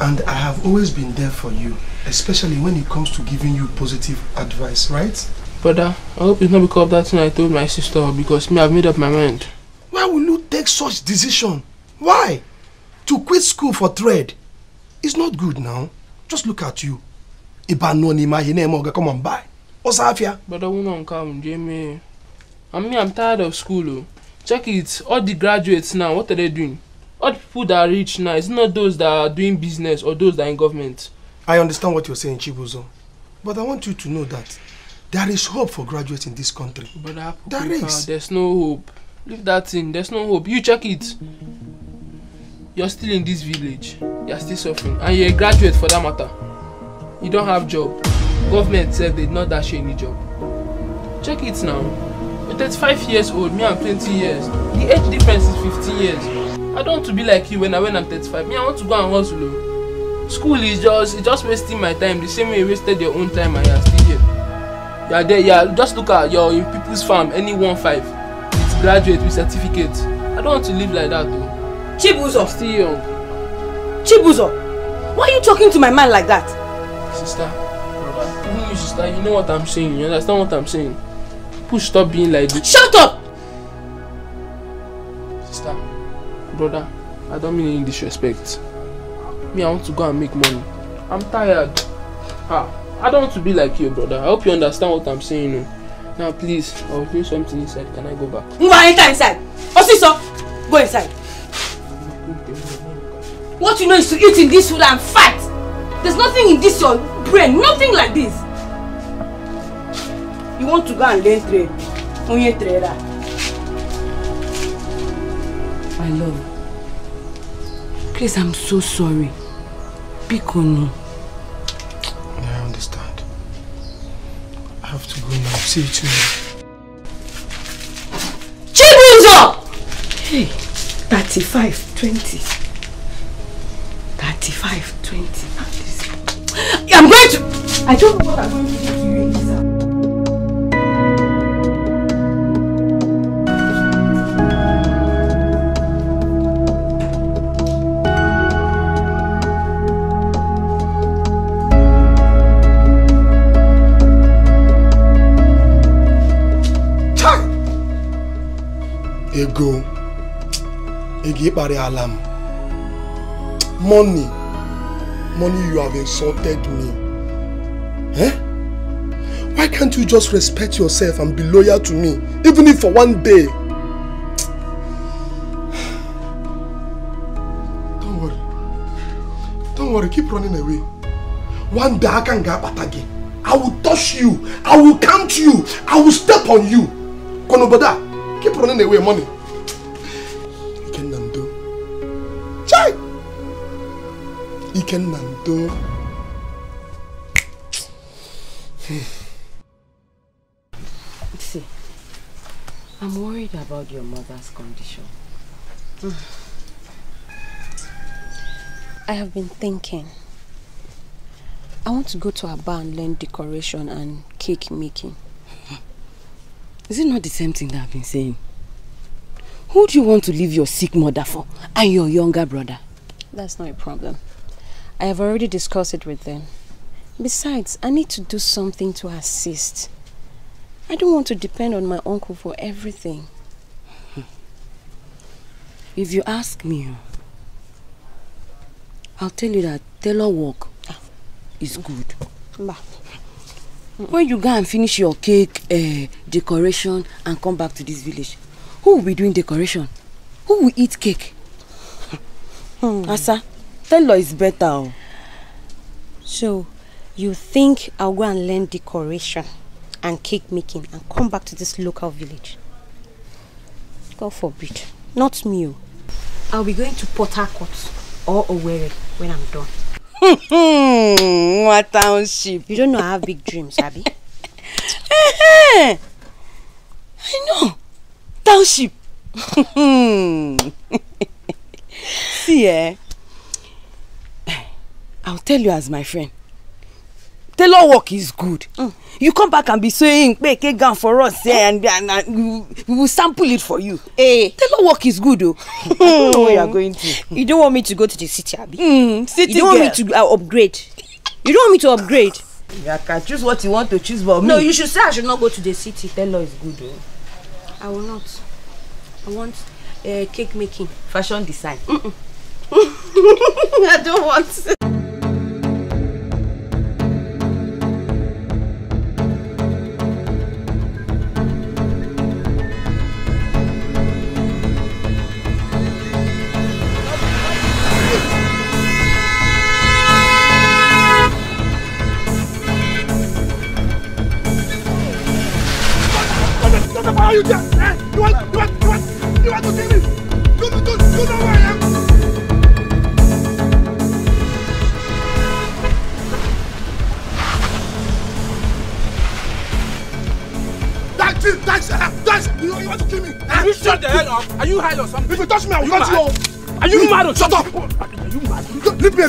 And I have always been there for you, especially when it comes to giving you positive advice, right? Brother, I hope it's not because of that thing I told my sister because me, I've made up my mind. Why will you take such decision? Why? To quit school for trade? It's not good now. Just look at you. Ibanoni mahine moga, come on, bye. Osafia. Brother, we don't come, Jamie. And me, I'm tired of school. Oh. Check it. All the graduates now, what are they doing? All the people that are rich now, it's not those that are doing business or those that are in government. I understand what you're saying, Chibuzo. But I want you to know that there is hope for graduates in this country. Brother, There Africa, is. There's no hope. Leave that thing. There's no hope. You check it. You're still in this village. You're still suffering. And you're a graduate for that matter. You don't have job. Government said they did not dash you any job. Check it now. You're 35 years old. Me, I'm 20 years. The age difference is 15 years. I don't want to be like you when, I, when I'm 35. Me, I want to go and hustle. oh. School is just it's just wasting my time the same way you wasted your own time and you're still here. You are there, yeah. Just look at your in people's farm, any one five. It's graduate with certificate. I don't want to live like that though. Chibuzo. Still young. Chibuzo, why are you talking to my man like that? Sister, brother, even you sister, you know what I'm saying. You understand what I'm saying? People stop being like this. Shut up! Sister, brother, I don't mean any disrespect. Me, I want to go and make money. I'm tired. Ah, I don't want to be like you, brother. I hope you understand what I'm saying. oh. Now, please, I was doing something inside. Can I go back? Move enter inside. Osiso, go inside. What you know is to eat in this food and fight. There's nothing in this your brain, nothing like this. You want to go and learn trade. Onye trader. My love. Please, I'm so sorry. No. I understand. I have to go now. See you tomorrow. Chibuzo! Hey, 35, 20. 35, 20. How is it? I'm going to... I don't know what I'm going to do to you, Ego. Ego ịkparị ala m. Money. Money you have insulted me. Eh? Why can't you just respect yourself and be loyal to me, even if for one day? Don't worry. Don't worry, keep running away. One day I can get gị. I will touch you. I will count you. I will step on you. Konoboda, keep running away, money. Ikenna ndo. See, I'm worried about your mother's condition. I have been thinking. I want to go to a bar and learn decoration and cake making. Is it not the same thing that I've been saying? Who do you want to leave your sick mother for and your younger brother? That's not a problem. I have already discussed it with them. Besides, I need to do something to assist. I don't want to depend on my uncle for everything. If you ask me, I'll tell you that tailor work is good. When you go and finish your cake uh, decoration and come back to this village, who will be doing decoration? Who will eat cake? Asa, tailor is better. So, you think I'll go and learn decoration and cake making and come back to this local village? God forbid. Not me. I'll be going to Port Harcourt or Owerri when I'm done. what township? You don't know I have big dreams, Abby. I know. Township. See, eh? I'll tell you as my friend. Tailor work is good. You come back and be sewing peke gown for us eh, and, and, and we, will sample it for you. Hey. Tailor work is good though. I don't know where you're going to. You don't want me to go to the city, Abby? Mm, city you don't girl. want me to uh, upgrade? You don't want me to upgrade? You can choose what you want to choose but me. No, you should say I should not go to the city. Tailor is good though. I will not. I want uh, cake making. Fashion design. I don't want.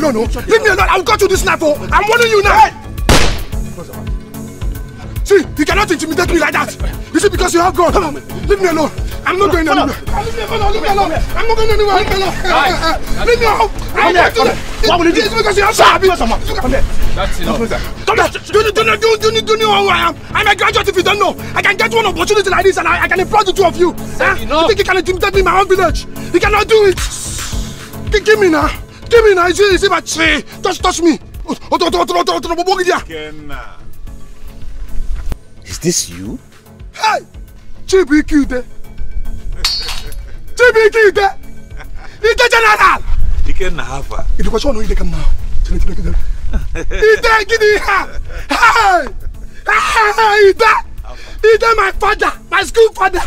Alone, oh. Leave me alone. I will cut you this knife, oh. I'm warning you now. See, you cannot intimidate me like that. You see, because you have. Come on, leave me alone. I'm not going anywhere. Leave me alone. Leave me alone. I'm not going anywhere. Leave me alone. Leave me alone. I'm going to. What will you do? It's because you have God. Come here. That's enough. Come here. Do you, do, you, do, you, do, you, do you know who I am? I'm a graduate if you don't know. I can get one opportunity like this and I, I can employ the two of you. Eh? You think you can intimidate me in my own village? You cannot do it. Give me now give me now. You see, you see my tree. Just touch me. Is this you? Hey! Chibiki de. Chibiki de. Ite general. Ike na hapa. Ile kwa chono ile kama. Chile chile kile. Ite gidi ha. Hey! Hey! Ite! Ite my father, my school father.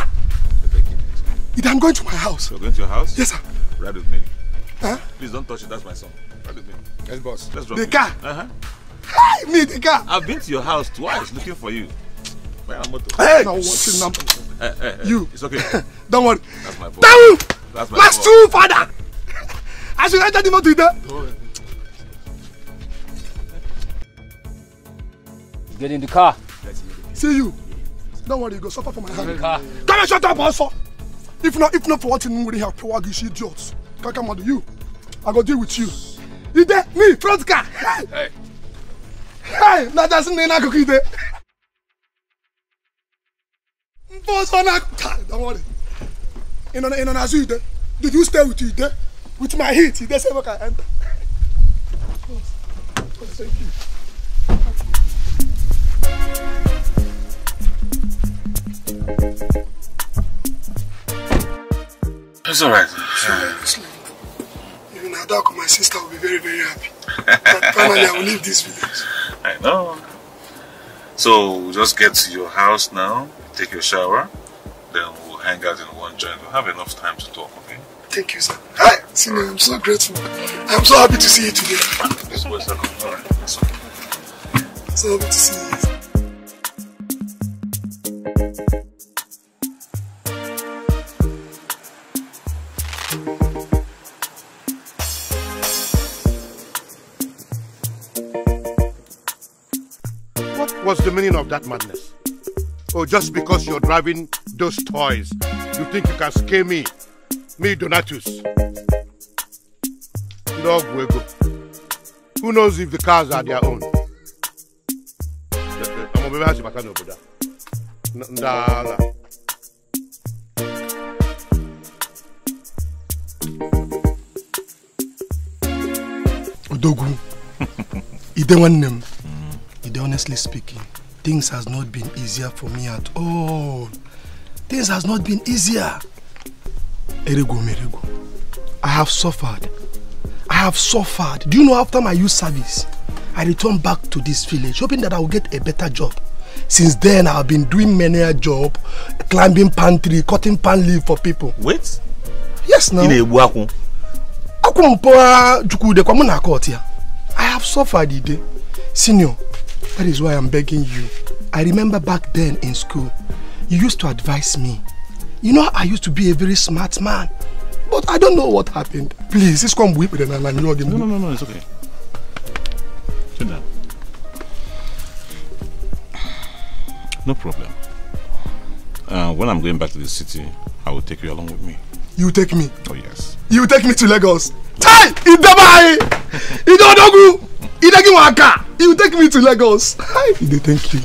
Ite, I'm going to my house. You're going to your house? Yes, sir. Ride with me. Huh? Please don't touch it. That's my son. Ride with me. Yes, boss. Let's drop The it. car. Uh-huh. Hey, me, the car. I've been to your house twice looking for you. Where am I? Hey, now watching now. Eh, eh, eh, You. It's okay. Don't worry. That's my boy. Down! That's my My boy. school father. I should enter the motor Ide. Get in the car. See you. Don't worry, you go suffer for my hand. Car. Come and shut up also. If not, if not for what you really have power, you see idiots. Can come on to you. I go deal with you. You there? me, front car. Hey, Hey. hey, na that's me na cookie Ide. Boss on a Don't worry. In on in on Azu Ide. Did you stay with you there? With my heat, Ide say make I enter. Boss, boss, thank you. It's alright. Even Adaku, my sister, will be very, very happy. But finally, I will leave this village. I know. So we'll just get to your house now, take your shower, then we'll hang out in one joint. We'll have enough time to talk, okay? Thank you, sir. Hi, Senior, I'm so grateful. I'm so happy to see you today. This was that's okay. So happy to see you. Meaning of that madness? Oh, just because you're driving those toys, you think you can scare me? Me, Donatus. Dog Wego. Who knows if the cars are their own? I'm going to bata n'obodo a. N- ndị agha. Odogwu, Ide nwanne. Ide honestly speaking, things has not been easier for me at all. Things has not been easier. Erego merego. I have suffered. I have suffered. Do you know after my youth service, I returned back to this village hoping that I will get a better job. Since then, I've been doing many a job, climbing pantry, cutting pan leaf for people. Wait. Yes, now. Ị na-egbu akwụ. akwụ mpụa chukwude kwa mụ na ya i have suffered ide senior that is why i'm begging you i remember back then in school you used to advise me you know i used to be a very smart man but i don't know what happened please this come na na nyọ gị No, no, no, no, it's okay. Sit down. No problem. Uh, when I'm going back to the city, I will take you along with me. you take me Oh, yes. you take me to lagos chai idebai ide odogwu ide gị nwa you take me to lagos Hi, ide thank you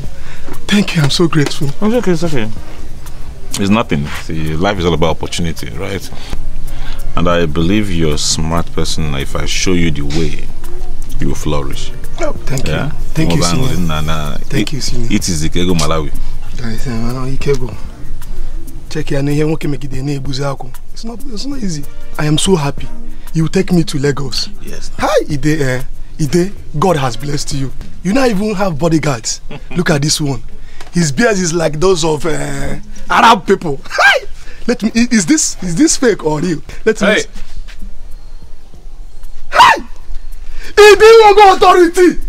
thank you i'm so grateful It's okay, it's okay. It's nothing. See, life is all about opportunity, right? And I believe you're a smart person. If I show you the way, you will flourish. Oh, thank you. Thank you, More than senior. within Nana. Thank It- you, senior. It is the Kego Malawi. Guys, eh, mana ike gwụ check ya na ihe nwoke megide na-egbuzi akwụ it's not, it's not easy i am so happy you take me to lagos yes hi ide eh, ide god has blessed you. You now even have bodyguards. Look at this one. His beard is like those of uh, arab people. Hi let me is this is this fake or real? Let me Hey. hi ide nwoke authority.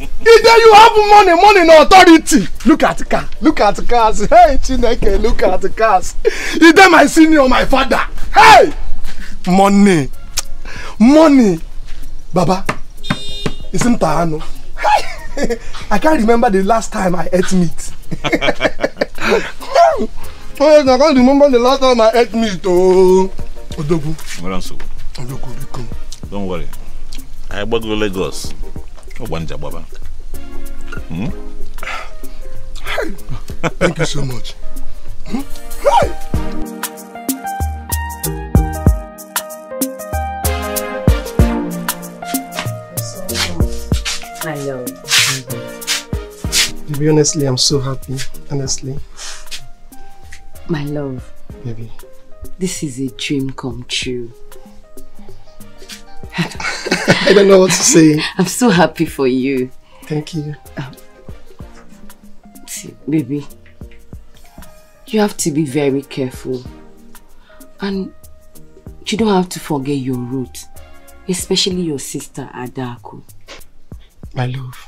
Ide you have money money na authority. Look at car look at cars. Hey chineke look at cars. Ide my senior my father. Hey! Money. Money. Baba isi m taa anụ i can't remember the last time i ate meat oh i can't remember the last time i ate meat oh so. odogwu biko Don't worry. I go Lagos. Ogbanja Baba. Hmm? thank you so much Hmm? hey. To be honestly, I'm so happy. Honestly, My love. baby. This is a dream come true. I don't know what to say. I'm so happy for you. Thank you. Um, see, baby, You have to be very careful. And you don't have to forget your roots, especially your sister Adaku. My love,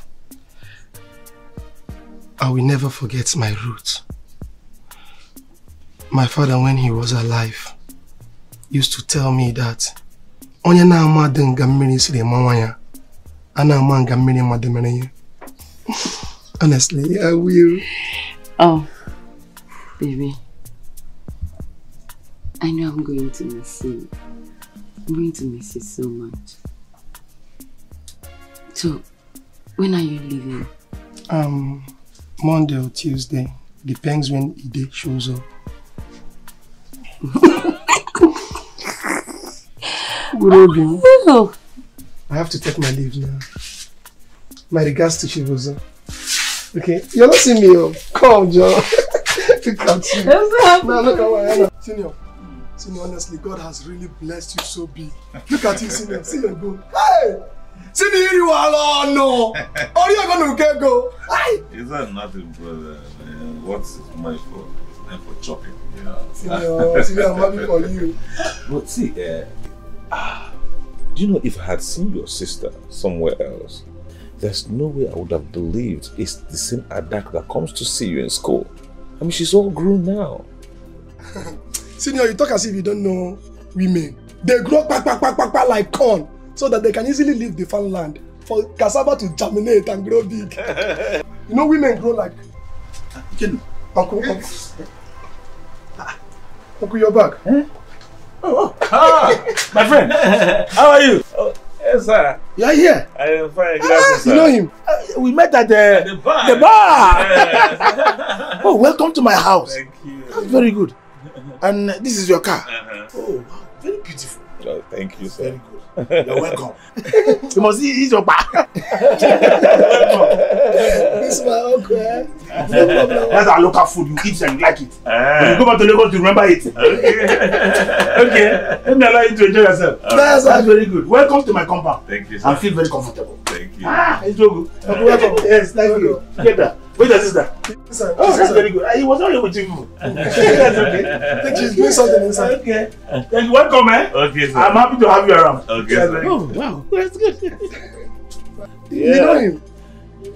I will never forget my roots. My father, when he was alive, used to tell me that onye na-ama dị nga mmiri siri ma nwa ya, a na-ama nga mmiri mmadụ mere ya. Honestly, I will. Oh, baby. I know I'm going to miss you. I'm going to miss you so much. So, when are you leaving? Um, Monday or Tuesday. Depends when Ide shows up. Good evening. Oh. I have to take my leave now. My regards to Chibuzo. Okay, you're not seeing me, oh. Come, John. look at you. Now look at what I am. Senior, Senior, honestly, God has really blessed you so big. Look at you, Senior. See your goal. Hey! Senior, you are alone, no. Or you're to get go. Is that nothing, brother? Man, what's my for? It's meant for chopping. Yeah. Senior, Senior, I'm happy for you. But see, uh, ah, do you know if I had seen your sister somewhere else, there's no way I would have believed it's the same Adak that comes to see you in school. I mean, she's all grown now. Senior, you talk as if you don't know women. They grow back, back, back, back, back like corn so that they can easily leave the farmland for cassava to germinate and grow big. you know, women grow like. Uncle, uncle. Uncle, you're back. Oh, ah, my friend, how are you? Oh, yes, sir. You are here. I am fine. Good afternoon, sir. You know him? Uh, we met at the, the bar. The bar. oh, welcome to my house. Thank you. That's very good. And uh, this is your car. Uh-huh. Oh, wow. Very beautiful. Oh, thank you, sir. Very good. You're welcome. you must see he's your bar. This is my uncle, eh? No problem. That's our local food. You eat and you like it. Ah. When you go back to Lagos, you remember it. Okay. okay. Let me allow you to enjoy yourself. That's That's very good. Welcome to my compound. Thank you, sir. I feel very comfortable. Thank you. Ah, it's so good. Welcome. Yes, thank you. Get that. Where's your sister? Inside, Oh, that's very good. He was not here with you. that's okay. Think she's doing something inside. Okay. Then you welcome, eh? Okay, sir. I'm happy to have you around. Okay, Yes, sir. very good. wow. That's good. You know him?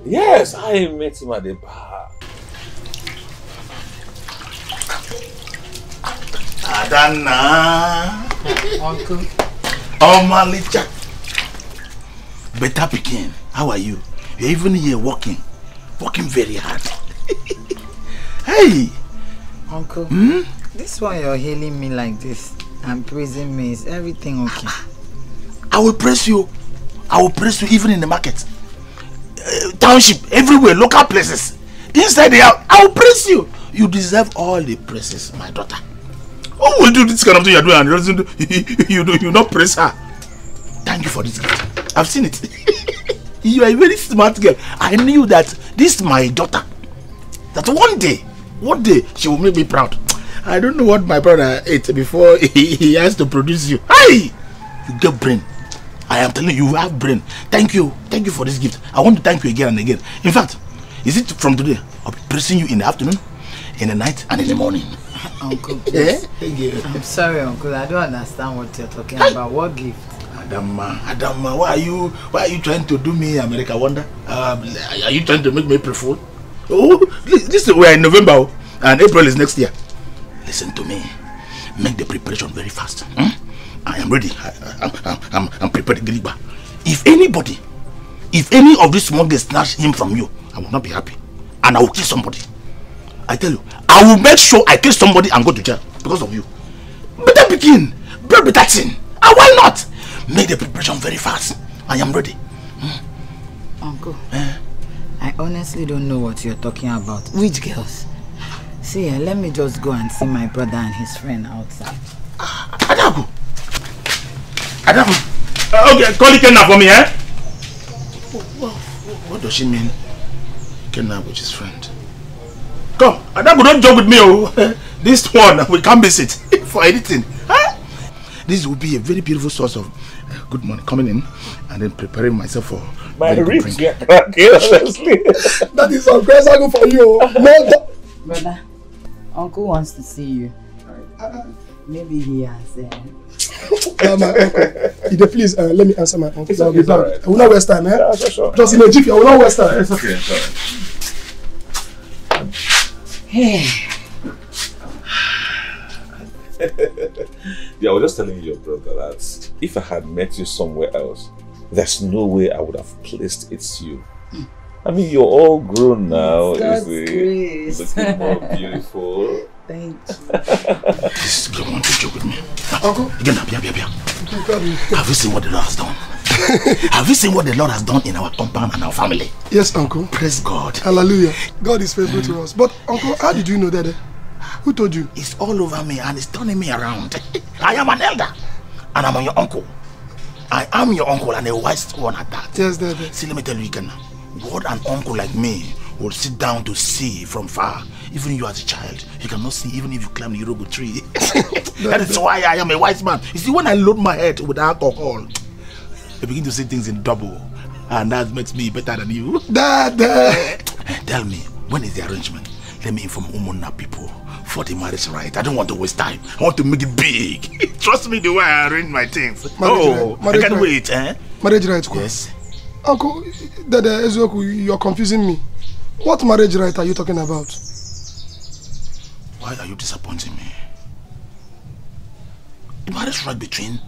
Yes, I met him at the bar. Adana. Uncle. Omalicha. Better begin. How are you? You're even here working. Working very hard. hey. Uncle. Hmm? This why you're hailing me like this and praising me. Is everything okay? I will praise you. I will praise you even in the market. Uh, township, everywhere, local places. Inside the house, I will praise you. You deserve all the praises, my daughter. Who will do this kind of thing you're doing and doesn't do, you, do, you not praise her? Thank you for this gift. I've seen it. you are a very smart girl. I knew that this is my daughter. That one day, one day she will make me proud. I don't know what my brother ate before he, he has to produce you. Hey! You get brain. I am telling you, you have brain. Thank you. Thank you for this gift. I want to thank you again and again. In fact, is it from today? I'll be praising you in the afternoon, in the night, and in the morning. Uncle, Eh? please. Thank you. I'm sorry, Uncle. I don't understand what you're talking about. What gift? Adama, Adama, why are you why are you trying to do me America wonder? Um, are you trying to make me pre-fool? Oh, li- listen, we are in November oh, and April is next year. Listen to me. Make the preparation very fast. hmm? I am ready. I, I, I'm, I'm, prepared, Griba. If anybody, if any of these smugglers snatch him from you, I will not be happy. And I will kill somebody. I tell you, I will make sure I kill somebody and go to jail because of you. Better begin. Better better thing. And why not? Make the preparation very fast. I am ready. Uncle, I honestly don't know what you're talking about. Which girls? See, eh, let me just go and see my brother and his friend outside. Adaku. Adaku. Uh, okay, call Ikenna for me, eh? What, what does she mean? Ikenna with his friend. Come, Adaku, don't joke with me, oh. this one, we can't miss it for anything. Huh? This will be a very beautiful source of good money coming in and then preparing myself for My very good ribs drink. get cracking, honestly. That is some crazy for you. oh. No, Brother, Uncle wants to see you. Maybe he has. Uh... Uh, my uncle. Ide, please, uh, let me answer my uncle. It's I'll okay, be it's back. alright. I will not waste time, eh? Yeah, sure, sure. Just in a jiffy, I will not waste time. It's okay, it's alright. Hey. yeah, I was just telling your brother that if I had met you somewhere else, there's no way I would have placed it's you. I mean, you're all grown now, you God's see. grace. Looking more beautiful. Thank you. This girl want to joke with me. Uncle? Again, Abia, Abia, Abia. Have you seen what the Lord has done? Have you seen what the Lord has done in our compound and our family? Yes, uncle. Praise God. Hallelujah. God is faithful to us. But, uncle, how did you know that? eh? Who told you? It's all over me and it's turning me around. I am an elder and I'm your uncle. I am your uncle and a wise one at that. Yes, Dad. See, let me tell you again. What an uncle like me will sit down to see from far. Even you as a child, you cannot see even if you climb the Irogo tree. that is why I am a wise man. You see, when I load my head with alcohol, I begin to see things in double. And that makes me better than you. Dad. Tell me, when is the arrangement? Let me inform Umuna people for the marriage right. I don't want to waste time. I want to make it big. Trust me the way I arrange my things. Marriage oh, right. Marriage I can't right. wait, eh? Marriage right, Kwa. Yes. Uncle, Dad, Ezoku, you're confusing me. What marriage right are you talking about? Why are you disappointing me? The marriage right between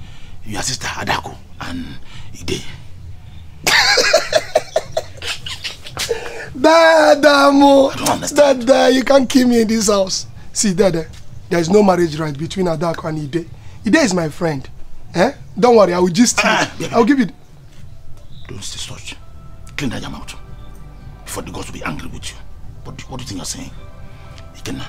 your sister Adaku and Ide. Dad, Amo. Dad, Dad, you can't kill me in this house. See, eh, there is no marriage right between Adako and Ide. Ide is my friend. Eh? Don't worry, I will just you. I'll give you. Don't say such. Clean that your mouth. Before the gods will be angry with you. What, what do you think you're saying? Ikenna,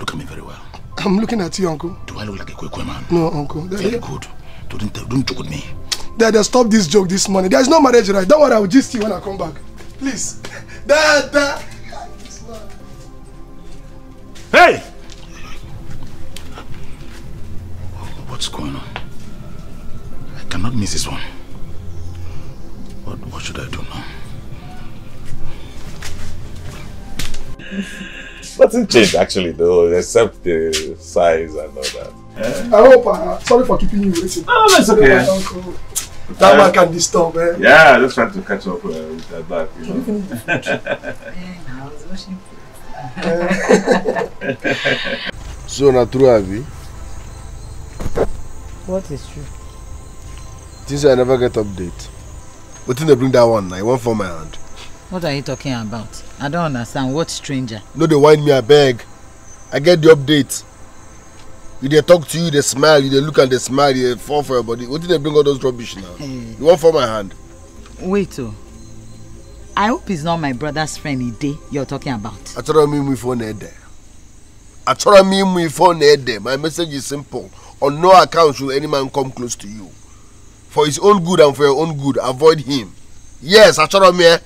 look at me very well. I'm looking at you, Uncle. Do I look like a quick man? No, Uncle. Very good. Don't, don't joke with me. Dad, stop this joke this morning. There is no marriage right. Don't worry, I will just you when I come back. Please. Dad, Dad. Hey! What's going on? I cannot miss this one. What, what should I do now? Nothing changed actually though, except the size and all that. I hope. Uh, sorry for keeping you waiting. Oh, that's okay. Uh, That man can disturb, eh? Yeah, just trying to catch up uh, with that back, you know. so na true abi What is true? things i never get update wetin dey bring that one na you wan fall my hand What are you talking about? I don't understand. What stranger? no dey whine me abeg i get the update you dey talk to you dey smile you dey look and dey smile you dey fall for your body wetin dey bring all those rubbish now you wan fall my hand Wait, oh. I hope it's not my brother's friend Ide you're talking about. achọrọ m ịmụ ife ọ na-ede achọrọ m ịmụ ife ọ na-ede my message is simple on no account should any man come close to you for his own good and for your own good avoid him yes achọrọ m ya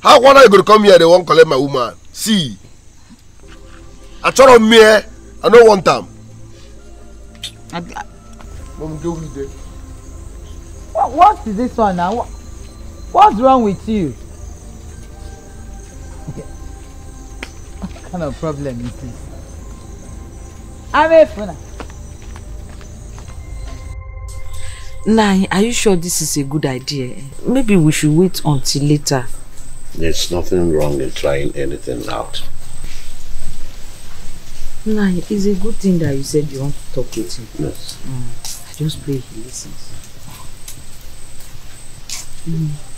how one you go come here dey wan collect my woman see achọrọ m ya i no want am. Mom, go with. What, what is this one now? What, what's wrong with you? what kind of problem is this? I'm a phone. Nai, are you sure this is a good idea? Maybe we should wait until later. There's nothing wrong in trying anything out. Nai, it's a good thing that you said you want to talk with him. Yes. Mm. I just pray he listens. Mm.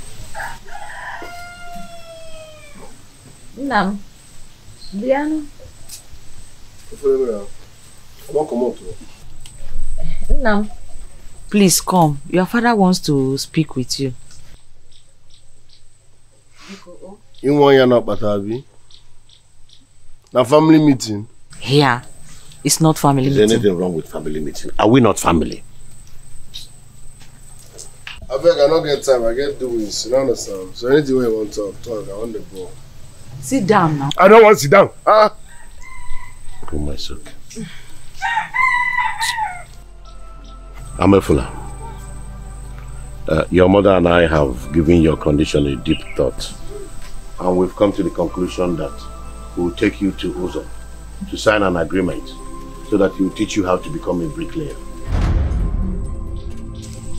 Nam, Diana, Nam. Please come. Your father wants to speak with you. You want ya not but abi? Na family meeting. Here. It's not family Is there meeting. anything wrong with family meeting? Are we not family? abeg i no get time i get doings you no understand so anything you wan talk talk i wan dey go. Sit down now. i don't want to sit down. Ah. Oh my soul. Amefula, uh, your mother and I have given your condition a deep thought, and we've come to the conclusion that we'll take you to Uzo to sign an agreement so that he will teach you how to become a bricklayer.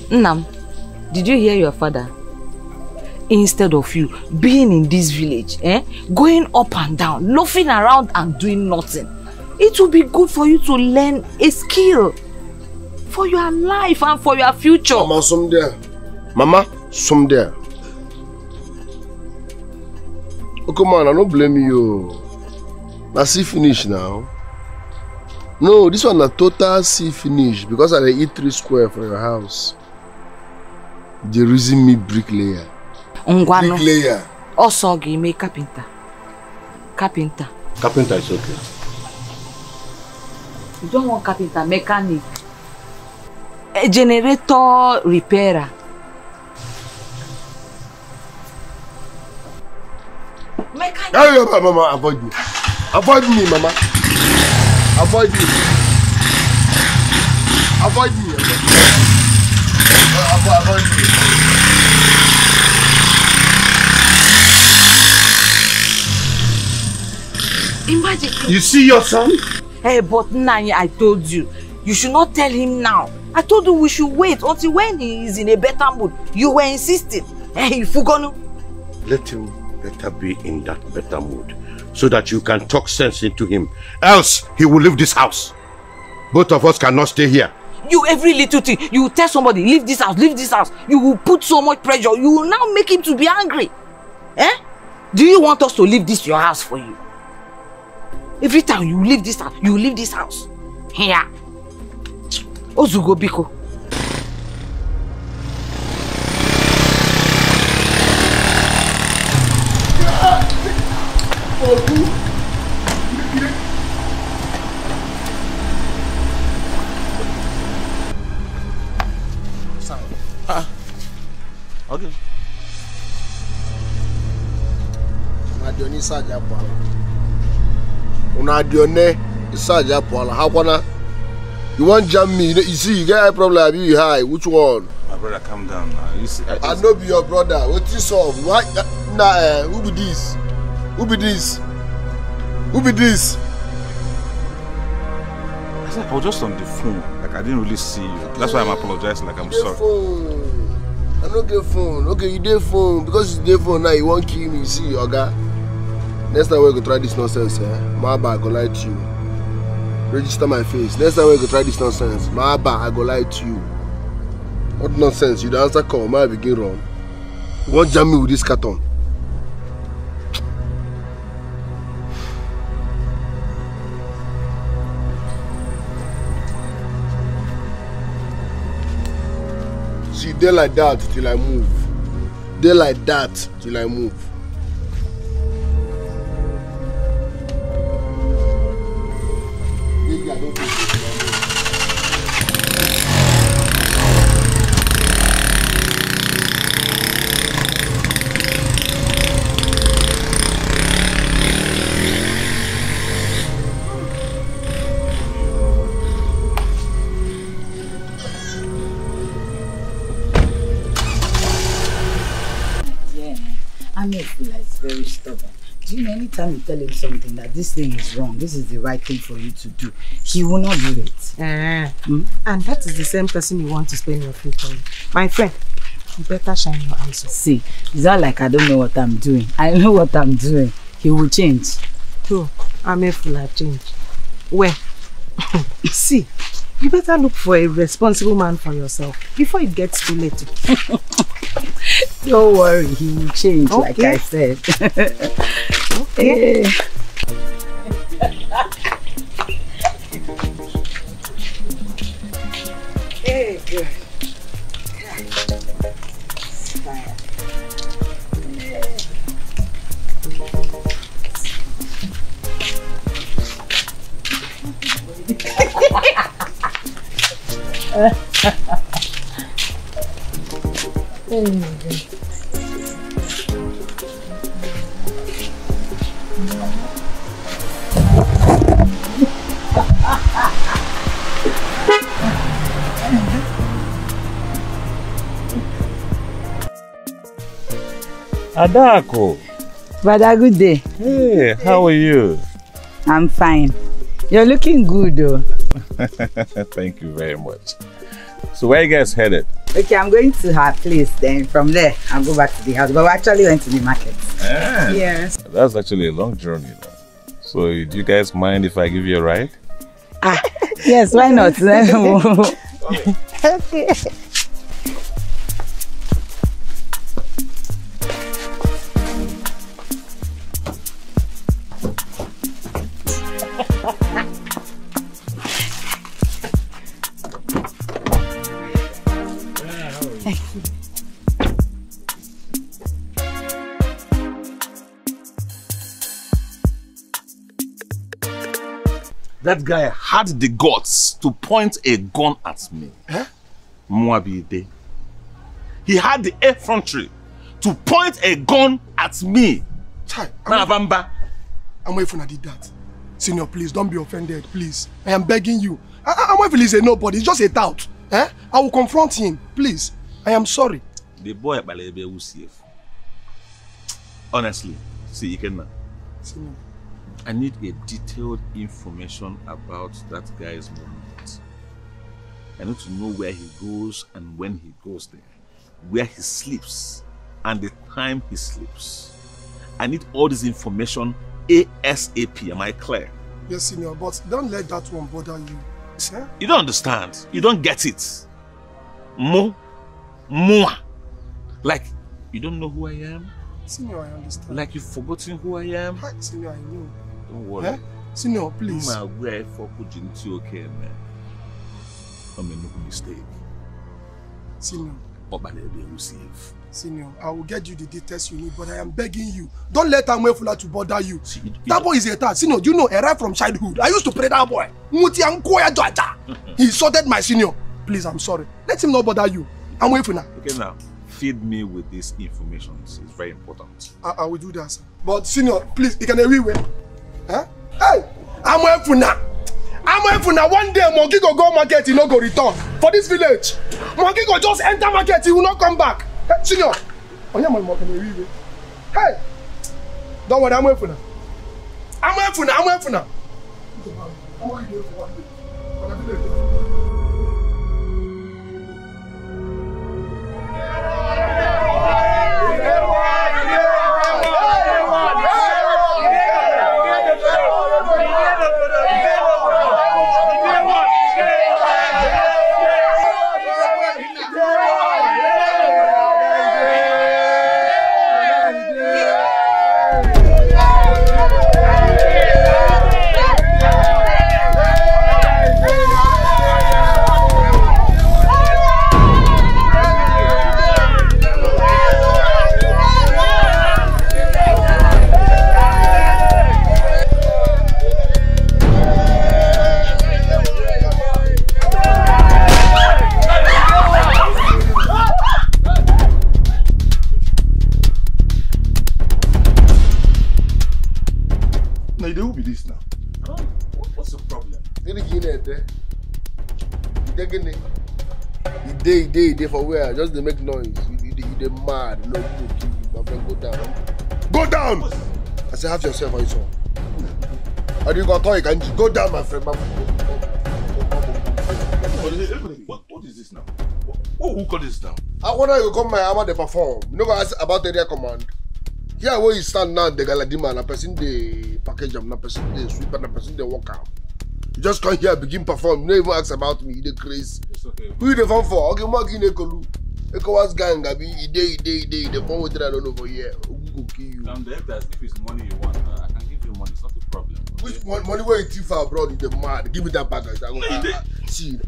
Nnam, did you hear your father? Instead of you being in this village, eh, going up and down, loafing around and doing nothing, it will be good for you to learn a skill for your life and for your future. Mama, some there. Mama, some there. Oh, come on, I don't blame you. Na see finish now. No, this one na total see finish because I dey eat three square for your house. Dey reason me bricklayer. Bricklayer. ọsọ gị mee kapịnta. Kapịnta. Carpenter is okay. You don't want carpenter, mechanic. A generator repairer. Mechanic. Hey, hey, mama, avoid me. Avoid me, mama. Avoid me. Avoid me. Avoid, avoid me. Imagine. You see your son? Hey, but Nanya, I told you, you should not tell him now. I told you we should wait until when he is in a better mood. You were insisting. Hey, Fugonu. Let him better be in that better mood so that you can talk sense into him. Else, he will leave this house. Both of us cannot stay here. You every little thing, you tell somebody, leave this house, leave this house. You will put so much pressure. You will now make him to be angry. Eh? Do you want us to leave this your house for you? Every time you leave this house, you leave this house. Here. Ozugo Biko. Ah. Okay. Una Dione Isaja Pwala. Una Dione Isaja Pwala. How wanna? You want jam me? You, you see, you get eye problem. Abi you high. Which one? My brother, calm down now. You see, I know be your brother. What you solve? Why? Nah, eh, who be this? Who be this? Who be this? I said I was just on the phone. Like I didn't really see you. That's why I'm apologizing. Like I'm Dey sorry. phone. I no get phone. Okay, you dey phone because you dey phone now. You wan kill me. You see, oga. Next time we go try this nonsense, eh? My bad, I go lie to you. Register my face. Next time we go try this nonsense, my bad, I go lie to you. What nonsense? You dey answer call, my begin run. Wan jam me with this carton? See, dey like that till I move. Dey like that till I move. Maybe stubborn. Do you know anytime you tell him something that this thing is wrong, this is the right thing for you to do, he will not do it. Eh, And that is the same person you want to spend your future with. My friend, you better shine your eyes on. See, it's not like I don't know what I'm doing. I know what I'm doing. He will change. True, I'm a fool change. Where? See, you better look for a responsible man for yourself before it gets too late. Don't worry, he will change, like I said. Okay. Hey, good. Oh, Adaku. Brother, good day. Hey, how are you? I'm fine. You're looking good though. Thank you very much. So where you guys headed? Okay, I'm going to her place. Then from there, I'll go back to the house. But we actually went to the market. Ah, Yes. That's actually a long journey. Though. So do you guys mind if I give you a ride? Ah, yes, why not? okay. That guy had the guts to point a gun at me. Eh? Mwabide. He had the effrontery to point a gun at me. Chai, Navamba. I'm waiting for did that. Senior, please don't be offended, please. I am begging you. I'm waiting is a nobody. It's just a doubt. Eh? I will confront him, please. I am sorry. The boy Balebe will see if. Honestly, see, Ikenna, Senior. I need a detailed information about that guy's movement. I need to know where he goes and when he goes there, where he sleeps and the time he sleeps. I need all this information ASAP. Am I clear? Yes, senior, but don't let that one bother you. Sir? You don't understand. You don't get it. Mo, moi. Like you don't know who I am. Senior, I understand. Like you've forgotten who I am. Hi, senior, I know. Don't worry. Eh? Senior, please. Ma where for Kujinti okay, man. I'm a no mistake. Senior, Obalebe will save. senior, I will get you the details you need, but I am begging you. Don't let Amwefula to bother you. that boy is a tad. Senior, you know, right from childhood. I used to pray that boy. Muti Ankoya Jaja. He insulted my senior. Please, I'm sorry. Let him not bother you. Amwefuna. Okay, now feed me with this information. It's very important. I, I will do that, sir. But senior, please, you can everywhere amefuna amefuna one day monkey go go market he no go return. For this village monkey go just enter market e no come back. Hey, senior. Onyemamokaneriwe hey! Don worry amefuna amefuna amefuna. Thank you. For where? Just dey make noise. You dey you dey mad. No, you go kill. My friend, go down. Go down! I say have yourself your. And you got toy kanji. Go down, my friend. My What, what is this now? What, what who call this now? I wonder you come my hammer dey perform. You no go ask about area command. Here where you stand now, the galadima, na person dey package na person dey sweep, na person dey work am. You just come here, begin perform. You don't even ask about me. You the crazy. It's okay. Who you the phone for? Okay, Magi Nekolu. ECOWAS gang, Gabi. Ide, Ide, Ide. The phone with that I all over here. Who go kill you? Some directors, if it's money you want, uh, I can give you money. It's not a problem. Okay? Which money? Money where you thief abroad You the mad. Give me that bag. guys. I gonna ah, see.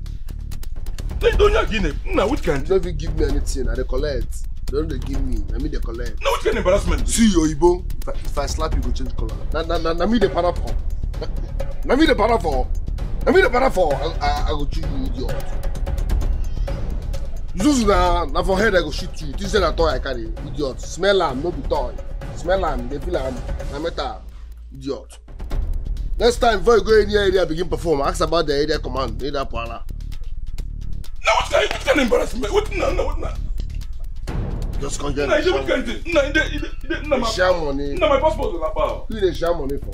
They don't have Guinea. No, which can? Don't even give me anything. I collect. Don't they give me. I mean they collect. No, which can embarrassment? See, Oibo. If I, if I slap you, go change color. Na na na, na me the pan up. Let mi the banner for. mi me the banner for. Uh, uh, I, I, shoot you, idiot. Zuzu na na for head I go shoot you. This is a toy I carry, idiot. Smell am, no be toy. Smell am, they feel am. Na metal, idiot. Next time, before you go in here area, begin perform. Ask about the area command, Need that area parlor. No, what's that? It's an embarrassment. What? No, no, what? No. Just come here. it. No, you can't. do. you can't. No, my passport. No, my passport is about. Who they share money for?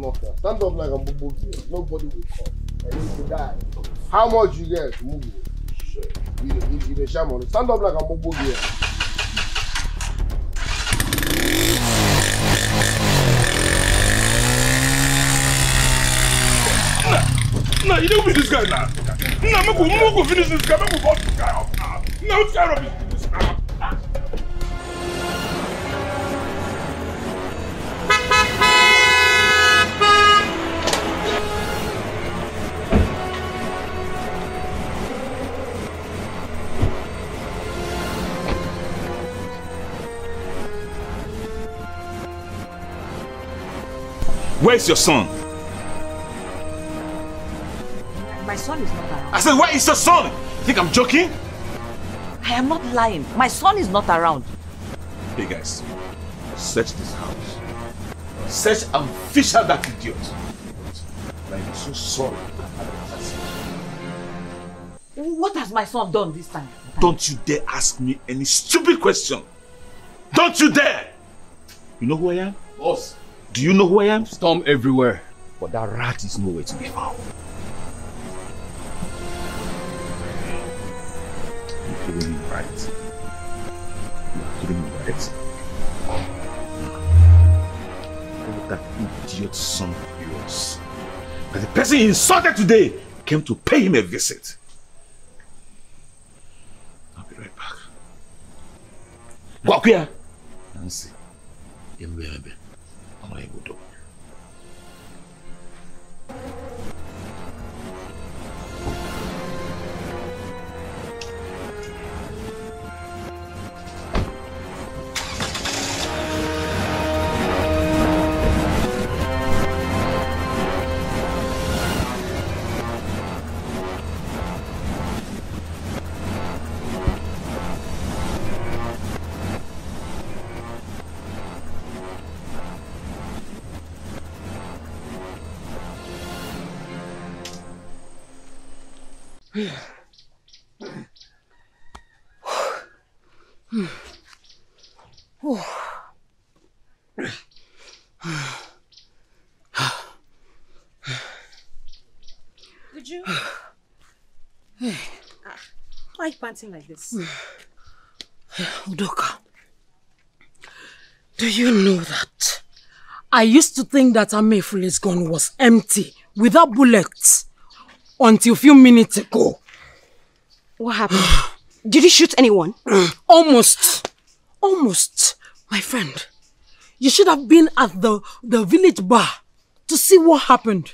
Knock now. Stand up like a boo Nobody will come. And then you die. How much you get? Move. Sure. You, you, you the shaman. Stand up like a here. Nah, you don't finish this guy now. Nah, make we finish this guy. Make we bust this guy up now. Nah, which kind of Where's your son? My son is not around. I said, where is your son? You think I'm joking? I am not lying. My son is not around. Hey guys, search this house. Search and fish out that idiot. I'm so sorry. What has my son done this time? Don't you dare ask me any stupid question. Don't you dare! You know who I am? Boss. Do you know who I am? Storm everywhere. But that rat is nowhere to be found. You're killing me right. You're killing me right. Oh, that idiot son of yours. That the person he insulted today came to pay him a visit. I'll be right back. Go up here. Nancy. Yembe I'm language Did you? Ah, Why are you panting like this? Udoka, do you know that? I used to think that Amefula's gun was empty, without bullets, until a few minutes ago. What happened? Did you shoot anyone? Almost. Almost. My friend, you should have been at the, the village bar to see what happened.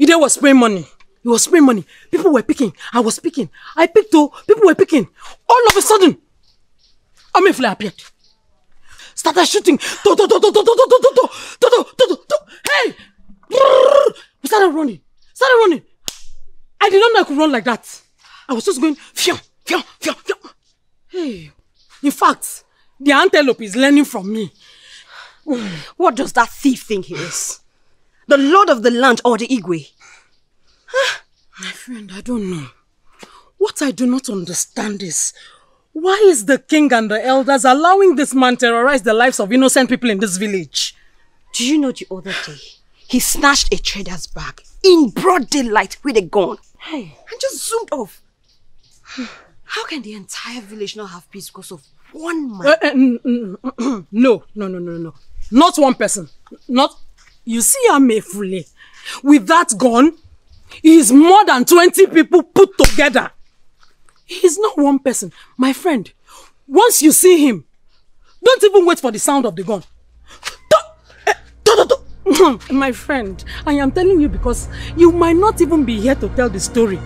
Ide was spraying money. He was spraying money. People were picking. I was picking. I picked too. People were picking. All of a sudden, Amefula appeared. Started shooting. Hey! We started running. Started running. I did not know I could run like that. I was just going, phew, phew, phew, phew. Hey. In fact, the antelope is learning from me. What does that thief think he is? The lord of the land or the Igwe? My friend, I don't know. What I do not understand is why is the king and the elders allowing this man to terrorize the lives of innocent people in this village? Do you know the other day, he snatched a trader's bag in broad daylight with a gun Hey. and just zoomed off. How can the entire village not have peace because of one man? Uh, uh, n- n- no, no, no, no, no. Not one person. Not. You see Amefula. With that gun, he is more than 20 people put together. He's not one person. My friend, once you see him, don't even wait for the sound of the gun. Eh. My friend, I am telling you because you might not even be here to tell the story.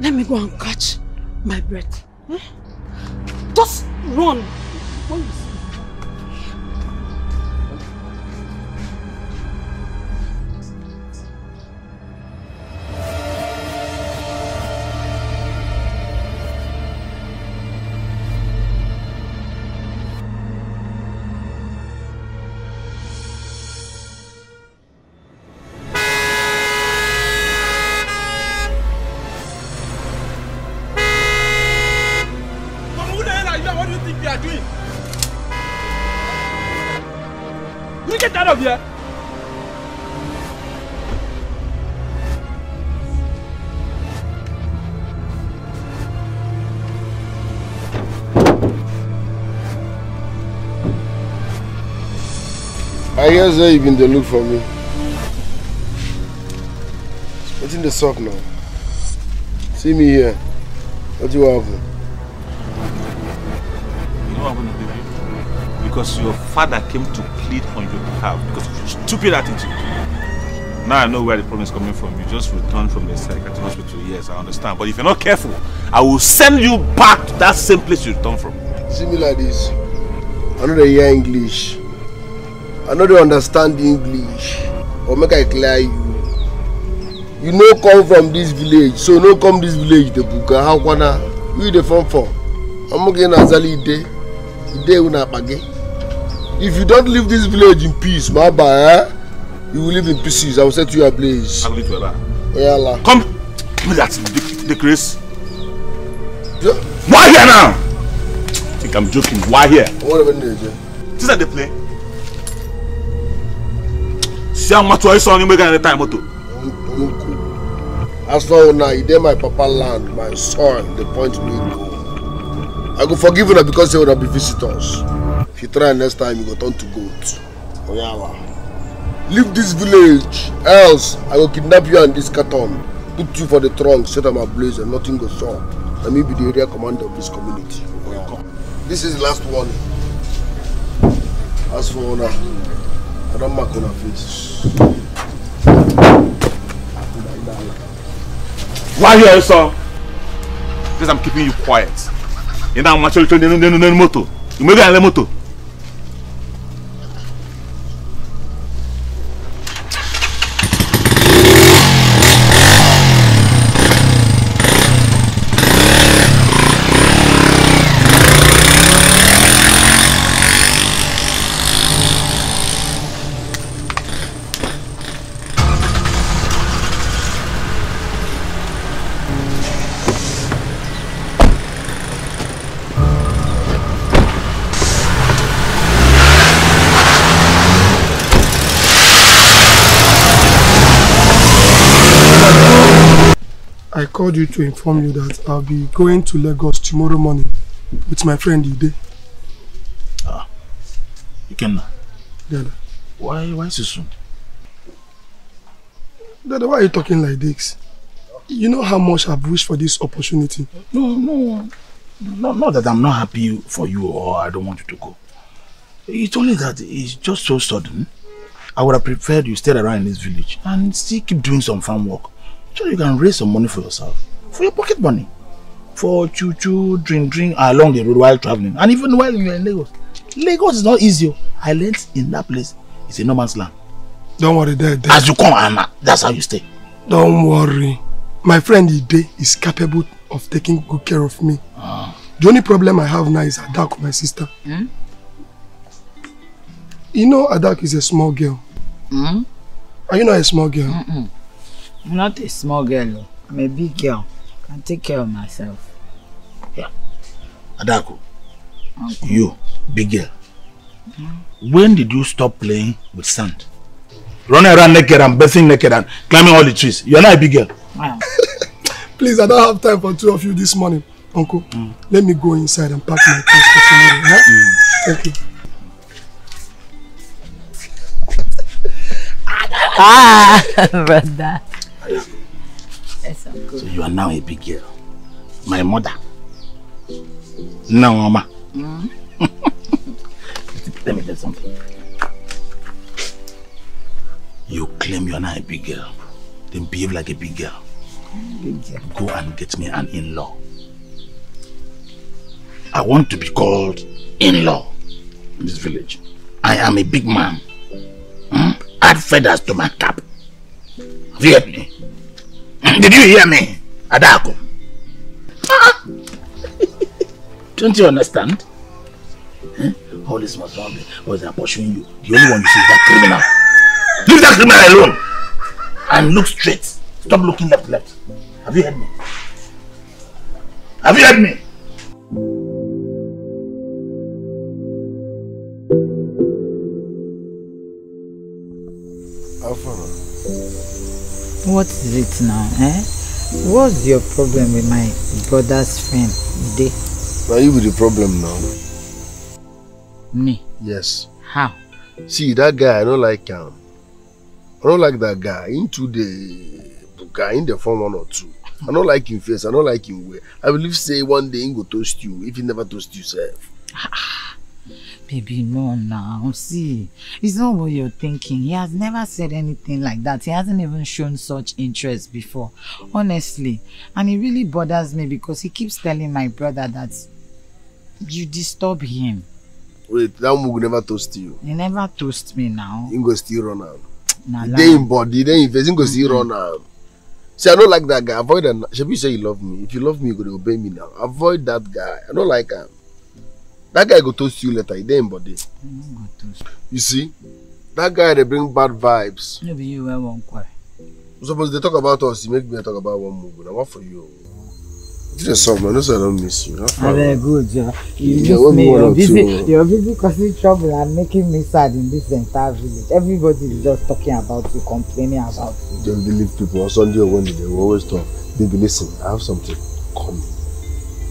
Let me go and catch my breath. Eh? Just run. I hear say you been dey look for me. What's in the sup now? See me here. What do you happen? You know what I'm gonna do? Because your father came to plead on your behalf because of your stupid attitude. Now I know where the problem is coming from. You just returned from the psychiatric hospital. Yes, I understand. But if you're not careful, I will send you back to that same place you returned from. See me like this. I know dey hear English. I know dey understand English. But make I clear you. You no come from this village, so no come this village dey buga how kwana. You dey from for? Amoge na Azali Ide. Ide una akpage. If you don't leave this village in peace, my boy, eh? You will live in pieces. I will set you ablaze. I will leave you alone. Yeah, Allah. Come. Me that. The, the grace. Why here now? I think I'm joking. Why here? What about Nigeria? This is the play. See how much I saw you make any time moto. As for una, e dey my papa land, my soil, the point me go. I go forgive una because say una be visitors. If you try next time, you go turn to goat. Oyawa. Leave this village, else I go kidnap you and this carton, put you for the trunk, set am ablaze and nothing go sup. Na me be the area commander of this community. Oyawa. This is the last warning. As for una, I don't mark on her face. Why here, sir? Because I'm keeping you quiet. You know, I'm actually trying to motor. You may be on motor. Called you to inform you that I'll be going to Lagos tomorrow morning with my friend Ide. Ah, Ikenna, Dada. why, why so soon? Dada, why are you talking like this? You know how much I've wished for this opportunity. No, no, not, not that I'm not happy for you or I don't want you to go. It's only that it's just so sudden. I would have preferred you stayed around in this village and still keep doing some farm work. So you can raise some money for yourself. For your pocket money. For choo choo, drink, drink along the road while traveling. And even while you're in Lagos. Lagos is not easy. I learned in that place. It's a no man's land. Don't worry, Dad. As you come, and that's how you stay. Don't worry. My friend Ide is capable of taking good care of me. The only problem I have now is Adak, my sister. Hmm? You know Adak is a small girl. Hmm? Are you not a small girl? Mm-mm. I'm not a small girl. oh. I'm a big girl. Can take care of myself. Yeah. Adaku, you, big girl, mm-hmm. when did you stop playing with sand? Running around naked and bathing naked and climbing all the trees. You're not a big girl. Wow. Please, I don't have time for two of you this morning. Uncle, mm. let me go inside and pack my things for tomorrow. Huh? Mm. Thank you. ah, brother. Yes. So you are now a big girl. My mother. No, mama. Mm. Let me tell you something. You claim you are not a big girl. Then behave like a big girl. Big girl. Go and get me an in-law. I want to be called in-law in this village. I am a big man. Hmm? Add feathers to my cap. Have you heard me? Did you hear me, Adako? Ah! Don't you understand? Eh? All this must not be are pursuing you. The only one you see is that criminal. Leave that criminal alone and look straight. Stop looking left, left. Have you heard me? Have you heard me? What is it now, eh? What's your problem with my brother's friend, Ide? Now you be the problem now. Me? Yes. How? See, that guy, I don't like him. I don't like that guy. Into the guy in the form one or two. I don't like him face. I don't like him way. I believe say one day he go toast you if he never toast you self. Baby, no now. See, it's not what you're thinking. He has never said anything like that. He hasn't even shown such interest before. Honestly. And it really bothers me because he keeps telling my brother that you disturb him. Wait, that mug never toast you. He never toast me now. He go still run am. Nah, He dey him body, then him face, he go still run am. See, I don't like that guy. Avoid that. Shebi say you love me. If you love me, you go obey me now. Avoid that guy. I don't like him. That guy go toast you later. He him body. You see, that guy dey bring bad vibes. Maybe you were one quarrel. Suppose they talk about us, you make me talk about one move. Now what for you? You dey solve man. No say I don't miss you. Far? Abeg good job. You Yeah, miss me. You're busy. two. You're busy causing trouble and making me sad in this entire village. Everybody is just talking about you, complaining about you. Don't believe people on Sunday or Wednesday. They will always talk. Baby, listen. I have something coming.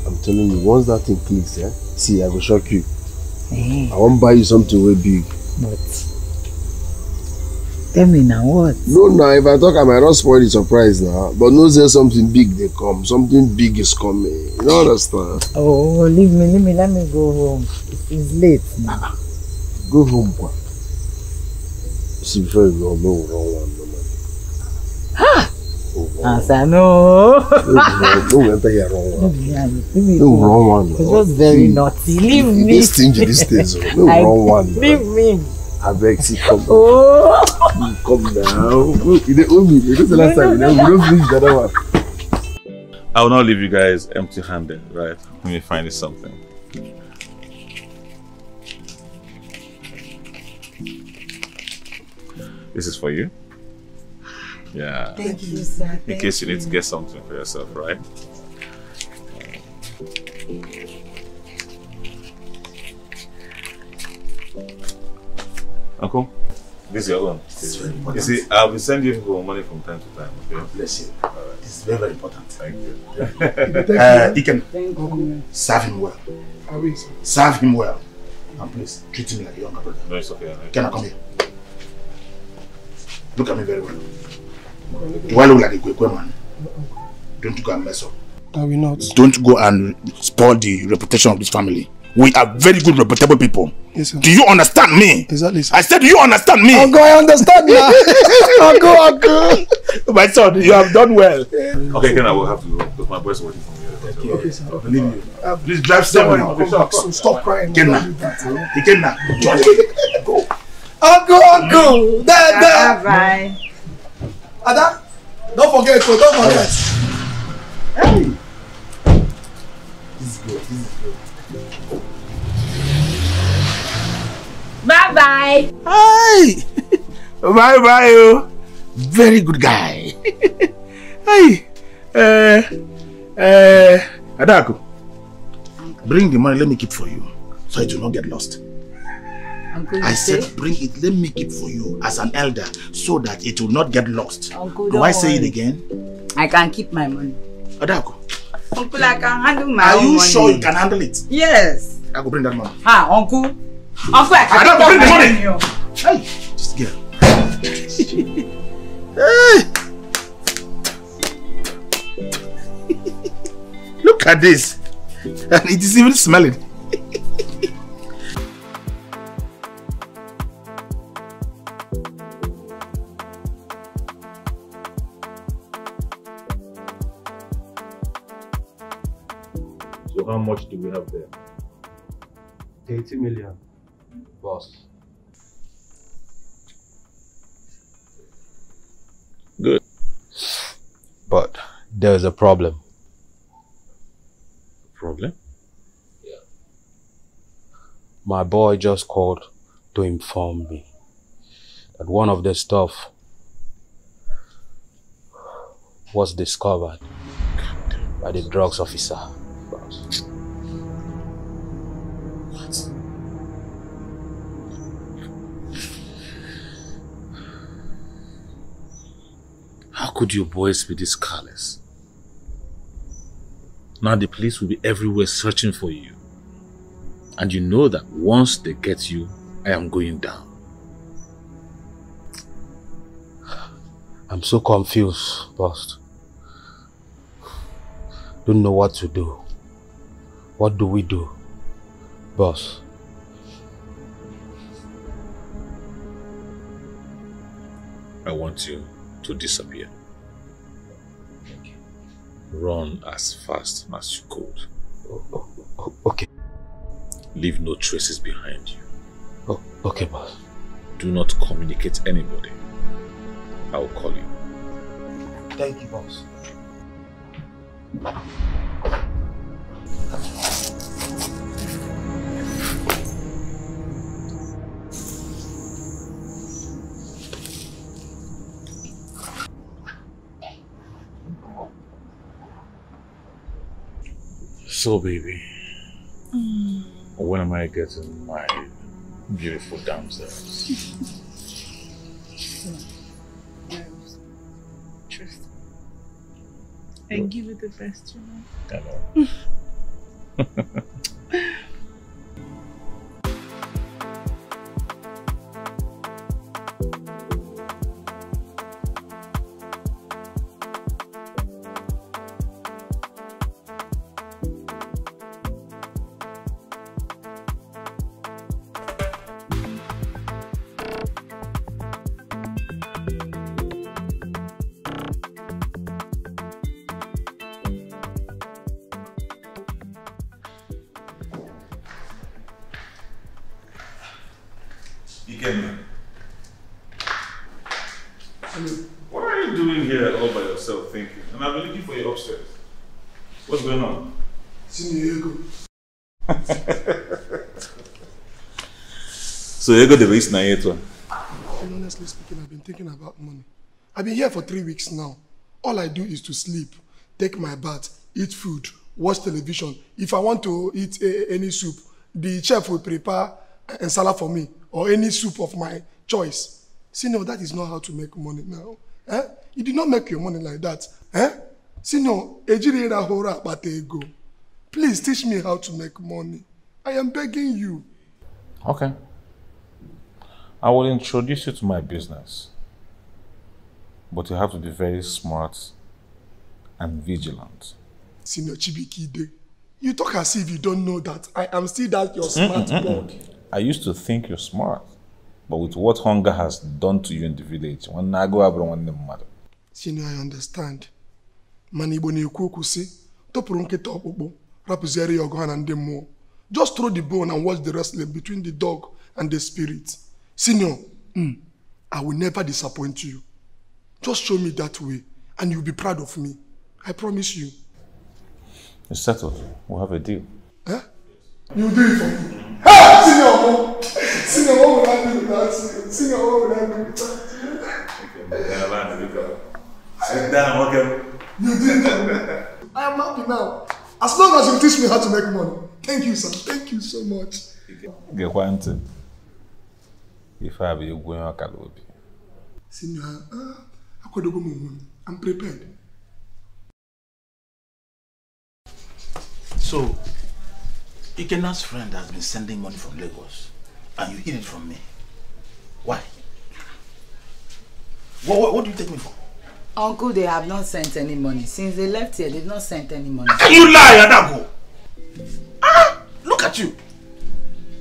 I'm telling you, once that thing clicks, eh? See, I will shock you. Eh, I won't buy you something way big. but tell me now what? No, now if I talk, I might not spoil the surprise now. But no, say something big they come. Something big is coming. You don't understand? Oh, leave me, leave me, let me go home. It's, late now. Go home, kwa. See, before you go no wrong one, no man. As I know. No, no enter here wrong one. Leave me, leave No wrong one. It's just very naughty. Leave me. dey stingy these days. oh. No I- wrong one. Leave me. I beg, see, come. Oh. Come now. You dey owe me. This is the last time. You we don't finish the other one. I will not leave you guys empty handed, right? Let me find you something. This is for you. Yeah. Thank you, sir. In Thank case you need to get something for yourself, right? Uncle, this is your own. very You see, I'll be sending you people money from time to time, okay? Bless you. This is very, very important. Thank you. Thank you. Uh, he can serve him well. I will. Serve him well. And please treat him like a younger brother. No, it's okay. Can I come here? Look at me very well. Do I look like a quick man? Don't go and mess up. I will not. Don't go and spoil the reputation of this family. We are very good, reputable people. Yes, sir. Do you understand me? Exactly, sir. I said, do you understand me? Uncle, I understand now. uncle, uncle. My son, you have done well. Okay, then I will have to go because my boys are waiting for me. Okay, sir. Believe you. Uh, Please drive someone. Don't worry, come back. Stop crying. Ikenna. Ikenna. Go. Uncle, uncle. Dad, dad. Bye. Ada, don't forget, oh, don't forget. Hey. This is good. This is good. Bye bye. Hi. bye bye. Oh. Very good guy. hey. Uh, uh, Adako. Bring the money. Let me keep for you, so it will not get lost. Uncle, I said, say? bring it. Let me keep for you as an elder, so that it will not get lost. Uncle, Do I say it again? I can keep my money. Adaku. Uncle, I can handle my Are own you money. sure you can handle it? Yes. I will bring that money. Ah, uncle. Uncle, I can Adaku, bring the money. Hey, this girl. hey. Look at this. And it is even smelling. How much do we have there? 80 million, boss. Good. But there's a problem. Problem? Yeah. My boy just called to inform me that one of the stuff was discovered by the drugs officer. How could you boys be this careless? Now the police will be everywhere searching for you. And you know that once they get you, I am going down. I'm so confused, boss. Don't know what to do. What do we do, boss? I want you to disappear. Run as fast as you could. Okay. Leave no traces behind you. Oh, okay, boss. Do not communicate anybody. I will call you. Thank you, boss. So, baby, when am I getting my beautiful damsels? Trust me. I give it the best, you know. I know. So you got the race now yet one? And honestly speaking, I've been thinking about money. I've been here for three weeks now. All I do is to sleep, take my bath, eat food, watch television. If I want to eat a, any soup, the chef will prepare ensala for me or any soup of my choice. Senior, that is not how to make money now. Eh? You did not make your money like that. Eh? Senior, ejiri rahora akpata ego. Please teach me how to make money. I am begging you. Okay. I will introduce you to my business. But you have to be very smart and vigilant. Senior Chibikide, you talk as if you don't know that I am still that your smart Mm-mm-mm. boy. I used to think you're smart. But with what hunger has done to you in the village, when I go abroad, one mother. Senior, I understand. Mana Igbo na-ekwu okwu sị, tọpụrụ nkịta ọkpụkpụ, rapụziere ya ọgụ ha na ndị mmụọ. Just throw the bone and watch the wrestling between the dog and the spirit. Senior, mm, I will never disappoint you. Just show me that way and you'll be proud of me. I promise you. It's settled. We'll have a deal. Eh? You do it for me. Hey, Senior, Mo! Senior, what will I do without you? Senior, what will I do without you? Sit down, okay? You did that. I am happy now. As long as you teach me how to make money. Thank you, sir. Thank you so much. Gekwa ntị. Ife a bụ egwu onye ọkala obi. Senior, akwadogo m onwe m. I'm prepared. So, Ikena's friend has been sending money from Lagos, and you hid it from me. Why? What, what, what do you take me for? Uncle, they have not sent any money. Since they left here, they've not sent any money. Can you lie, Adago? Ah, look at you.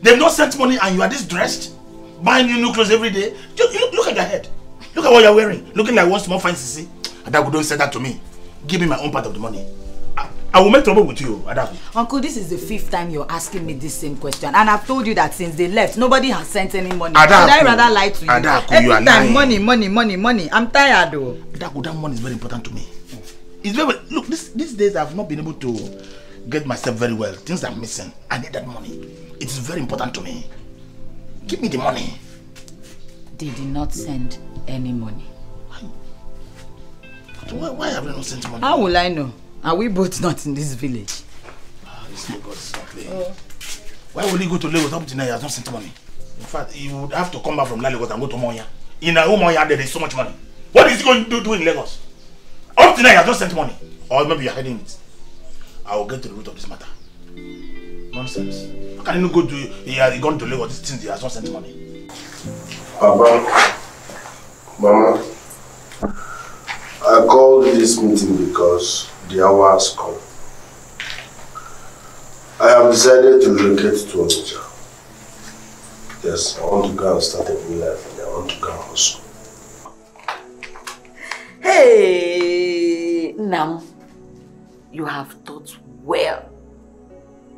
They've not sent money and you are this dressed, buying new new clothes every day. Just look, look at your head. Look at what you're wearing. Looking like one small fancy. See, Adago, don't say that to me. Give me my own part of the money. I, I will make trouble with you, Adago. Uncle, this is the fifth time you're asking me this same question. And I've told you that since they left, nobody has sent any money. Adaku, Should I rather lie to you? Adaku, Every you are time, lying. money, money, money, money. I'm tired though. Adago, that money is very important to me. It's very look. This, these days I've not been able to get myself very well. Things are missing. I need that money. It is very important to me. Give me the money. They did not send any money. But why, why have they not sent money? How will I know? Are we both not in this village? Ah, this Lagos is not playing. Why would he go to Lagos up to now? He has not sent money. In fact, he would have to come back from Lagos and go to Moya. In a Moya, there is so much money. What is he going to do, in Lagos? Up to now, he has not sent money. Or maybe you're hiding it. I will get to the root of this matter. Nonsense. How can he not go to, he has gone to Lagos since he has not sent money? Papa, Mama, I called this meeting because the hour has come. I have decided to relocate to Onitsha. Yes, I want to go and start a new life and I want to go and hustle. Hey, Nam, you have thought well.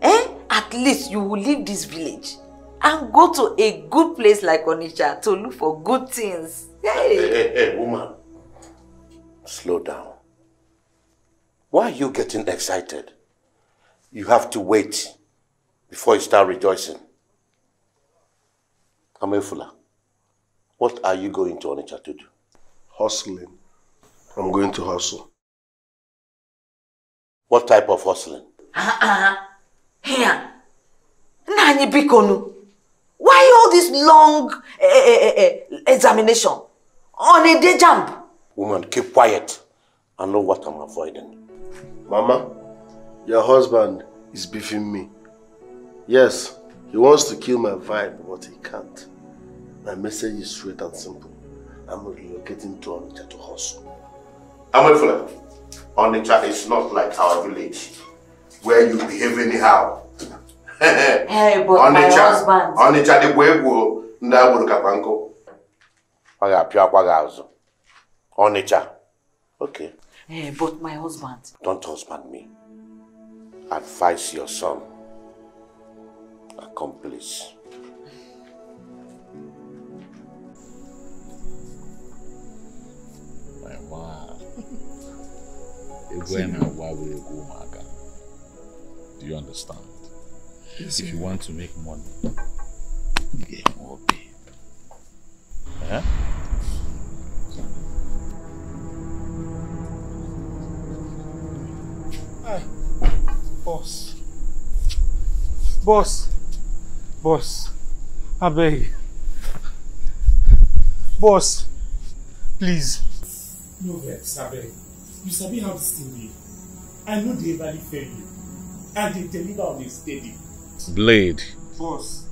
Eh? At least you will leave this village and go to a good place like Onitsha to look for good things. Hey, Hey! hey, hey, woman. Slow down. Why are you getting excited? You have to wait before you start rejoicing. Amefula, what are you going to Onitsha to do? Hustling. I'm going to hustle. What type of hustling? Uh-uh. Here. Nani Bikonu. Why all this long eh, eh, eh, eh, examination on a day jump? Woman, keep quiet. I know what I'm avoiding. Mama, your husband is beefing me. Yes, he wants to kill my vibe, but he can't. My message is straight and simple. I'm relocating to Onitsha to hustle. Amefula, Onitsha is not like our village where you behave anyhow. Hey, but my husband. Onitsha dị bụ egwu ndị agboro kakwa nkụ. Ọ ga-apịakwa gị azụ. Onitsha. Okay. Eh, but my husband. Don't husband me. Advise your son. Accomplice. My man. Egwu a na-agwa bụ egwu ụmụaka. Do you understand? Yes, If you want to make money, you get more pay. Eh? Ah, boss. Boss. Boss. I beg. Boss. Please. No vex, abeg. You sabi how this thing be. I know dey everly fail you. And dey deliver on a steady. Blade, Boss.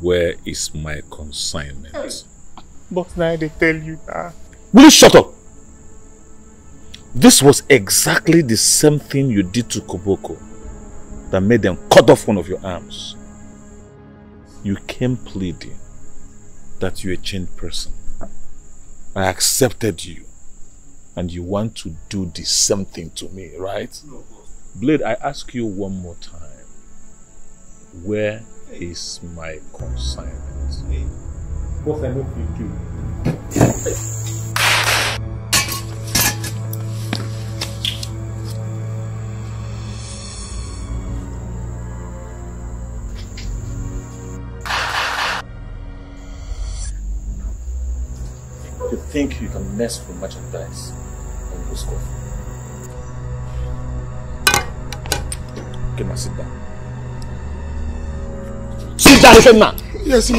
where is my consignment? Boss, now they tell you that. Will you shut up? This was exactly the same thing you did to Koboko that made them cut off one of your arms. You came pleading that you're a changed person. I accepted you and you want to do the same thing to me, right? Blade, I ask you one more time. Where is my consignment? Boss, I know you do. You think you can mess with merchandise and go score? Okay, now sit down. 单身嘛？也是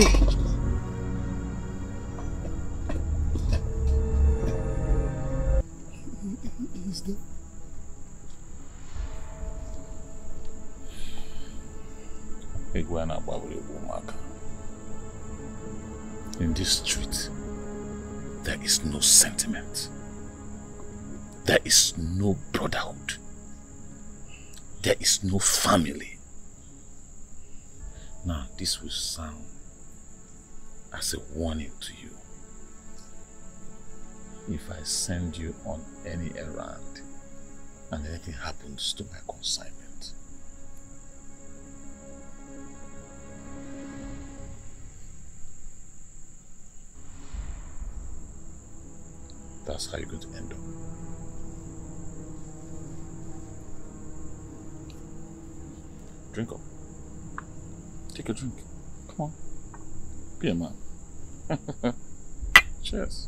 a warning to you. If I send you on any errand and anything happens to my consignment, that's how you're going to end up. Drink up. Take a drink. Come on. Be a man. Cheers.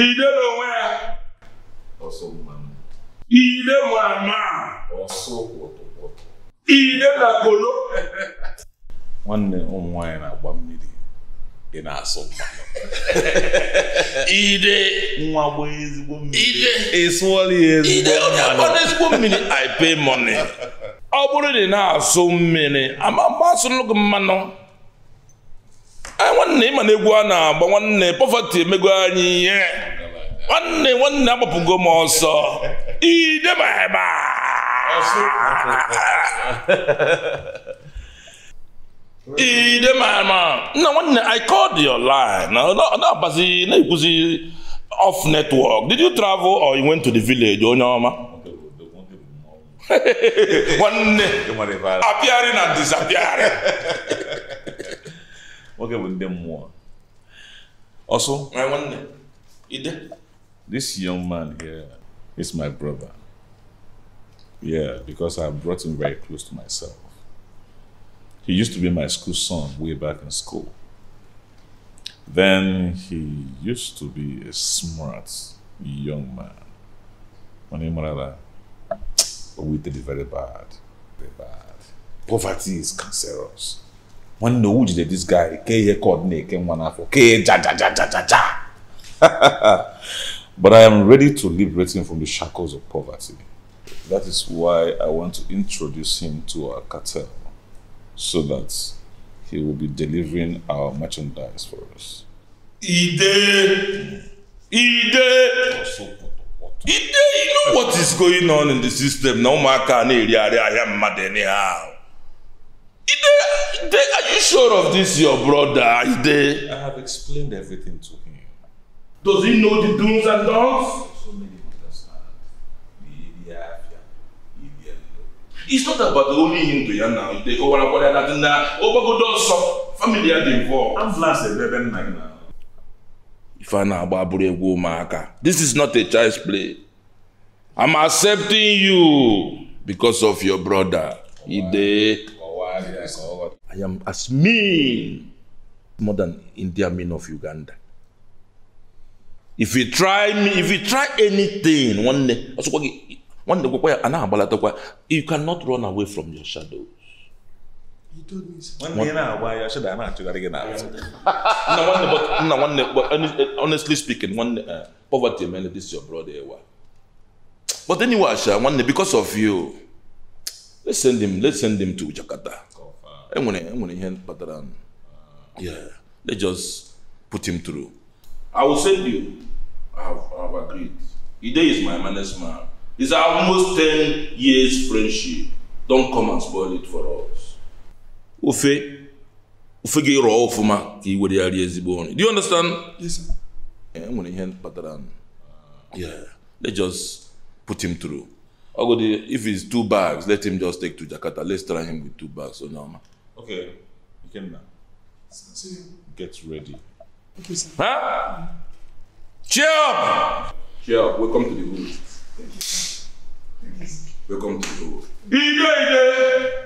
Ide n'onwe ya. Ide mama ide na kolo nwanne ụmụ na-agba mmiri. Ị na-asụ mmanụ. Ide. Nwa gba ezigbo mmiri. Ide. Ịsụọla ya ezigbo mmiri. I pay money. Ọ bụrụ na ị na-asụ mmiri ama mgbe asụrụ gị mmanụ. Nwanne ịma na egwu a na-agba nwanne pọfati emego anyị ihe nwanne nwanne agbapụgo m ọsọ ide ma ebe ide ma ema nna nwanne i called your line. Ọ na-agbazi na-ekwuzi off network. Did you travel or you went to the village onye ọma nwanne apịarị na disapịarị nwoke bụ ndị mmụọ ọsụ nwanne ide this young man here is my brother. Yeah because i brought him very close to myself. He used to be my school son way back in school. Then he used to be a smart young man. He married but we did it very bad. Very bad. Poverty is cancerous. Nwanne owu jide this guy ke ihe kọd na-eke nwa n'afọ ke ja ja ja ja ja ja but I am ready to liberate him from the shackles of poverty. That is why I want to introduce him to our cartel so that he will be delivering our merchandise for us. Ide, Ide, Ide, you know what is going on in the system na ụmụaka na-eri arị ahịa mmadụ anyhow. Ide, Ide, are you sure of this your brother, Ide? I have explained everything to him. Does he know the do's and don'ts? It's not about only him to ya now. Ide kọwara kwara na na ogbagodo ọsọ family ya dị involved. Ambulance ebebe nna gị na Ife a na-agba abụrụ egwu ụmụaka. This is not a child's play. I'm accepting you because of your brother. Ide. I am as mean more than India mean of Uganda. If you try me, if you try anything, one day, ọsọkwa gị, one day gwakwa ya, a na-agbalatakwa, you cannot run away from your shadows. nwanne na-agba ya shida na-achụgharị gị n'azụ Nna nwanne, but nna nwanne, but hon- honestly speaking, one uh, poverty man, this is your brother. Ewa. But anyway, Asha, one day, because of you, let's send him. Let's send him to Jakarta. Enwere enwere ihe kpatara nụ. Yeah, let's just put him through. I will send you. I have, I have agreed. Ide is my managed man. It's almost 10 years friendship. Don't come and spoil it for us. Ofe, ofe gị rọọ ọfụma ka i were ya rie ezigbo nri. Do you understand? Yes, sir. Eh, enwere ihe kpatara nụ. Yeah, let's just put him through. Ogodi, if it's two bags, let him just take to Jakarta. Let's try him with two bags. So now, okay Ikenna get ready Okay, sir. Huh? Cheer up! Cheer up. Welcome to the room. Welcome to the room. Ide, ide!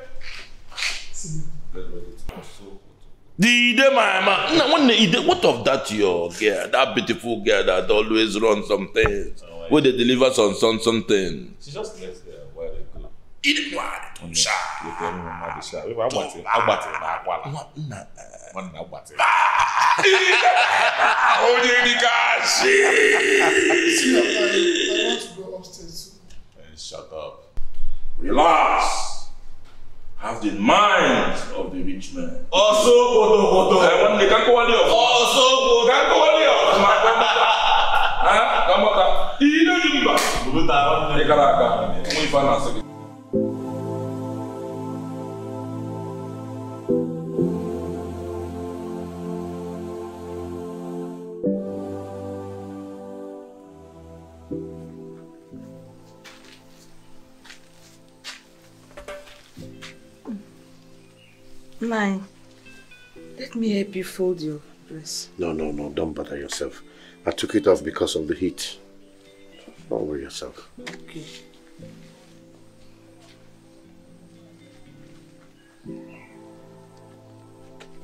The Ide Mama. No, when Ide, what of that your girl, that beautiful girl that always runs some things, oh, where they deliver some, some, something. She just left there Where they go. Ide, why? Sha. Look at me, Mama, the Sha. How about it? How about it? One na wate. Onye ni kashi. Shut up. Relax. Have the mind of the rich man. Ọ̀ṣọ́ gbọdọ̀ gbọdọ̀. Ẹ̀wọ̀n ni kankan wọlé ọ̀fọ̀. Ọ̀ṣọ́ gbọdọ̀. Kankan wọlé ọ̀fọ̀. Máa gbọ́ mọ́ta. Á gbọ́ mọ́ta. Ìyí ló yí mbà. Bùbá ta. Ìkàrà àgbà. Mú ìfà náà sókè. Nine, let me help you fold your dress. No, no, no, don't bother yourself. I took it off because of the heat. Don't worry yourself. Okay.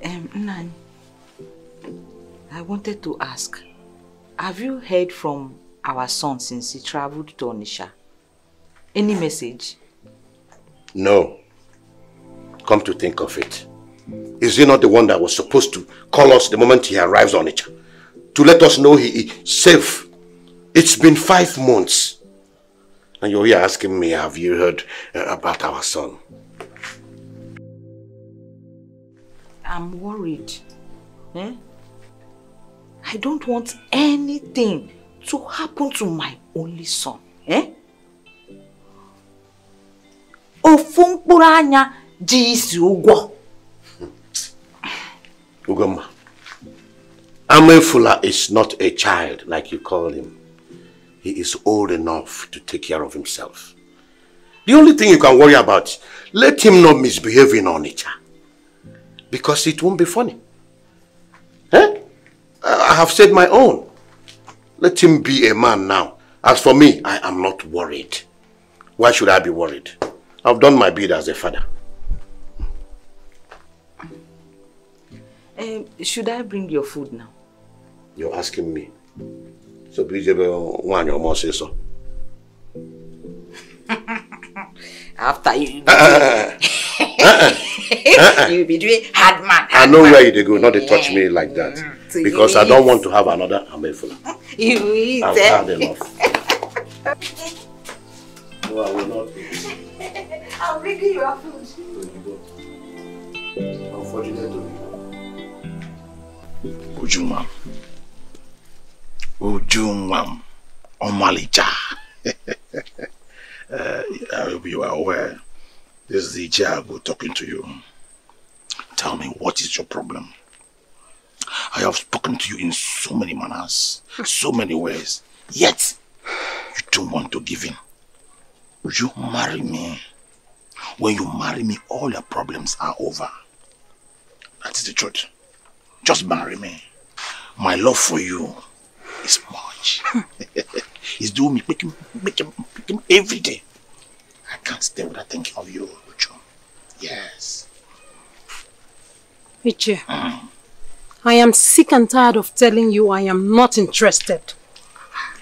Um, Nani, I wanted to ask, have you heard from our son since he traveled to Onitsha? Any message? No. Come to think of it. Is he not the one that was supposed to call us the moment he arrives on it? To let us know he is safe. It's been five months. And you're here asking me, have you heard uh, about our son? I'm worried. Eh? I don't want anything to happen to my only son. Eh? Ji isi ụgwọ. Ugoma, Amefula is not a child like you call him. He is old enough to take care of himself. The only thing you can worry about, let him not misbehave in Onitsha. Because it won't be funny. Eh? I have said my own. Let him be a man now. As for me, I am not worried. Why should I be worried? I've done my bid as a father. Um, should I bring your food now? You're asking me. So Bijebe one your mom say so. After you, Uh-uh. Uh-uh. you be doing hard man. I know where you go, not to touch me like that. So you Because I don't want to have another Amefula. You eat. I've eh? had enough. No, I will not eat. I'll bring you your food. Unfortunately. Ujunwa. Ujunwa. Omalicha. uh, I hope you are aware. This is the Jago talking to you. Tell me, what is your problem? I have spoken to you in so many manners, so many ways, yet you don't want to give in. Would you marry me? When you marry me, all your problems are over. That is the truth. Just marry me. My love for you is much. it's doing me, making, making, making every day. I can't stay without thinking of you, Uju. Yes. Iche, I am sick and tired of telling you I am not interested.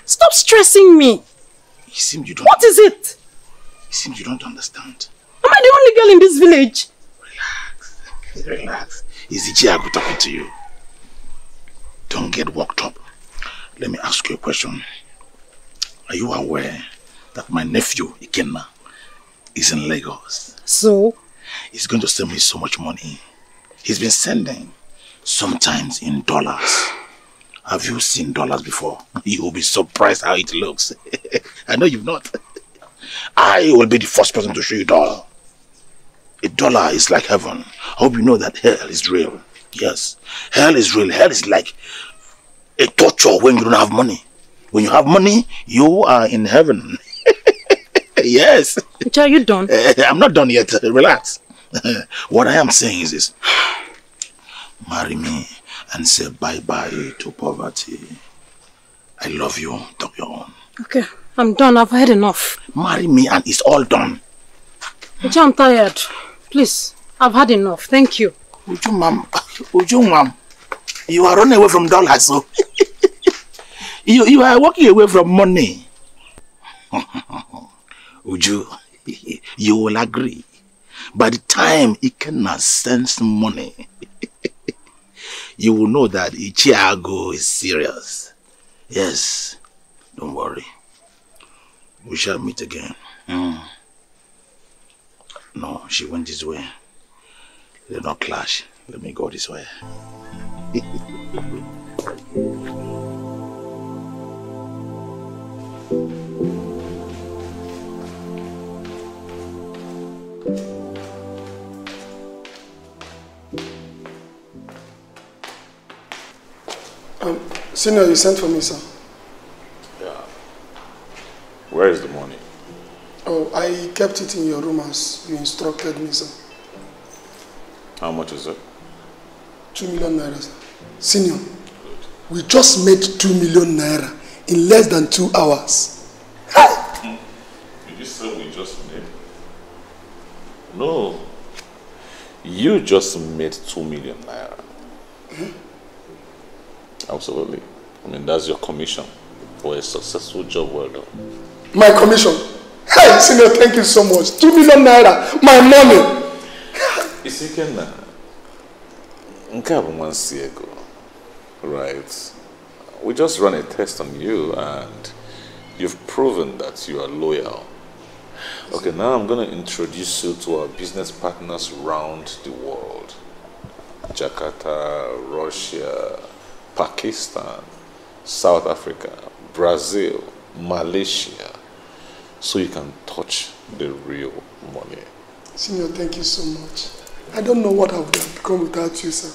Stop stressing me. It seems you don't. What is it? It seems you don't understand. Am I the only girl in this village? Relax. It's the Jago talking to you. Don't get worked up. Let me ask you a question. Are you aware that my nephew, Ikenna, is in Lagos? So? He's going to send me so much money. He's been sending, sometimes in dollars. Have you seen dollars before? You will be surprised how it looks. I know you've not. I will be the first person to show you dollar. A dollar is like heaven. I hope you know that hell is real. Yes, hell is real. Hell is like a torture when you don't have money. When you have money, you are in heaven. yes. Which are you done? Eh, I'm not done yet. Relax. what I am saying is this. Marry me and say bye-bye to poverty. I love you. Talk your own. Okay, I'm done. I've had enough. Marry me and it's all done. Iche, I'm tired. Please, I've had enough. Thank you. Uju, ma'am. Uju, ma'am. You are running away from dollars, so. you, you are walking away from money. Uju, you will agree. By the time Ikenna sends money, you will know that Ichiago is serious. Yes, don't worry. We shall meet again. Mm. No, she went this way. Let not clash. Let me go this way. Um, senior, you sent for me, sir. Yeah. Where is the money? Oh, I kept it in your room as you instructed me, sir. How much is it? Two million naira. Senior, we just made two million naira in less than two hours. Did you say we just made? No. You just made two million naira. Hmm? Absolutely. I mean, that's your commission for a successful job well done. My commission. Hey, senior, thank you so much. Two million naira, my money. Isi Ikenna, nke a bụ nwansi ego, right? We just run a test on you and you've proven that you are loyal. Okay, now I'm going to introduce you to our business partners around the world. Jakarta, Russia, Pakistan, South Africa, Brazil, Malaysia, so you can touch the real money. Senior, thank you so much. I don't know what I would have become without you, sir.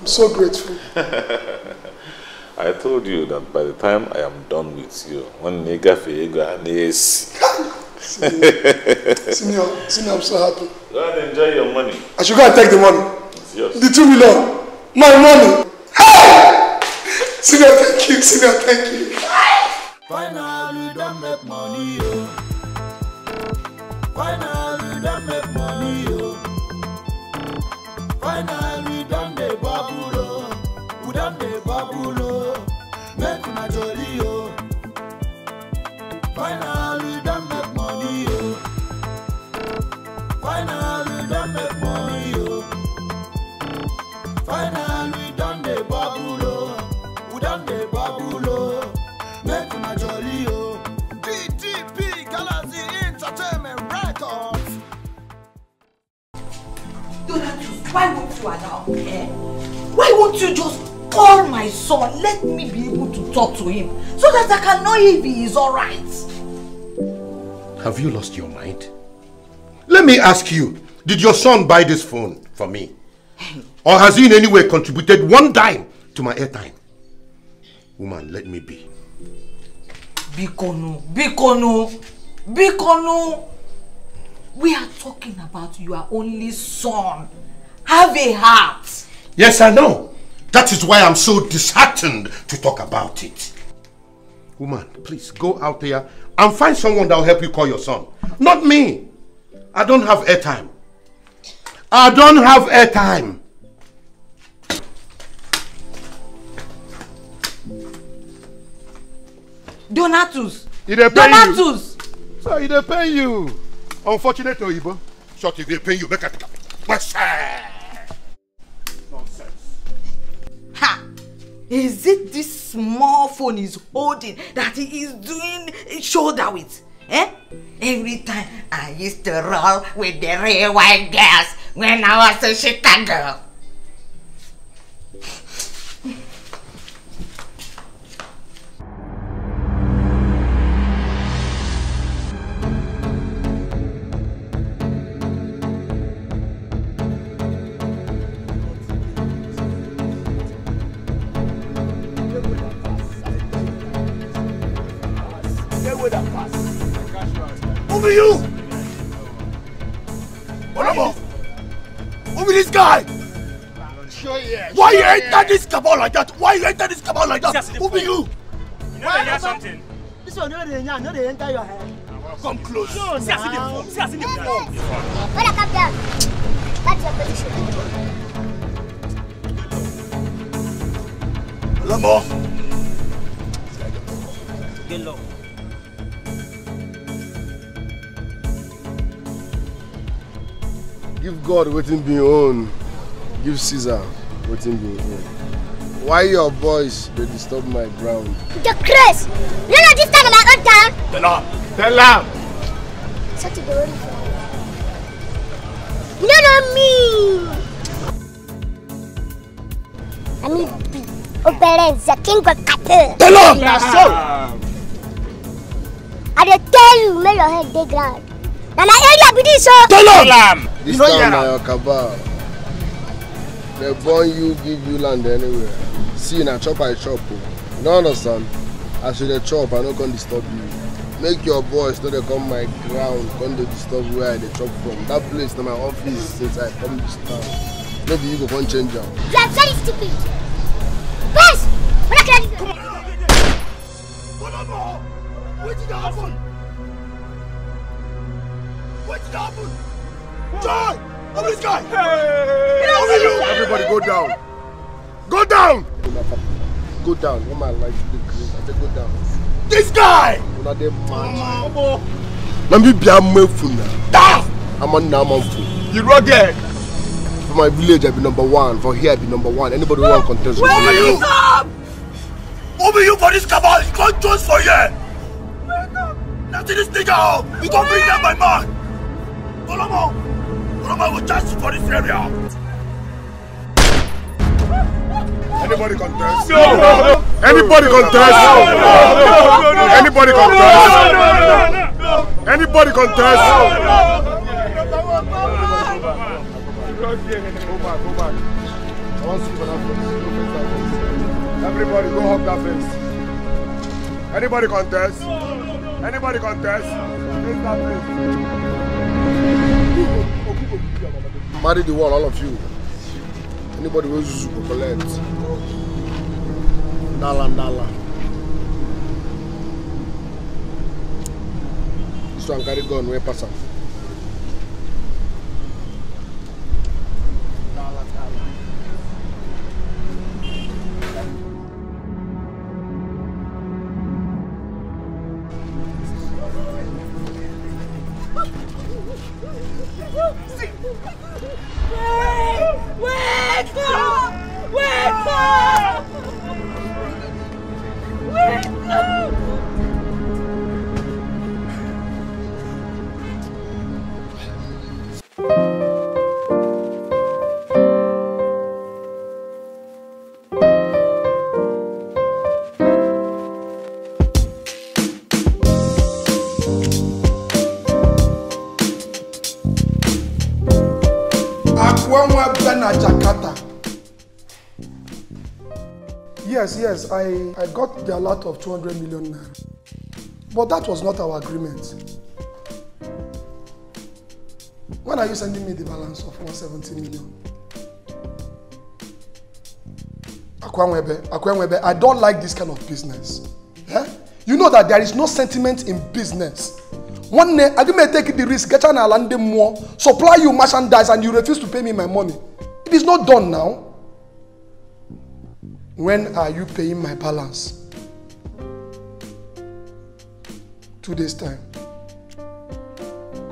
I'm so grateful. I told you that by the time I am done with you, when nigga ego yes. Senior, senior, I'm so happy. Go and enjoy your money. I should go and take the money. It's yours. The two million. My money. Hey! Senior, thank you. Senior, thank you. Finally, don't make money, oh. Why won't you allow me? Why won't you just call my son? Let me be able to talk to him so that I can know if he is alright. Have you lost your mind? Let me ask you, did your son buy this phone for me? Or has he in any way contributed one dime to my airtime? Woman, let me be. Bikonu, Bikonu, Bikonu. We are talking about your only son. Have a heart. Yes, I know. That is why I'm so disheartened to talk about it. Woman, please go out there and find someone that will help you call your son. Not me. I don't have airtime. I don't have airtime. Donatus. Dey Donatus. you. So he dey pay you. Unfortunate Oyibo. Short he dey pay you. Make I take am. Is it this small phone he's holding that he is doing shoulder with? Eh? Every time I used to roll with the real white girls when I was in Chicago. Who be you? Olabo! Who be this guy? Sure, yeah. Why you enter yeah. this cabal like that? Why you enter this cabal like that? Who be you? You know they hear something. This one no dey yarn, no dey enter your head. Come close. No, See, I see the now. form. See, I see the form. Where the come down? That's your position. Lambo. Get low. Give God wetin be own. Give Caesar wetin be own. Why your boys dey disturb my ground? The Chris! You know this time my own town? Tell am. Tell am. Such a glory for You don't know me! I mean, B. Oberens, the king of cattle. Tell am. Na so. I dey tell you, make your head dey ground. Na my area be this o. This time na your cabal. They born you, give you land anywhere. See na chop I chop o. You no understand? As you dey chop, I no come disturb you. Make your boys no dey come my ground, come dey disturb where I dey chop from. That place na my office since I come this town. No be you go come change am. You are very stupid. Boss, what I can do? Wetin dey happen? Wetin dey happen? Joy! Who this guy? Hey! Who are you? Everybody go down. Go down! Go down. One man like to dey. I say go down. This guy! Una dey mad. Na me be amefu na. Amanna amanfu. You rugged. For my village, I be number one. For here, I be number one. Anybody who want contest with Where are me? you? Who be you for this cabal? You can't choose for here. Now see this nigga, oh. You gon' bring down my man. Tolomo. Tolomo will charge you for this area. Anybody contest? No, no, no. Anybody contest? No, no, no, no. Anybody No, contest? no, no, no, Anybody contest? Go back, go back. I want to see for that fence. Everybody go hug that fence. Anybody contest? Anybody contest? Face that fence. Marry the wall, all of you. Anybody who use go collect. Nala, nala. This one carry gun, where pass am. Wake up! Wake up! Yes, I, I got the alert of 200 million naira. But that was not our agreement. When are you sending me the balance of 170 million? Akwanwebe, Akwanwebe, I don't like this kind of business. Eh? You know that there is no sentiment in business. One day, I may take the risk, get an alande more, supply you merchandise, and you refuse to pay me my money. It is not done now. When are you paying my balance? Two days' time.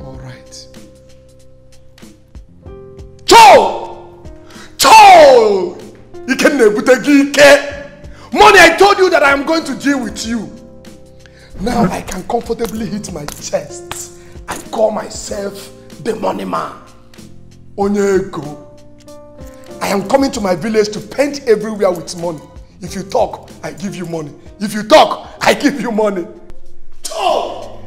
All right. Cho! Cho! Money, I told you that I am going to deal with you. Now I can comfortably hit my chest and call myself the money man. Onyeko. I am coming to my village to paint everywhere with money. If you talk, I give you money. If you talk, I give you money. Talk!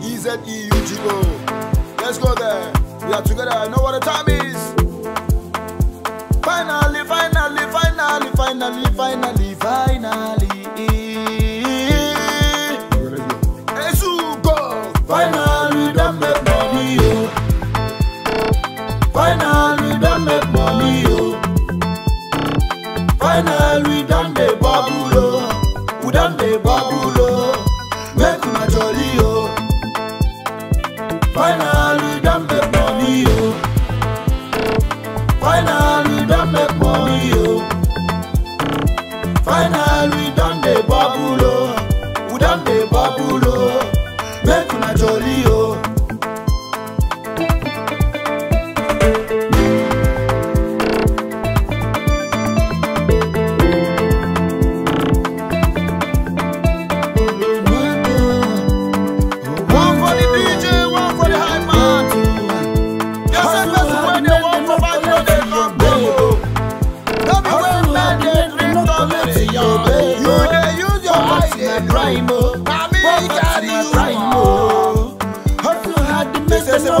E-Z-E-U-G-O. Let's go there. We are together. I know what the time is. Finally, finally, finally, finally, finally, finally. Finally, don't make money, yo. Finally, don't make money, yo. Finally, don't they bubble. We don't they bubble, oh. Make my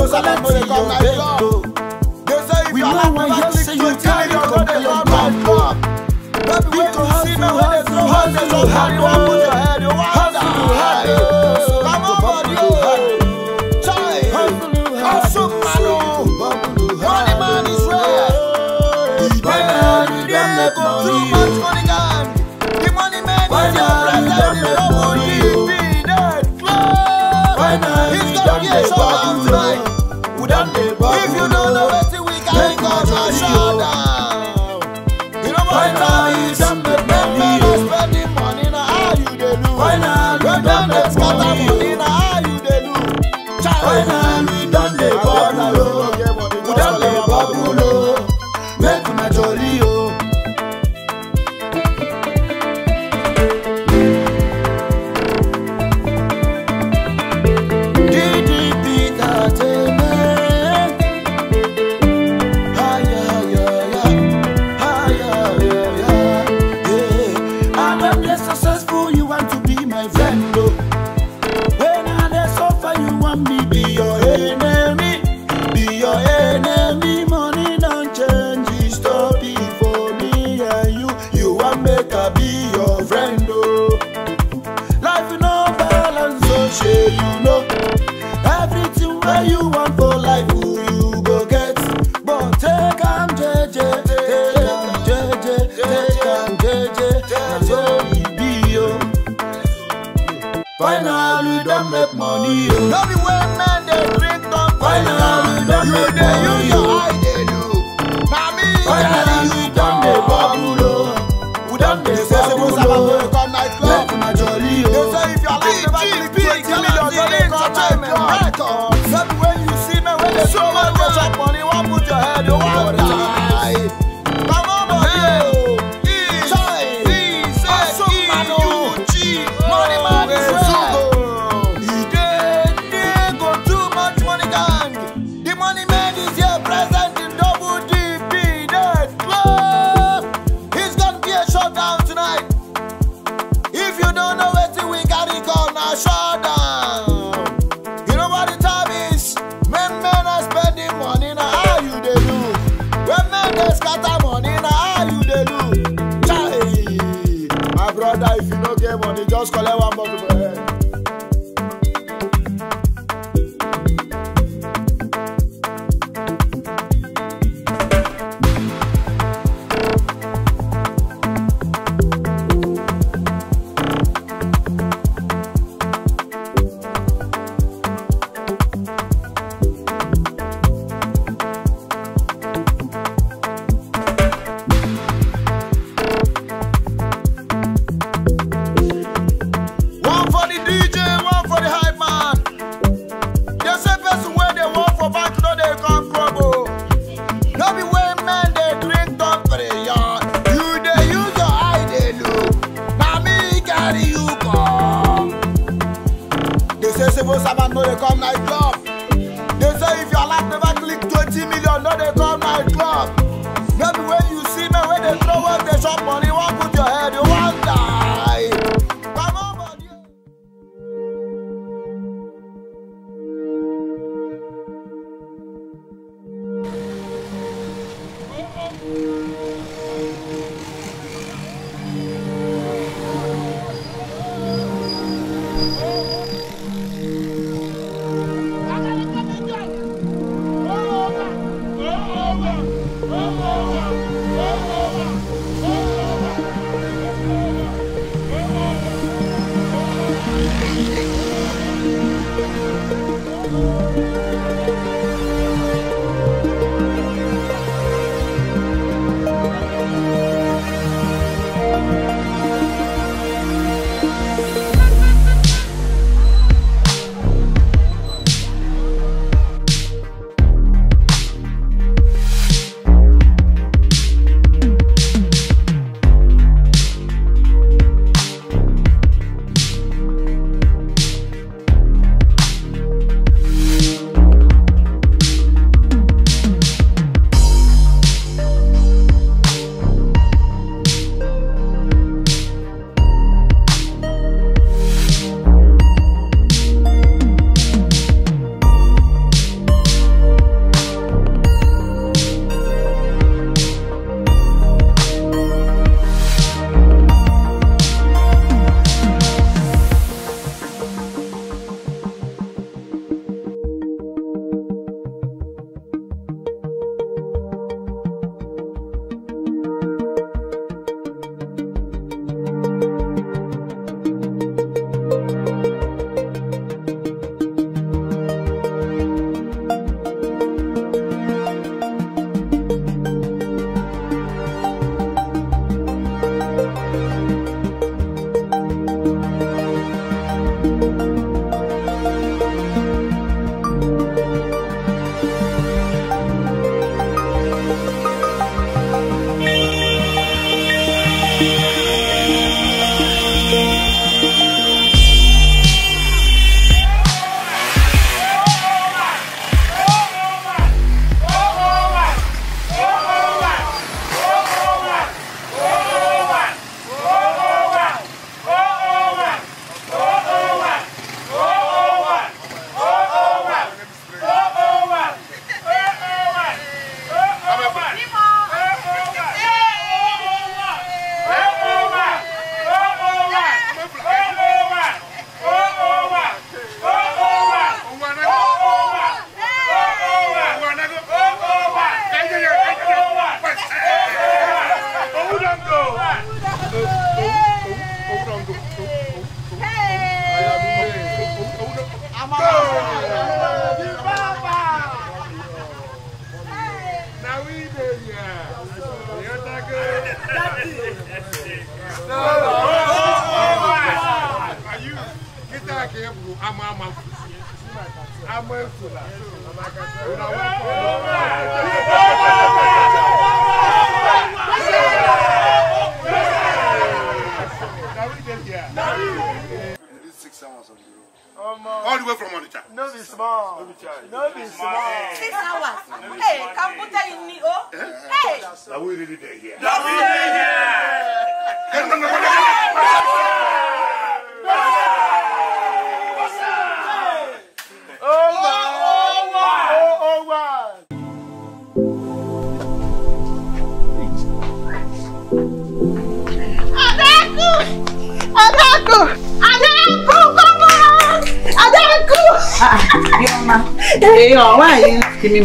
Jerusalem to your bed. We know when you say you carry compare your God. People have to have to have to have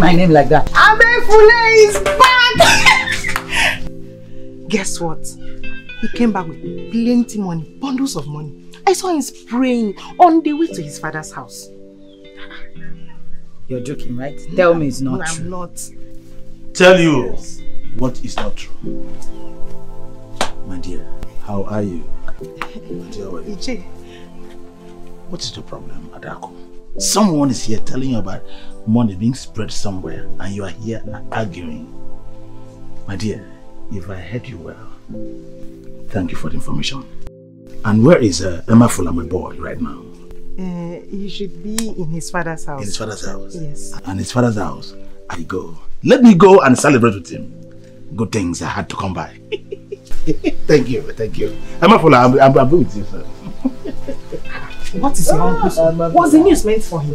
my name like that? Amefula is back! Guess what? He came back with plenty money, bundles of money. I saw him spraying on the way to his father's house. You're joking, right? Tell me it's not no, true. I'm not. Tell you what is not true. My dear, how are you? My dear, what- Ije, what is the problem, Adaku? Someone is here telling you about money being spread somewhere and you are here arguing. My dear, if I heard you well, thank you for the information. And where is uh, Amefula, my boy, right now? uh, he should be in his father's house. In his father's house? Yes. And his father's house, I go. Let me go and celebrate with him. Good things I had to come by. thank you, thank you. Amefula, I'm, I'm, I'm with you, sir. What is your uncle's? What's the news meant for him?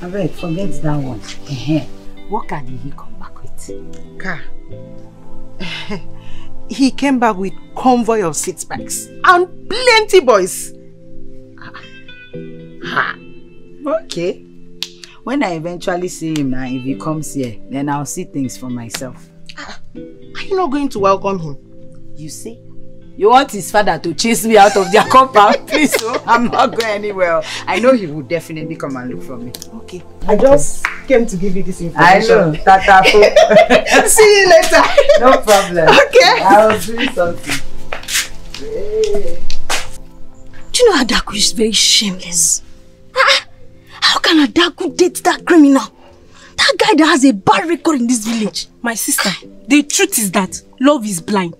Abeg, forget that one. Eh, What car did he come back with? Car. he came back with convoy of six packs and plenty boys. Ha. Okay. When I eventually see him now, if he comes here, then I'll see things for myself. Are you not going to welcome him? You see? You want his father to chase me out of their compound? Please, oh, I'm not going anywhere. I know he will definitely come and look for me. Okay. I just came to give you this I information. know, Tata. See you later. No problem. Okay. I was doing something. Do you know Adaku is very shameless? Ah, How can Adaku date that criminal? That guy that has a bad record in this village. My sister, the truth is that love is blind.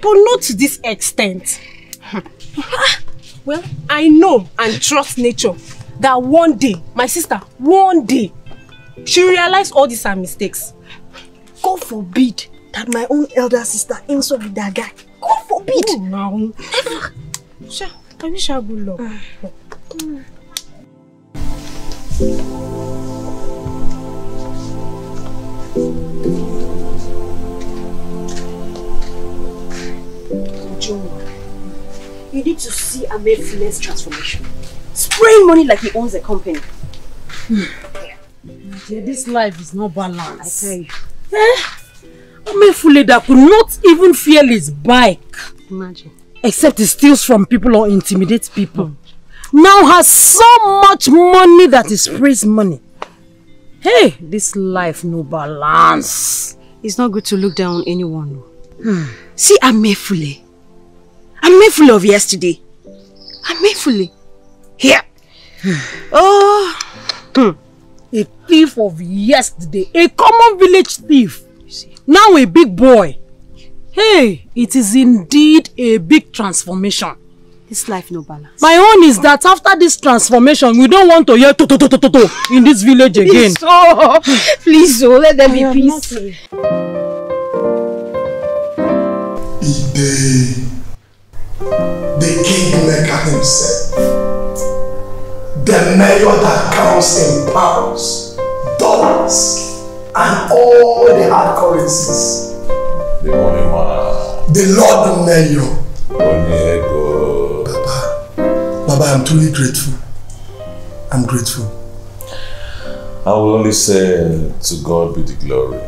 But not to this extent. Ah, well, I know and trust nature that one day, my sister, one day, she will realize all these are mistakes. God forbid that my own elder sister up with that guy. God forbid. Oh, no. Never. Sure. I wish her good luck. Joe, you need to see Amefula's transformation. Spraying money like he owns a company. Dear, this life is not balanced. I tell you. Eh? Amefula that could not even fuel his bike. Imagine. Except he steals from people or intimidates people. Now has so much money that he sprays money. Hey, this life no balance. It's not good to look down on anyone. Hmm. See Amefula. Amefula of yesterday. Amefula. Here. Oh, hmm. a thief of yesterday, a common village thief. Now a big boy. Hey, it is indeed a big transformation. This life no balance. My own is that after this transformation, we don't want to hear to to to to to to in this village again. Please, oh, please, oh, let there be I am peace. Ide, the kingmaker himself, the mayor that counts in pounds, dollars, and all the hard currencies, The money man. the Lord Mayor. Onyego. Baba, I'm truly grateful. I'm grateful. I will only say to God be the glory.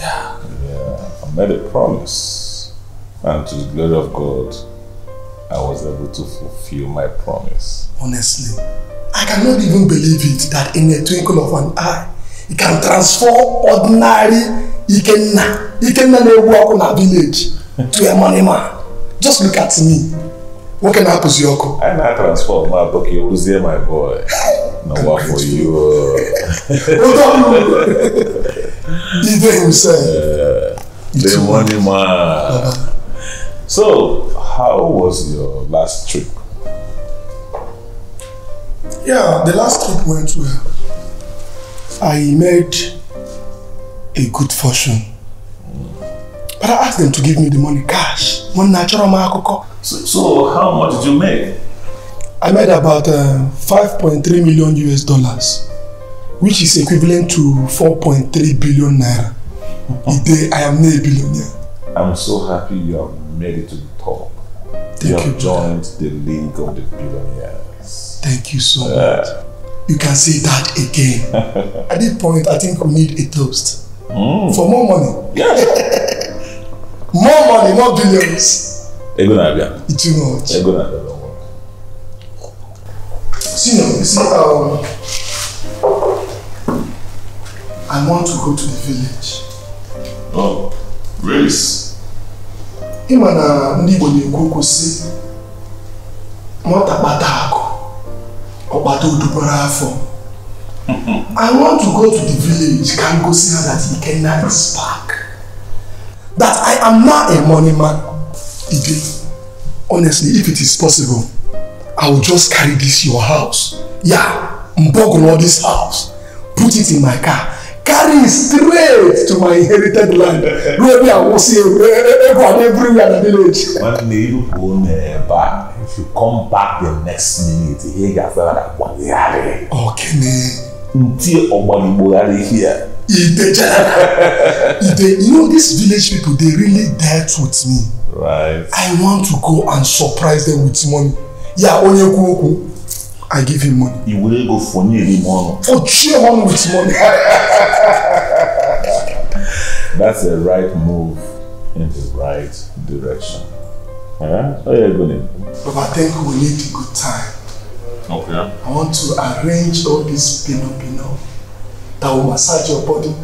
Yeah. Yeah. I made a promise. And to the glory of God, I was able to fulfill my promise. Honestly, I cannot even believe it that in a twinkle of an eye, he can transform ordinary Ikenna, Ikenna ọkụ na village to a money man. Just look at me. What can happen to your I now transform my book. You will see my boy. No one for you. Did himself. Uh, the money man. So, how was your last trip? Yeah, the last trip went well. I made a good fortune. But I asked them to give me the money cash. One natural akụkọ. So, so how much did you make? I made about uh, 5.3 million US dollars, which is equivalent to 4.3 billion naira. Today I am not a billionaire. I'm so happy you have made it to. Thank you have you, joined the League of the Billionaires. Thank you so Uh, much. You can say that again. At this point, I think we need a toast. Mm. For more money. more money, more billions. Ego. It's too much. Ego don't worry. See, no, you see, um, I want to go to the village. Oh, race. Ịma na ndị Igbo na-ekwu okwu sị nwata kpata akụ ọkpata odubara afọ. I want to go to the village ka m gosi ha that Ikenna is back. That I am now a money man. Ide, honestly, if it is possible, I will just carry this your house. Yeah, Mbogono this house. Put it in my car. Carry straight to my inherited land. Where I will see everyone everywhere in the village. nwanne ịrụpụ n'ebe a if you come back the next minute ihe ga-afere na gbagharị Okene. nti ọgbagbogharị here Ide, Ide, you know these village people, they really dealt with me. right I want to go and surprise them with money. Yeah, onye kwu okwu, I give him money. i were ego fonyere m ọnụ For cheer with money. that's a right move in the right direction Eh? Oh, yeah, go then. But I think we need a good time. Okay. I want to arrange all this pino pino that will massage your body.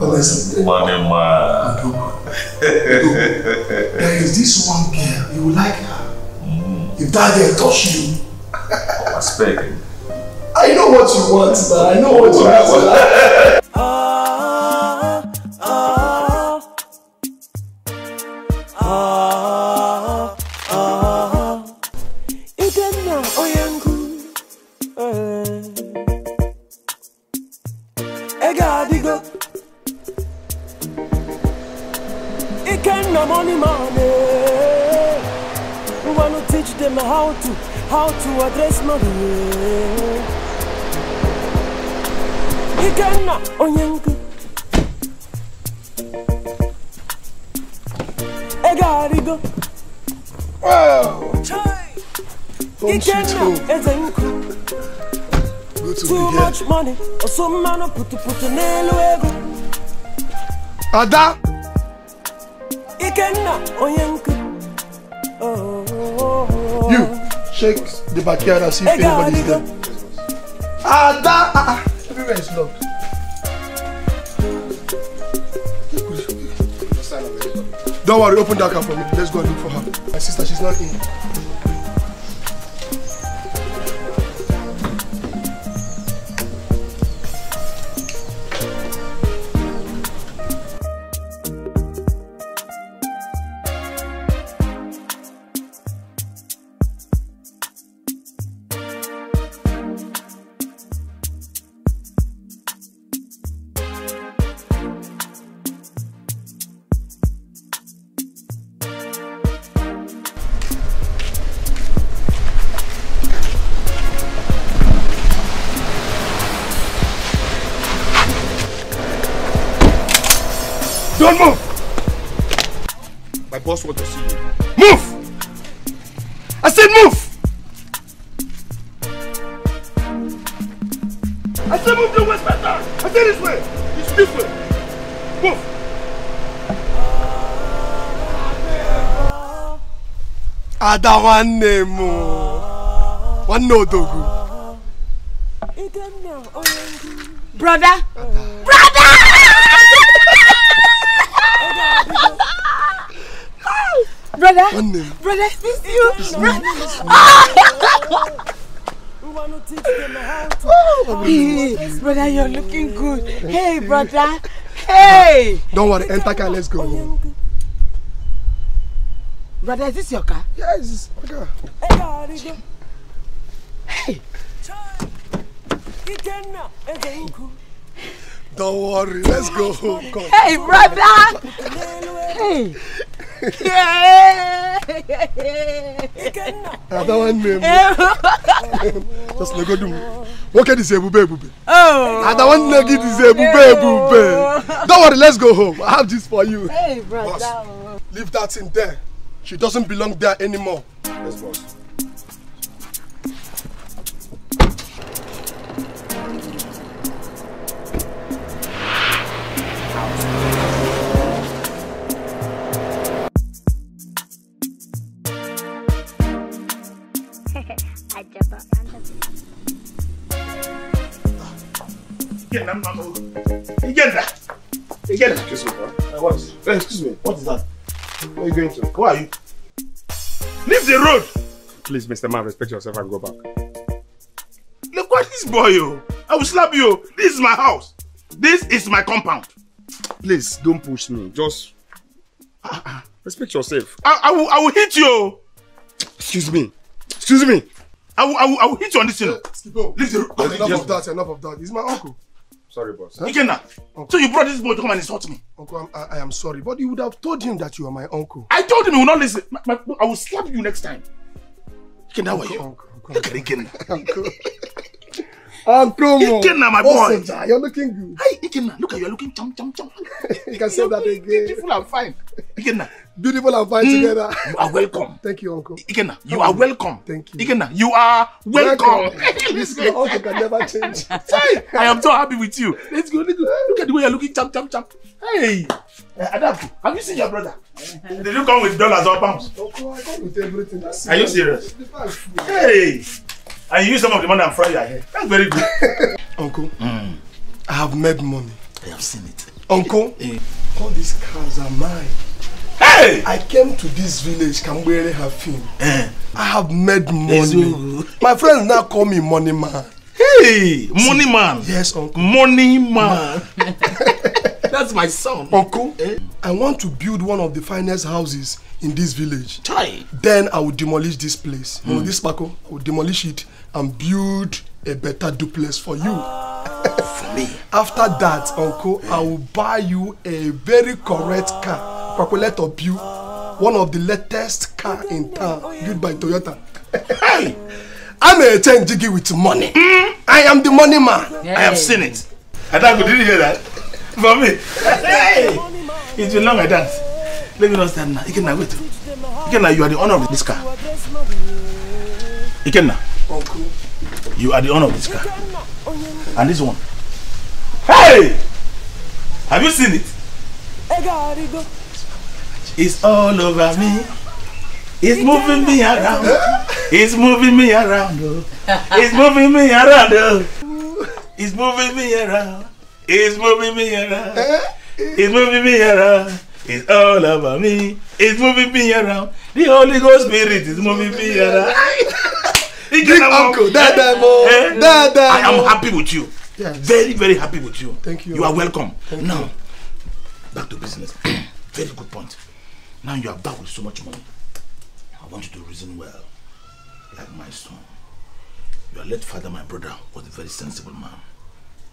Honestly, Money man. there is this one girl, you will like. If that girl touch you, I'm speaking. I know what you want, man. I know what you want. Money ọsọ mmanụ putuputu n'elu ego Ada Ikenna onye nkụ You shake the backyard and see if anybody is there. Ada, ah, ah, everywhere is locked. Don't worry, open that car for me. Let's go and look for her. My sister, she's not in. Ada nwanne m nwanne odogwu Brother. Brother! Brother, brother, I miss you. Hey, brother, you're looking good. Hey, brother. Hey. Don't worry, enter car, let's go. Brother, is this your car? Yes, it's my car. Hey. Don't worry, let's go home. Come. Hey, brother. Hey. Yeah. Don't want name. Just look at them. What can you say, Ebube, Ebube? Oh. I don't want to get this Ebube, Ebube. Don't worry, let's go home. I have this for you. Hey, brother. Boss, leave that in there. She doesn't belong there anymore. Yes, boss. Again, I'm not. Again, that. Again, excuse me. Uh, what is? Uh, excuse me. What is that? Where are you going to? Who are you? Leave the road. Please, Mr. Man, respect yourself and go back. Look what this boy, yo. I will slap you. Oh. This is my house. This is my compound. Please, don't push me. Just ah, ah, respect yourself. I, I will. I will hit you. Oh. Excuse me. Excuse me. I will. I will, I will hit you on this the road. Enough of that, enough of that. He's my uncle. Sorry, boss. Ikenna. So you brought this boy to come and insult me. Uncle, I'm, I, I am sorry, but you would have told him that you are my uncle. I told him he will not listen. My, my, I will slap you next time. Ikenna, how are you? Look at Ikenna. Uncle. Uncle, Mo. Ikenna, my boy. Oja, You're looking good. Hey, Ikenna, look at you. You're looking chum chum chum. You can say that again. Beautiful and fine. Ikenna. Beautiful and fine Mm, together. You are welcome. Thank you, uncle. Ikenna, you are welcome. Thank you. Ikenna, you are welcome. this your uncle can never change. Say, I am so happy with you. Let's go. Let's go. Look at the way you're looking chum chum chum. Hey, uh, Adapu, have you seen your brother? Did you come with dollars or pounds? Uncle, I come with everything. Are you serious? Hey, and you use some of the money and fry your hair. That's very good. Uncle, I have made money. I have seen it. Uncle, all these cars are mine. Hey! I came to this village, Kambwere Hafin. Eh. I have made money. My friends now call me money man. Hey, money man. Yes, uncle. Money man. That's my son. Uncle, I want to build one of the finest houses in this village. Chai. Then I will demolish this place. You know, Mm. this Paco, I will demolish it and build a better duplex for you. for me. After that, uncle, I will buy you a very correct car. Let us build one of the latest car in town, built by Toyota. hey, I'm a change jiggy with money. I am the money man. I have seen it. Adaku, did you hear that? For me. Hey! It's been long I dance. Let me not stand now. Ikenna, wait. Ikenna, you are the owner of this car. Ikenna. Uncle. You are the owner of this car. And this one. Hey! Have you seen it? It's all over me. It's moving me around. It's moving me around. oh. It's moving me around. oh. It's moving me around. It's moving me around. It's moving me around. It's all over me. It's moving me around. The Holy Ghost Spirit is moving me around. Big uncle, Dada mo, Eh? I am happy with you. Yes. Very, very happy with you. Thank you. You are welcome. Thank now, you. back to business. very good point. Now you are back with so much money. I want you to reason well. Like my son. Your late father, my brother, was a very sensible man.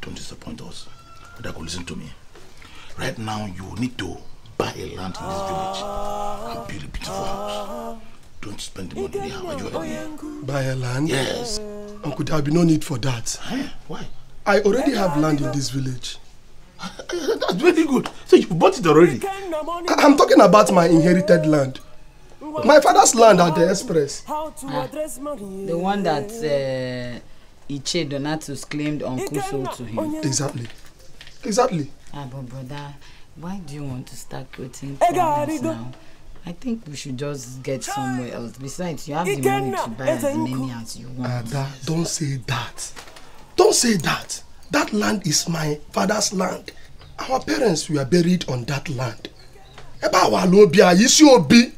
Don't disappoint us. But I could listen to me. Right now, you need to buy a land in this village and build a beautiful house. Don't spend the money anyhow. Are you me? Buy a land? Yes. Uncle, there will be no need for that. Why? I already have land in this village. That's very good. So you bought it already? I- I'm talking about my inherited land. My father's land at the express. The one that uh, Iche Donatus claimed Uncle sold to him. Exactly. Exactly. Ah, but brother, why do you want to start creating problems now? I think we should just get somewhere else. Besides, you have the money to buy as many as you want. Ada, don't say that. Don't say that. That land is my father's land. Our parents were buried on that land. Ebe awa ala obi anyị isi obi.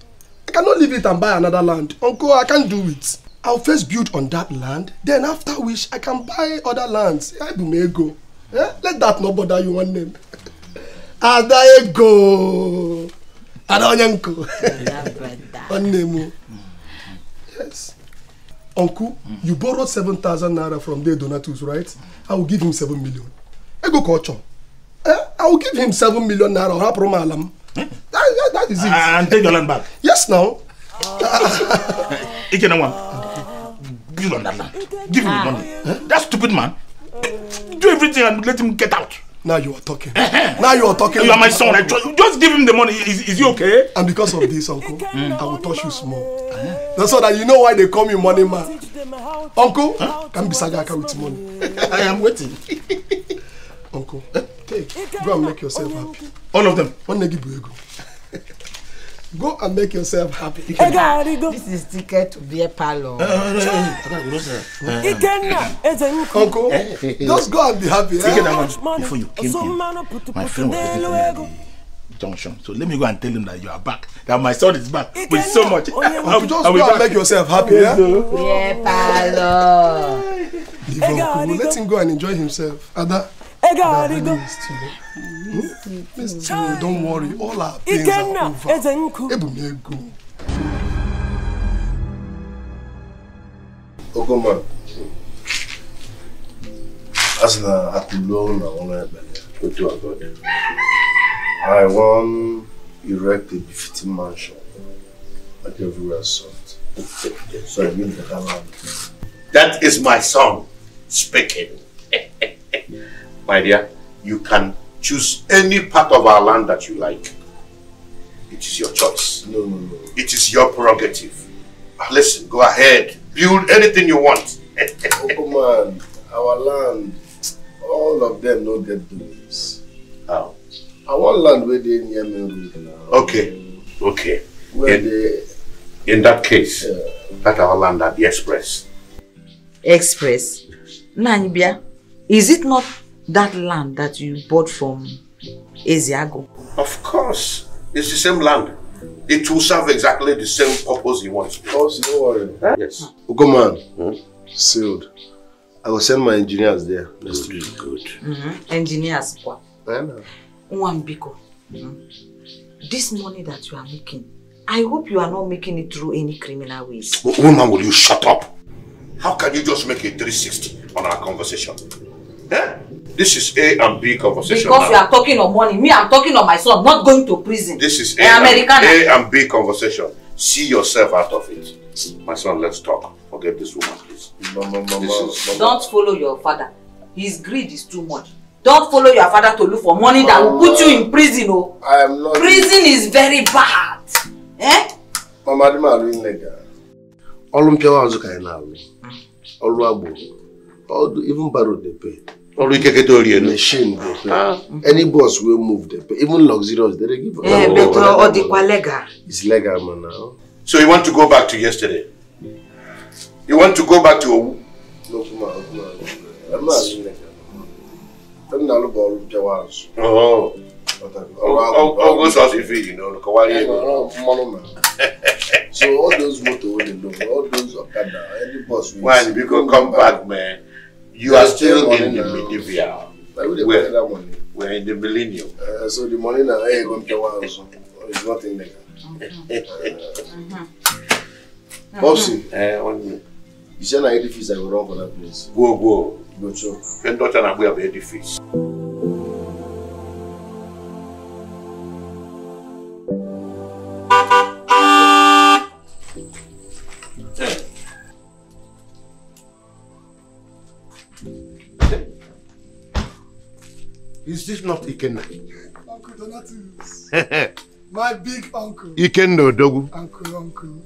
Ị cannot leave it and buy another land. Uncle, I can't do it. I'll first build on that land, then after which I can buy other lands. I do may go. Eh? Let that not bother you one name. Adaego. Adanyanko. One name. Yes. Uncle, you borrowed 7,000 naira from the Donatus, right? I will give him 7 million. Ego culture. Eh? I will give him 7 million naira. Or alam. That, that, that is it. And take your land back. Yes, now. Ikena one. Give him that land. Give him the money. That stupid man. Do everything and let him get out. Now you are talking. now you are talking. You are my son. I trust. Just give him the money. Is, is he okay? And because of this, uncle, I will touch you small. That's so that you know why they call me money man. Uncle, can be sagaka with money. I am waiting. Uncle, take. Go and make yourself happy. All of them. One negi buego. Go and make yourself happy. This is ticket to beer parlor. Uncle, just go and be happy. Take that Eh? Before you came here, my friend was waiting me at the junction. So let me go and tell him that you are back. That my son is back with so much. Uncle, just go and make yourself happy. Yeah? Parlor. Leave Uncle. Let him go and enjoy himself. Ada, Ada, I really you. Hmm? Missed you. Don't worry. All our pains are over. Ebumego. Okoman, as na akulo na one ebele, otu agode. I wan erect a befitting mansion, like everywhere soft. So I need better land. That is my son speaking. my dear, you can choose any part of our land that you like. It is your choice. No, no, no. It is your prerogative. Listen, go ahead. Build anything you want. Oh, Okoman, our land, all of them no get doings. How? I want land where they near me road now. Okay. Okay. Where in, they in that case, that our land at the express. Express. Nanyibia, is it not that land that you bought from Eziago? Of course. It's the same land. It will serve exactly the same purpose he wants. Also, don't worry. Yes. Okoman, sealed. I will send my engineers there. Good, good. Mm-hmm. Engineers. kwa. I know. Nwambiko, mm, this money that you are making, I hope you are not making it through any criminal ways. Wo- Woman, will you shut up? How can you just make a 360 on our conversation? Eh? This is A and B conversation Because now. you are talking of money, me I'm talking of my son, not going to prison. This is A, Eh, and. A and B conversation. See yourself out of it. My son, let's talk. Forget this woman, please. Mama, mama, This is Don't follow your father. His greed is too much. Don't follow your father to look for money that will put you in prison. Oh. I am not. Prison is very bad. Eh? Mama, di ma alụ nne ga. Ọrụ mpịawa azụ ka anyị na-alụ. All the, even barrow dey pay. Ọrụ ikeketa orie nu. Machine dey pay. Any boss wey move dey pay. Even luxurious dey dey give us. Eh, but uh, ọ dịkwa legal. It's legal man now. So you want to go back to yesterday? You want to go back to Owu? No, kuma, kuma. Ga. Fem na-alụ bụ ọrụ mpịawa azụ. Oh. Ọrụ agboro. Ogo sọsọ ife yi n'ọnụ kọwara Yeah, ego. no, mmanụ na. So all those motor wey dey know, all those okada, any boss wey Why you go come back, man? You They're are still in now. the medieval. We're, we're in the millennium. Uh, so the money now, hey, come to one also. Oh, it's not in there. Popsy, on you. You said I had the fees I will run for that place. Go, go. Go, choke. Then daughter and I will have the fees. Is this not Ikenna? Uncle Donatus. My big uncle. Ikenna Odogu. Uncle, uncle.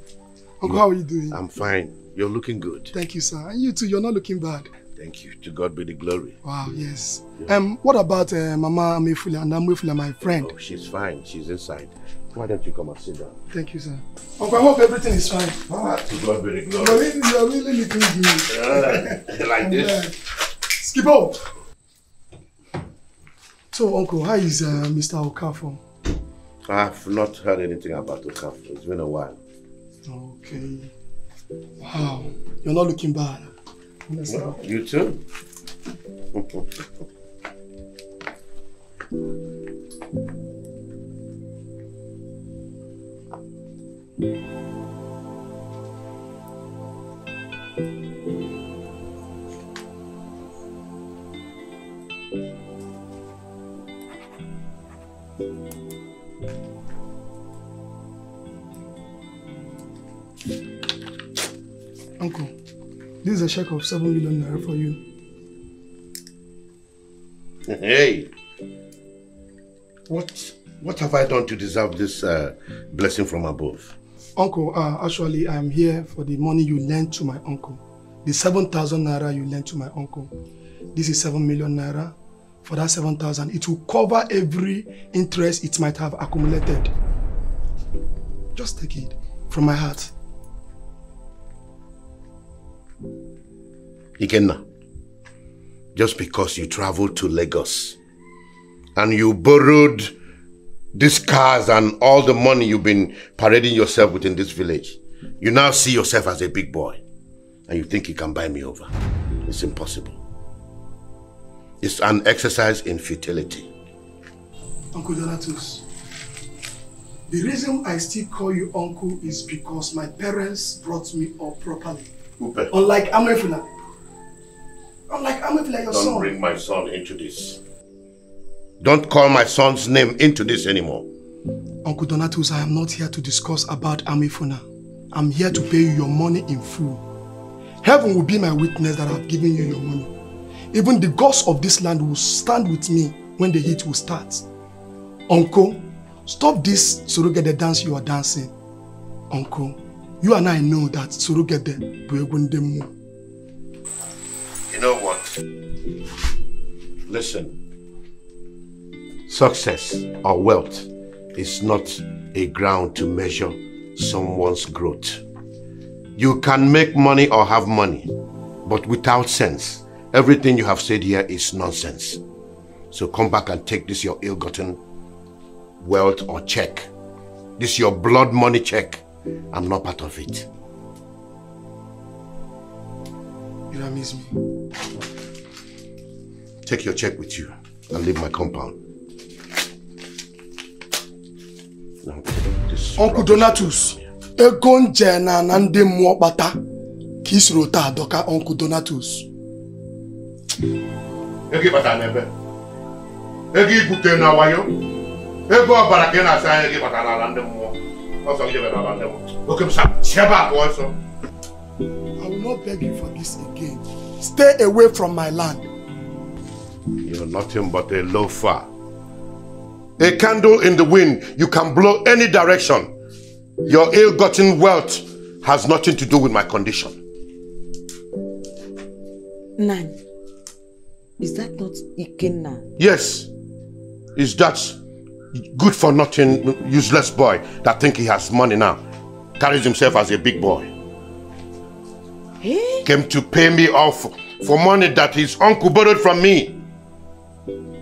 Uncle, how are you doing? I'm fine. You're looking good. Thank you, sir. And you too, you're not looking bad. Thank you. To God be the glory. Wow, yes. Um, what about uh, Mama Amefula and Amefula, my friend? Oh, she's fine. She's inside. Why don't you come and sit down? Thank you, sir. Uncle, I hope everything is fine. Ah, to God be the You're glory. really, you're really looking good. like this. Yeah. Skip out. So, Uncle, how is uh, Mr. Okafor? I've not heard anything about Okafor. It's been a while. Okay. Wow. You're not looking bad. No, you too. Uncle, this is a check of 7 million naira for you. Hey, what what have I done to deserve this uh, blessing from above? Uncle, uh, actually, I am here for the money you lent to my uncle. The 7,000 naira you lent to my uncle. This is 7 million naira. For that 7,000, it will cover every interest it might have accumulated. Just take it from my heart. Ikenna, just because you traveled to Lagos and you borrowed these cars and all the money you've been parading yourself with in this village, you now see yourself as a big boy and you think you can buy me over. It's impossible. It's an exercise in futility. Uncle Donatus, the reason I still call you uncle is because my parents brought me up properly. Upe, Unlike Amefula. Unlike Amefula, your don't son. bring my son into this. Don't call my son's name into this anymore. Uncle Donatus, I am not here to discuss about Amefula. I'm here to pay you your money in full. Heaven will be my witness that I've given you your money. Even the gods of this land will stand with me when the heat will start. Uncle, stop this Surugede dance you are dancing. Uncle, you and I know that Surugede bụ. You know what? Listen. Success or wealth is not a ground to measure someone's growth. You can make money or have money, but without sense, everything you have said here is nonsense. So come back and take this your ill-gotten wealth or check. This your blood money check. I'm not part of it. You amaze me. Take your check with you and leave my compound. Uncle Donatus, ego nje na na ndị mmụọ kpata ka i Uncle Donatus. ego ịkpata n'ebe ego ibute na wayo ego ọbara ka ị anya gị ndị mmụọ ọsọ gị jebe n'ala ndị mmụọ oke m sa si ebe a pụọ I will not beg you for this again. Stay away from my land. You're nothing but a loafer. A candle in the wind, you can blow any direction. Your ill-gotten wealth has nothing to do with my condition. Nan, is that not Ikenna? Yes, is that good for nothing, useless boy that think he has money now, carries himself as a big boy. Eh? Came to pay me off for money that his uncle borrowed from me.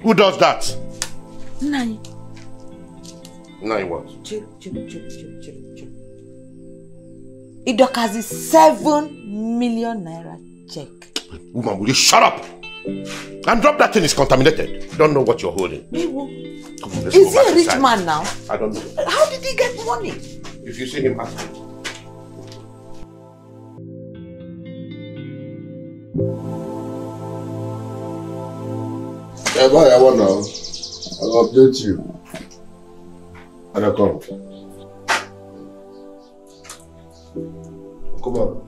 Who does that? Nan, Now what? chill, chill, chill, chill, chill, chill. Idokazi seven million naira check. Woman, will you shut up? And drop that thing is contaminated. Don't know what you're holding. Come on, let's Is go he a rich inside. man now? I don't know. How did he get money? If you see him, ask him. Bye, I want now. I'll update you. Come. Come on.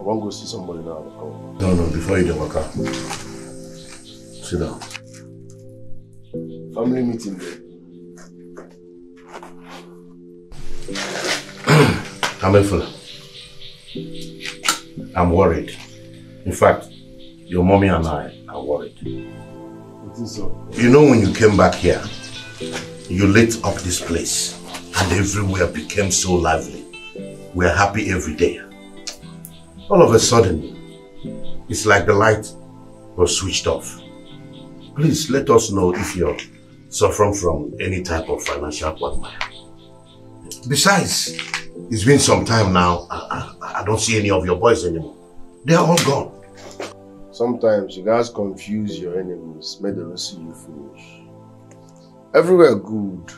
I want to go see somebody now. No, no, before you do work out. Sit down. Family meeting there. full. I'm worried. In fact, your mommy and I are worried. Is? Uh, you know when you came back here, you lit up this place and everywhere became so lively. We're happy every day. All of a sudden, it's like the light was switched off. Please let us know if you're suffering from any type of financial quagmire. Besides, It's been some time now. I, I, I don't see any of your boys anymore. They're all gone. Sometimes you guys confuse your enemies, make them see you foolish. Everywhere good.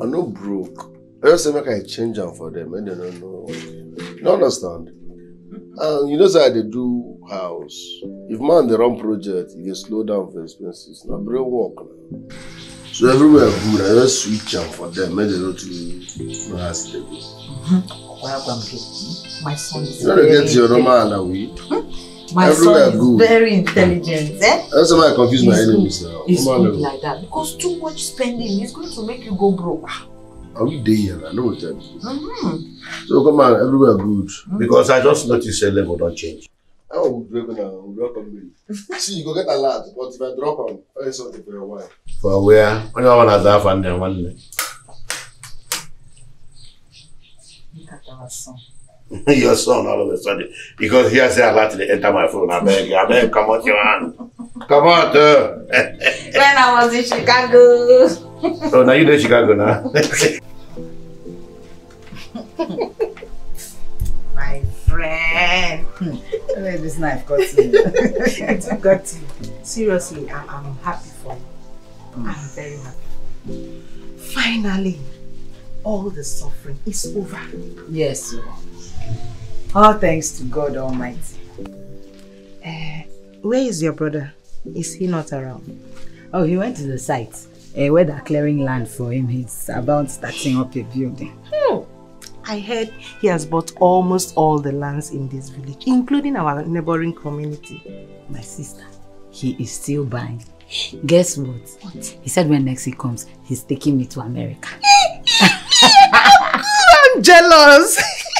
I no broke. I just say make I change them for them, and they don't know. You understand? And you know say they do house. If man they run project, you get slow down for expenses. Now brain work now. So everywhere good, I just switch them for them, make they know to know how they go. Welcome, My son is You know very get your normal intelligent. underweed. My Everywhere son is good. very intelligent, eh? That's why I confuse my good. enemies now. It's good like that because too much spending is going to make you go broke. Are we there here? I know what time. Mm-hmm. So come on, everywhere good. Because I just noticed a level don't change. How would we gonna welcome me? See, you go get a lot, but if I drop them, I something for your wife. For where? When you want to have and then one day. Look at our son. Your son all of a sudden. Because he has a lot to enter my phone. I beg you, I beg, come out your hand. Come out. Uh. When I was in Chicago. so now you know Chicago now. My friend. Where this knife got you? it got you. Seriously, I'm, I'm happy for you. I'm very happy. Finally, all the suffering is over. Yes. All thanks to God Almighty. Uh, where is your brother? Is he not around? Oh, he went to the site uh, where they're clearing land for him. He's about starting up a building. Hmm. I heard he has bought almost all the lands in this village, including our neighboring community. My sister, he is still buying. Guess what? What? He said when next he comes, he's taking me to America. I'm jealous.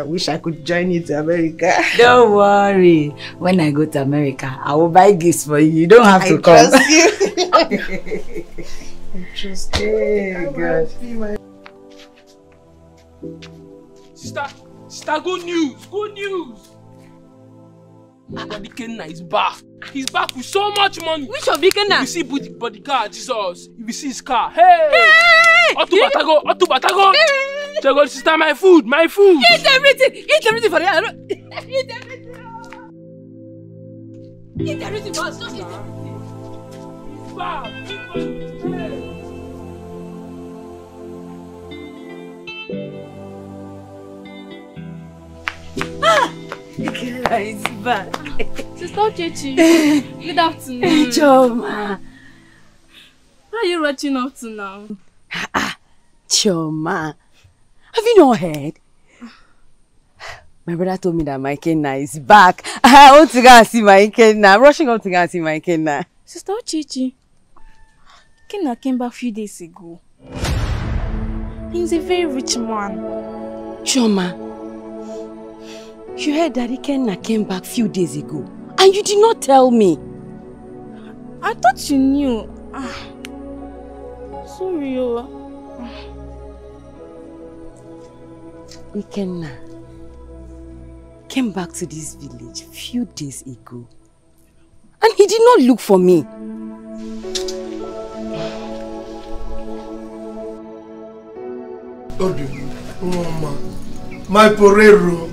I wish I could join you to America. Don't worry. When I go to America, I will buy gifts for you. You don't have to I come. trust you. I trust you. Hey, God. Sister, sister, good news, good news. Body Kenna is back. He's back with so much money. Which of Kenna? You see body, body car, Jesus. You see his car. Hey! Hey! Otu Batago, Otu Batago. Hey! Go, sister, my food, my food. Eat everything! Eat everything for you! Eat everything! Eat everything for us! Just eat everything! Back, big money. Hey! Kenna is back. Sister Chechi, good afternoon. Choma. What are you rushing up to now? Choma, have you not heard? My brother told me that my Kenna is back. I want to go and see my Kenna. I'm rushing up to go and see my Kenna. Sister Chichi, Kenna came back a few days ago. He's a very rich man. Choma, you heard that Ikenna came back few days ago and you did not tell me. I thought you knew. Ah, sorry, oh. Ikenna came back to this village few days ago and he did not look for me. Odu, Mama, my porero,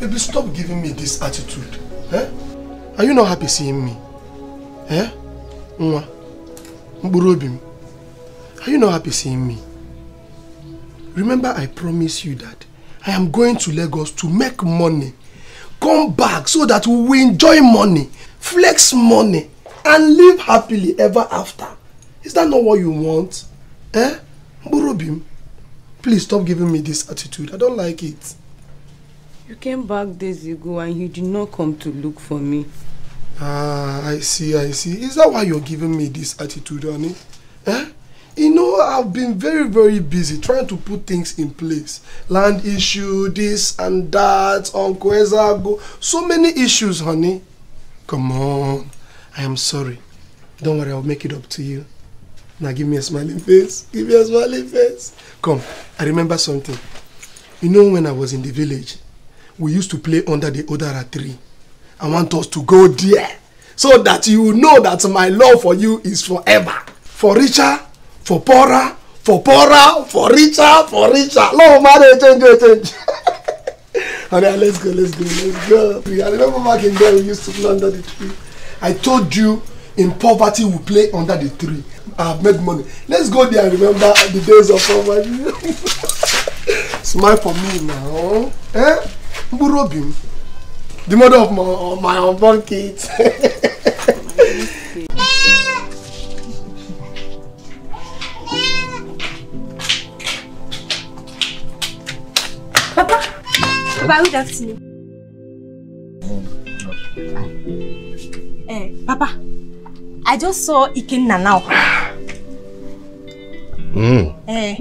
baby, stop giving me this attitude. Eh? Are you not happy seeing me? Eh? Mkpụrụ Are you not happy seeing me? Remember I promised you that I am going to Lagos to make money. Come back so that we enjoy money, flex money, and live happily ever after. Is that not what you want? Eh? Mkpụrụ Please stop giving me this attitude. I don't like it. You came back days ago and you did not come to look for me. Ah, I see, I see. Is that why you're giving me this attitude, honey? Eh? You know, I've been very, very busy trying to put things in place. Land issue, this and that, Uncle Ezago. So many issues, honey. Come on. I am sorry. Don't worry, I'll make it up to you. Now give me a smiling face. Give me a smiling face. Come, I remember something. You know when I was in the village, we used to play under the Odara tree. I want us to go there so that you know that my love for you is forever. For richer, for poorer, For poorer, for richer, for richer. No, man, change, change. Honey, let's go, let's go, let's go. I remember back in there we used to play under the tree. I told you in poverty we play under the tree. I've made money. Let's go there and remember the days of poverty. Smile for me now. Eh? Mburobim. The mother of my, of my unborn kids. Papa, good afternoon. Eh, Papa, I just saw Ikenna now. Mm. Eh,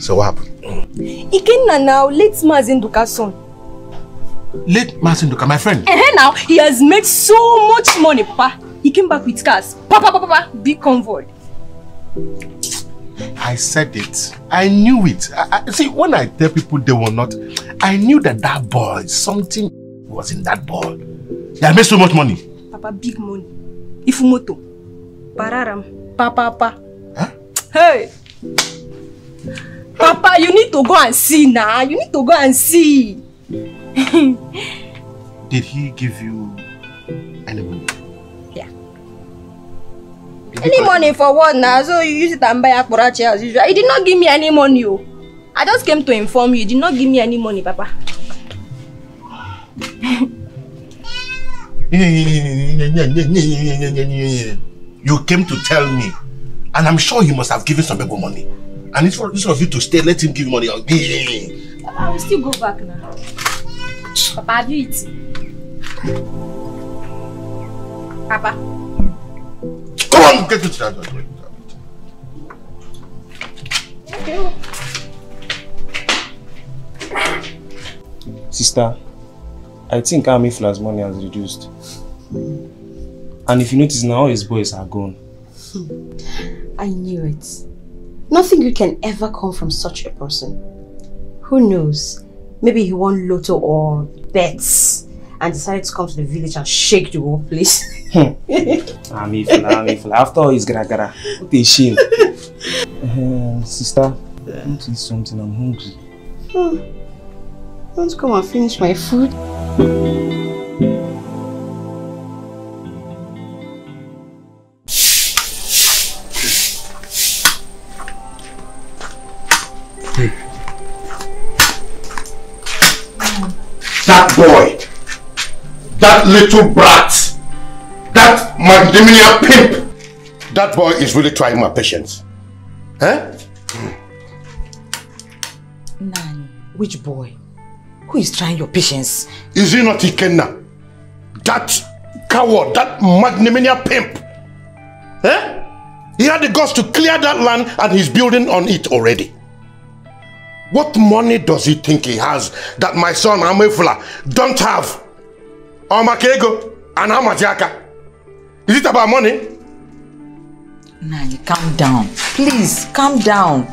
So what happened? Ikenna now, late Mazi Nduka's son. Late Duka, my friend. Eh, now, he has made so much money, Papa. He came back with cars. Papa, Papa, Papa, big convoy. I said it. I knew it. I, I, see, when I tell people they will not, I knew that that boy, something was in that boy. He had made so much money. Papa, big money. Ifumoto. Pararam. Papa, Papa. Huh? Hey! Papa, you need to go and see now. You need to go and see. Did he give you any money? Yeah. Any money for what now? So you use it and buy akporachi as usual. He did not give me any money. Oh. I just came to inform you. He did not give me any money, Papa. You came to tell me, and I'm sure he must have given some people money. And it's for this instead of you to stay, let him give you money. Papa, I will still go back now. Papa, have you eaten? Papa. Come on, get to that. door. Okay. Sister, I think Amefula's money has reduced. And if you notice now, all his boys are gone. I knew it. Nothing good can ever come from such a person. Who knows? Maybe he won lotto or bets and decided to come to the village and shake the whole place. Amefula, Amefula. After all his gara gara, what a shame. Uh, sister, I want to eat something. I'm hungry. Hmm. Want to come and finish my food? That boy, that little brat, that Magdalena pimp, that boy is really trying my patience. Eh? Nani, which boy? Who is trying your patience? Is he not Ikenna? That coward, that Magdalena pimp. Eh? He had the guts to clear that land and he's building on it already. What money does he think he has that my son Amefula don't have? Omakego and Amajaka. Is it about money? Nani, calm down. Please, calm down.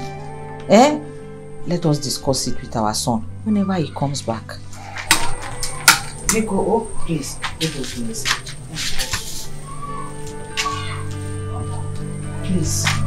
Eh? Let us discuss it with our son whenever he comes back. Biko, oh, please, let us do this. Please.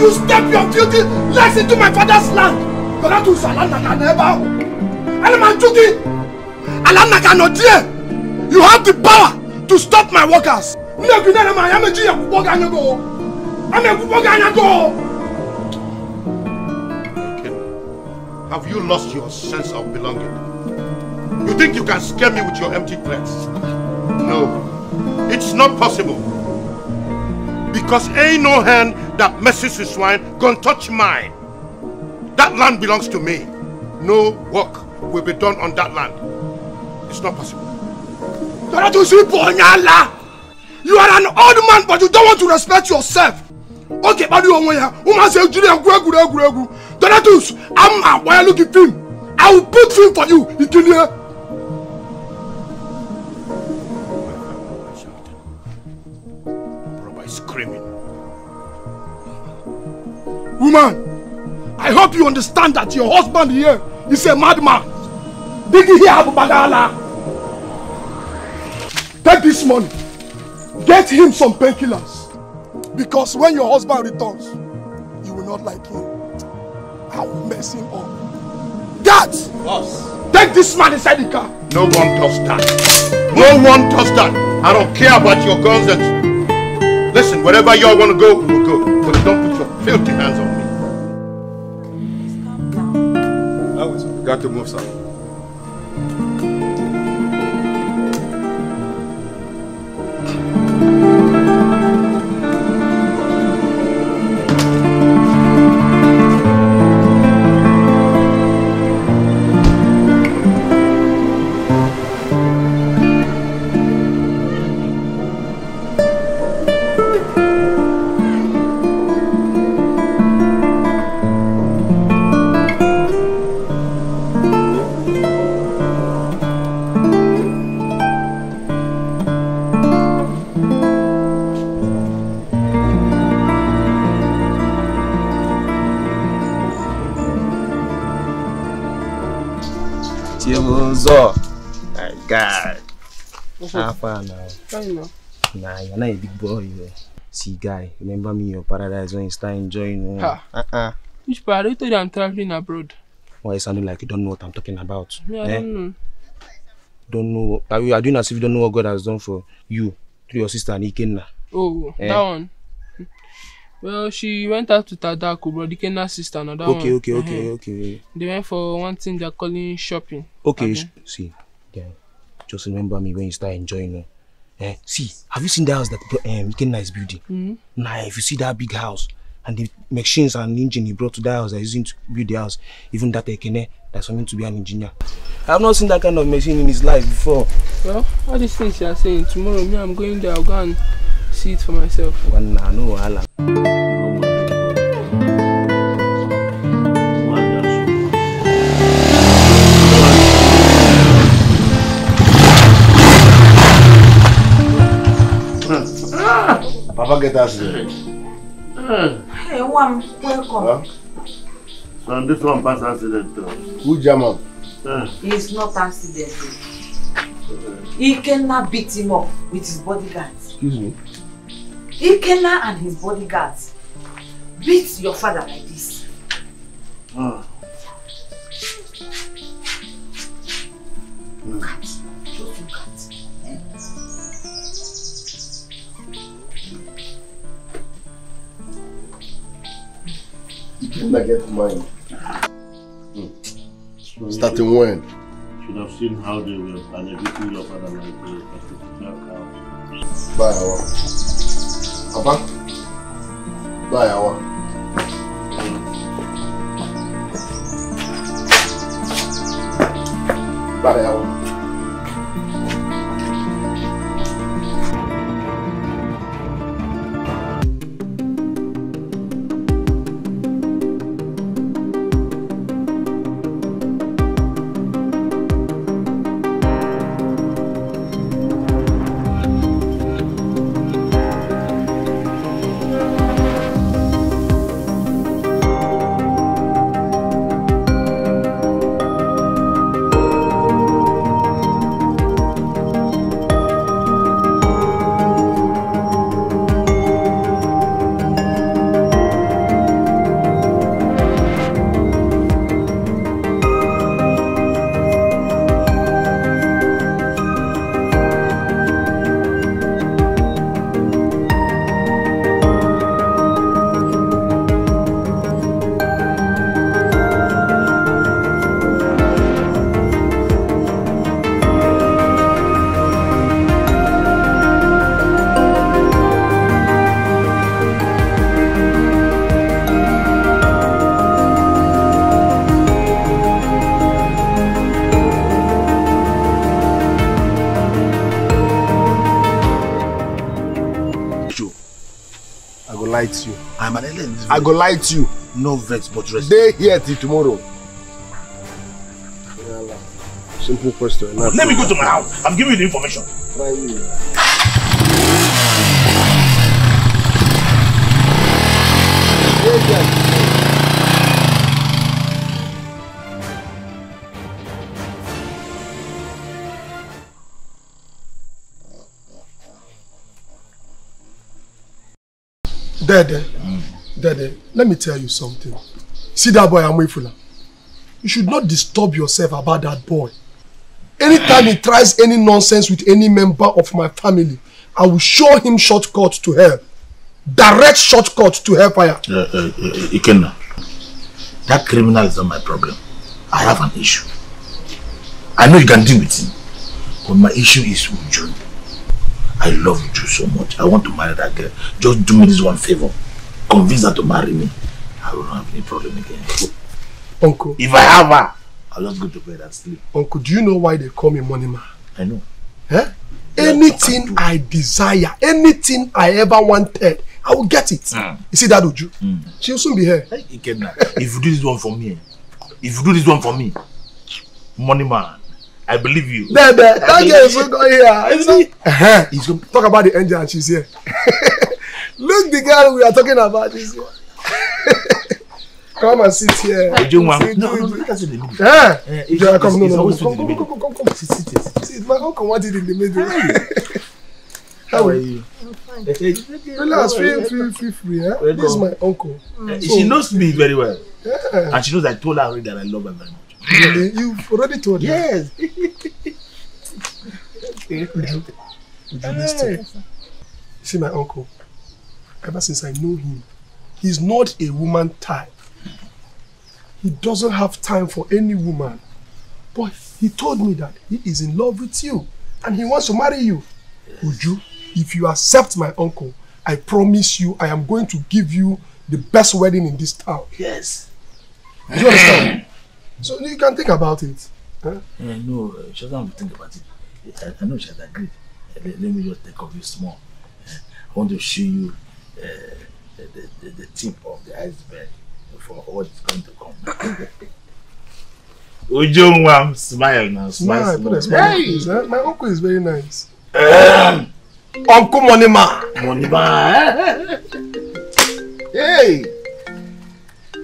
you step your filthy legs into my father's land? Kọ́lá tún sọ alánàkà náà bá wò. Alamanjuki, alánàkà náà díẹ̀. You have the power to stop my workers. Ndé kí náà ma yàmé jí ẹ̀kúpọ̀ gánà go. Àmì ẹ̀kúpọ̀ gánà go. Have you lost your sense of belonging? You think you can scare me with your empty threats? No, it's not possible. Because ain't no hand that messes with swine gonna touch mine. That land belongs to me. No work will be done on that land. It's not possible. You are an old man but you don't want to respect yourself. Okay, ṣe jírí ẹ̀kú ẹ̀kú ẹ̀kú ẹ̀kú. Donatus, I'm a wire looking film. I will put film for you. Ìkíni Woman, I hope you understand that your husband here is a madman. Digi here Abu Bagala. Take this money. Get him some painkillers. Because when your husband returns, you will not like him. I will mess him up. Dad! Boss. Take this man inside the car. No one does that. No one does that. I don't care about your guns and... Listen, wherever y'all want to go, we'll go. But don't put your filthy hands on got to move, son. Far now? Fine now. Nah, you're not a big boy. eh. See, guy, remember me your paradise when you start enjoying. oh. Ha. Uh-uh. Which part? I told you I'm traveling abroad. Why you sounding like you don't know what I'm talking about? I Eh? don't know. Don't know. Are you are doing as if you don't know what God has done for you through your sister Nikenna? Oh, Eh? that one. Well, she went out with Adako, bro. Dikena's sister, another Okay, one. okay, okay, Uh-huh. okay. They went for one thing they're calling shopping. Okay, Okay. see, yeah, just remember me when you start enjoying. oh. Eh, see, have you seen the house that um, Ikenna is building? Mhm. Nah, if you see that big house and the machines and engine he brought to that house that is using to build the house, even that Ekene, that's something to be an engineer. I have not seen that kind of machine in his life before. Well, all these things you are saying, tomorrow, me, I'm going there. I'll go and see it for myself. One, nah, no, wahala. Papa get accident. Hey, one, welcome. So this one pass accident too. Who jam up? It's not accident. Ikenna beat him up with his bodyguards. Excuse me. Ikenna and his bodyguards beat your father like this. Ah. Look at, You didn't get mine. Starting when? Should have seen how they were benefiting your father like this. Bye, Awa. Papa? Bye, Awa. Bye, Awa. I go lie to you. No vex, but rest. Stay here till tomorrow. Simple question. Let me go to my house. I'm giving you the information. Try me. Dede, let me tell you something. See that boy Amwifula? You should not disturb yourself about that boy. Anytime he tries any nonsense with any member of my family, I will show him shortcut to hell. Direct shortcut to hellfire. Uh, uh, uh, Ikenna, that criminal is not my problem. I have an issue. I know you can deal with him, but my issue is Uju. I love Uju so much. I want to marry that girl. Just do me this one favor. Convince her to marry me. I will not have any problem again. Uncle, If I have her, I'll just go to bed and sleep. Uncle, do you know why they call me Money Man? I know. Eh? Anything I desire, anything I ever wanted, I will get it. You see that Uju? She'll soon be here. Ikenna, if you do this one for me, if you do this one for me, money man, I believe you. There, there. That I girl is so good here. Isn't he? Uh-huh. He's gonna talk about the angel and she's here. Look, the girl we are talking about is here. come and sit here. Sit, No, sit, no, sit. let us in the middle. Eh? Eh, Uju, it's- come, no, no, no, come, come, come, come, come. Sit, sit, sit. sit. My uncle wanted in the middle. How are you? Relax, feel, feel, feel free. Eh? This is my uncle. Eh, She knows me very well. Yeah. And she knows I told her already that I love her very much. Really? You've already told her? Yes. Uju, Uju, listen. See my uncle. Ever since I know him, he's not a woman type. He doesn't have time for any woman. But he told me that he is in love with you and he wants to marry you. Uju, if you accept my uncle, I promise you I am going to give you the best wedding in this town. Yes. Do you understand? so you can think about it. Huh? Eh, no, uh, she doesn't have to think about it. I, I know she has agreed. Let, let me just take off you small. I want to show you uh, the, the, the tip of the iceberg for what is going to come. Uju Nwam, smile now, smile. Smile, put a smile. eh? My uncle is very nice. uncle Money Man. Money man. hey.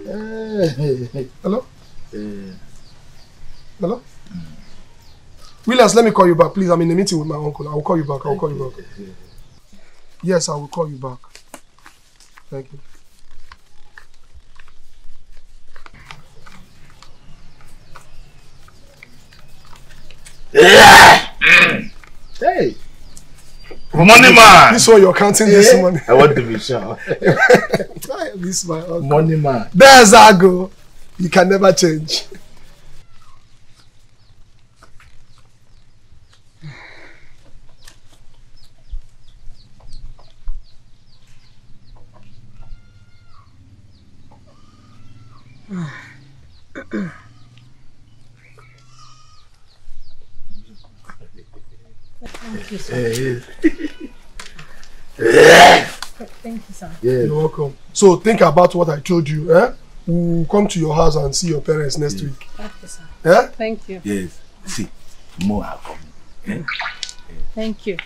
Hey. Hello? Eh, Hello? Williams, let me call you back, please. I'm in a meeting with my uncle. I will call you back. I will call you back. Yes, I will call you back. Thank you. Hey. Money man. This one you're counting this Eh? money. I want to be sure. this my uncle. Money man. There's Ago. You can never change. Thank you, sir. Thank you, sir. Yeah. You're welcome. So think about what I told you. Eh? We'll come to your house and see your parents next week. Thank you, sir. Eh? Thank you. Yes. See, more are coming. Eh? Thank you.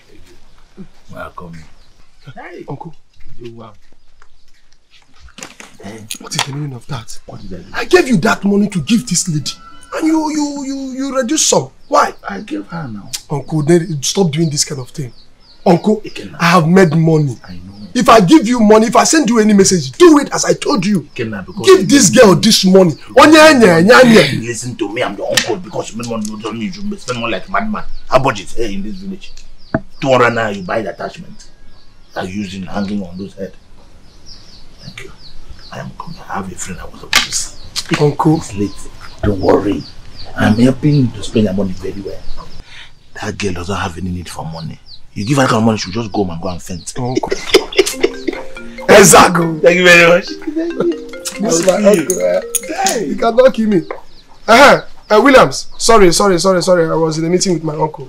More are coming. Hey. Uncle. You wow. What is the meaning of that? What did I do? I gave you that money to give this lady. And you you you you reduce some. Why? I gave her now. Uncle, then stop doing this kind of thing. Uncle, I have made money. I know. If I give you money, if I send you any message, do it as I told you. Kenna, because Give this girl this money. Listen to me, I'm the uncle because you made money, you me you spend money like a madman. How much is here in this village? 200 now you buy the attachment. Are using hanging on those head. Thank you. I am coming. I have a friend I was supposed to see. Uncle. It's late. Don't worry. I'm helping you to spend your money very well. That girl doesn't have any need for money. You give her kind of money, she'll just go home and go and faint. Uncle. Exactly. Thank you very much. This is my uncle. eh? You cannot kill me. Uh-huh. Uh, Williams, sorry, sorry, sorry, sorry. I was in a meeting with my uncle.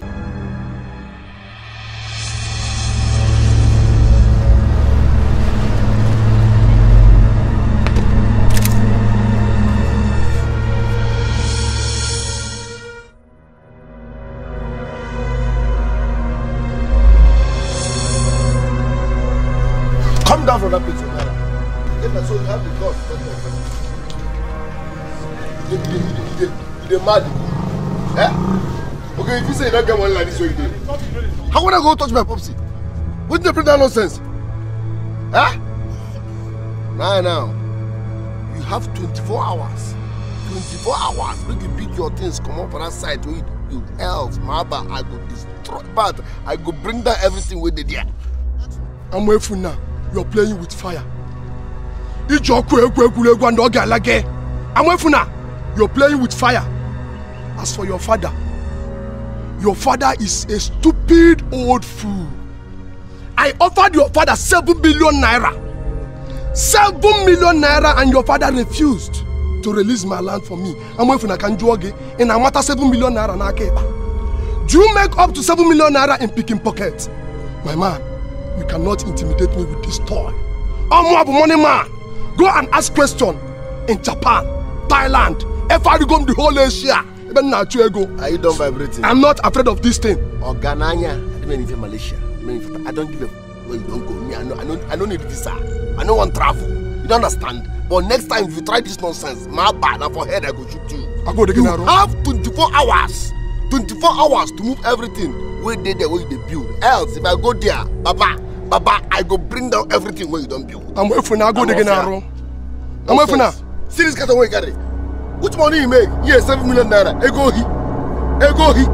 Mad. Eh? Okay, if you say you don't get money like this, what you dey? How would I go touch my popsy? Wetin dey bring that nonsense? Eh? Now now, you have 24 hours. 24 hours make you pick your things comot for that side wey you you else maba i go destroy but i go bring down everything wey dey there. Amwefuna, you're playing with fire. Iji ọkụ egwu egwuregwu and ọ ga-ala gị. Amwefuna, you're playing with fire. As for your father, your father is a stupid old fool. I offered your father seven billion naira. Seven million naira and your father refused to release my land for me. Amwefuna ka njụọ gị, ị na-amata seven million naira n'aka ịkpa. Do you make up to seven million naira in picking pocket? My man, you cannot intimidate me with this toy. Omo Abu money man, go and ask question in Japan, Thailand, Efarigom, the whole Asia. Even na-achụ ego. Are you done vibrating? I'm not afraid of this thing. Ọgananya, even Malaysia. Even- I don't give a where you don't go. Me, I know, I know, I don't need visa. I don't want travel. You don't understand? But next time if you try this nonsense, my bad, na for head I go shoot you. I go You have 24 hours. 24 hours to move everything wey dey there wey you dey build. Else, if I go there, Baba, Baba, I go bring down everything wey you don build. Amwefuna, go dig na-arụ. Amwefuna. See this carton wey you carry. Which money you make? Here, seven million naira. Ego hi. Ego hi.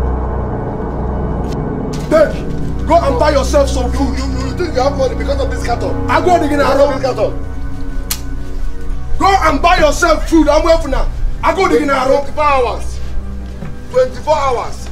Take, go and buy yourself some food. You, you, you think you have money because of this carton? I go of na-arụ. this carton. Go and buy yourself food. Amwefuna, I go dig na-arụ. 24 hours. 24 hours.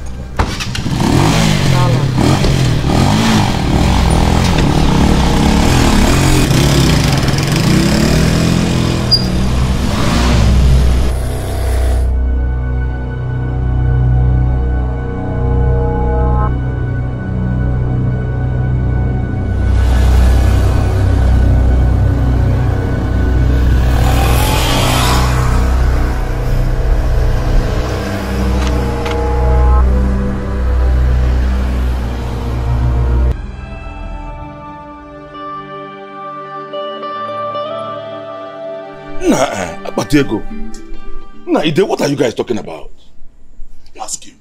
Uh, Abatego. Nah, Ide, what are you guys talking about? Ask him.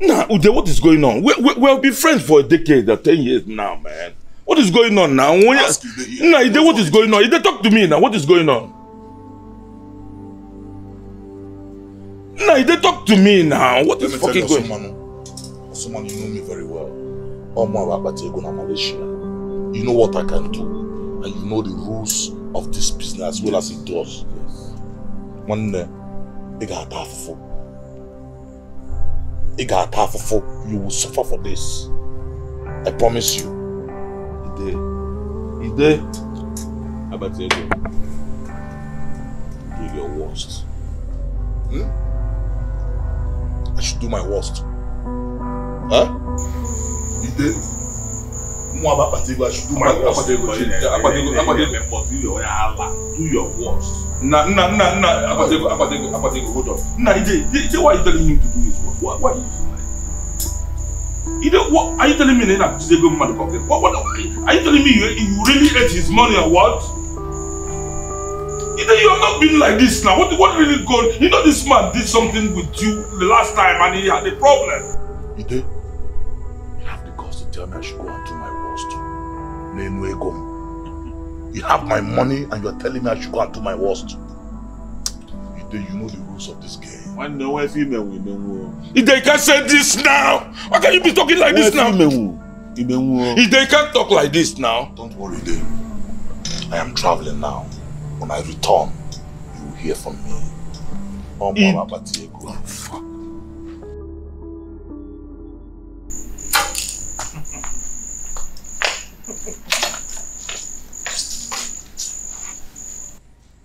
Nah, Ude, what is going on? We, we, we've been friends for a decade or 10 years now, man. What is going on now? When Ask you, Ude here. nah, Ide, what is going on? Ide, talk to me now. What is going on? Nah, Ide, talk to me now. What Let is fucking going on? Osumanu, you know me very well. Omo Abatego na Malaysia. You know what I can do. And you know the rules of this business as well as it does. One day, ị ga-ata afụfụ. Ị ga-ata afụfụ. You will suffer for this. I promise you. Ide. Ide. Abatego. Do your worst. Hmm? I should do my worst. Huh? Ide. Mụ Abatego, I should do my worst. Abatego, Abatego, Abatego. Do your worst. Nah, nah, nah, nah. Abatego, Abatego, Abatego, hold on. Nah, Ide, Ide, Ide, why are you telling him to do his work? Why, why are you doing that? Ide, what are you telling me that Abatego man pocket? What, what, are you telling me you, you really ate his money or what? Ide, you have not been like this now. What, what really going? You know this man did something with you the last time and he had a problem. Ide, you have the guts to tell me I should go and do my ego m. You have my money and you're telling me I should go and do my worst. Ide, you know the rules of this game. One know if you Ide, you can't say this now. How can you be talking like this now? Ide, you can't talk like this now. Don't worry, Ide. I am traveling now. When I return, you will hear from me. Omo Abatego. Fuck.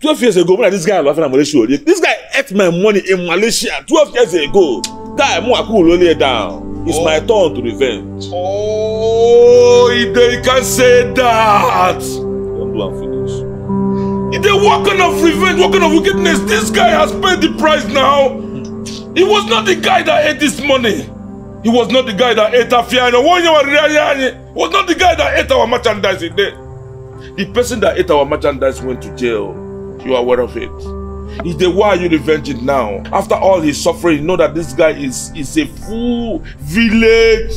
Twelve years ago, when this guy laughing at Malaysia, this guy ate my money in Malaysia. Twelve years ago, guy, mo aku lay it down. It's my turn to revenge. Oh, they can say that. Don't do am finish. Ide, what kind of revenge? What kind of wickedness? This guy has paid the price now. He was not the guy that ate this money. He was not the guy that ate our fiano. One year, He was not the guy that ate our merchandise. Ide. The person that ate our merchandise went to jail. You are aware of it. Is the why are you revenging now? After all his suffering, you know that this guy is, is a full village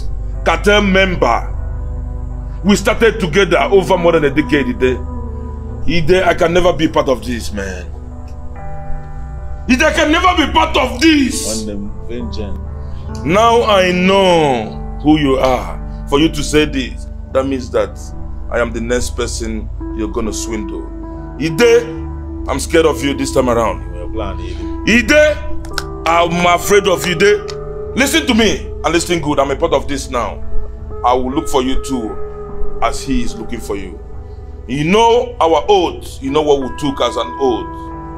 cartel member. We started together over more than a decade, Ide. I can never be part of this, man. Ide, I can never be part of this. Them vengeance. Now I know who you are. For you to say this, that means that I am the next person you're gonna swindle. Ide, I'm scared of you this time around. Ide, I'm afraid of you. Ide. Listen to me and listen good. I'm a part of this now. I will look for you too, as he is looking for you. You know our oath. You know what we took as an oath.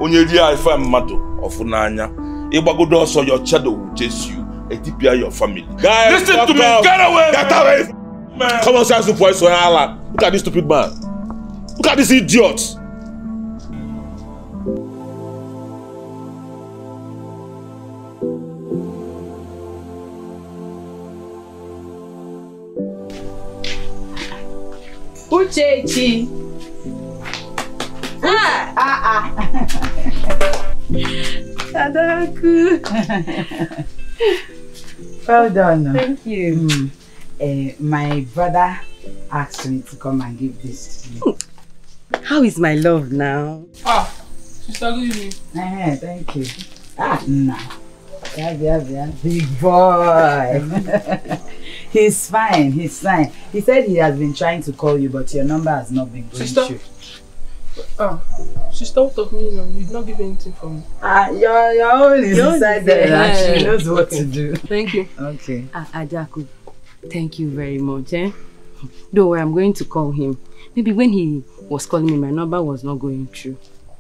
Onye rie ife mmadụ ọfụ n'anya. Ịgbagodo ọsọ your shadow will chase you. Etipia your family. Guys, Listen to me. Get away. Get away. Man. Come on, Sansu voice for Allah. Look at this stupid man. Look at this idiot. Uchechi. Ah, ah, ah. Adaku. well done. Thank you. Uh, my brother asked me to come and give this to you. How is my love now? Ah, sister, good evening. Eh, thank you. Ah, nah. Yeah, yeah, yeah. Big boy. he's fine. He's fine. He said he has been trying to call you, but your number has not been going Sister? through. Ah, sister, what of me now? You did not give anything for me. Ah, your your own is Yours inside there. there. and She knows what Okay. to do. Thank you. Okay. Ah, Adaku, thank you very much. Eh? Don't worry, I'm going to call him. Maybe when he was calling me, my number was not going through.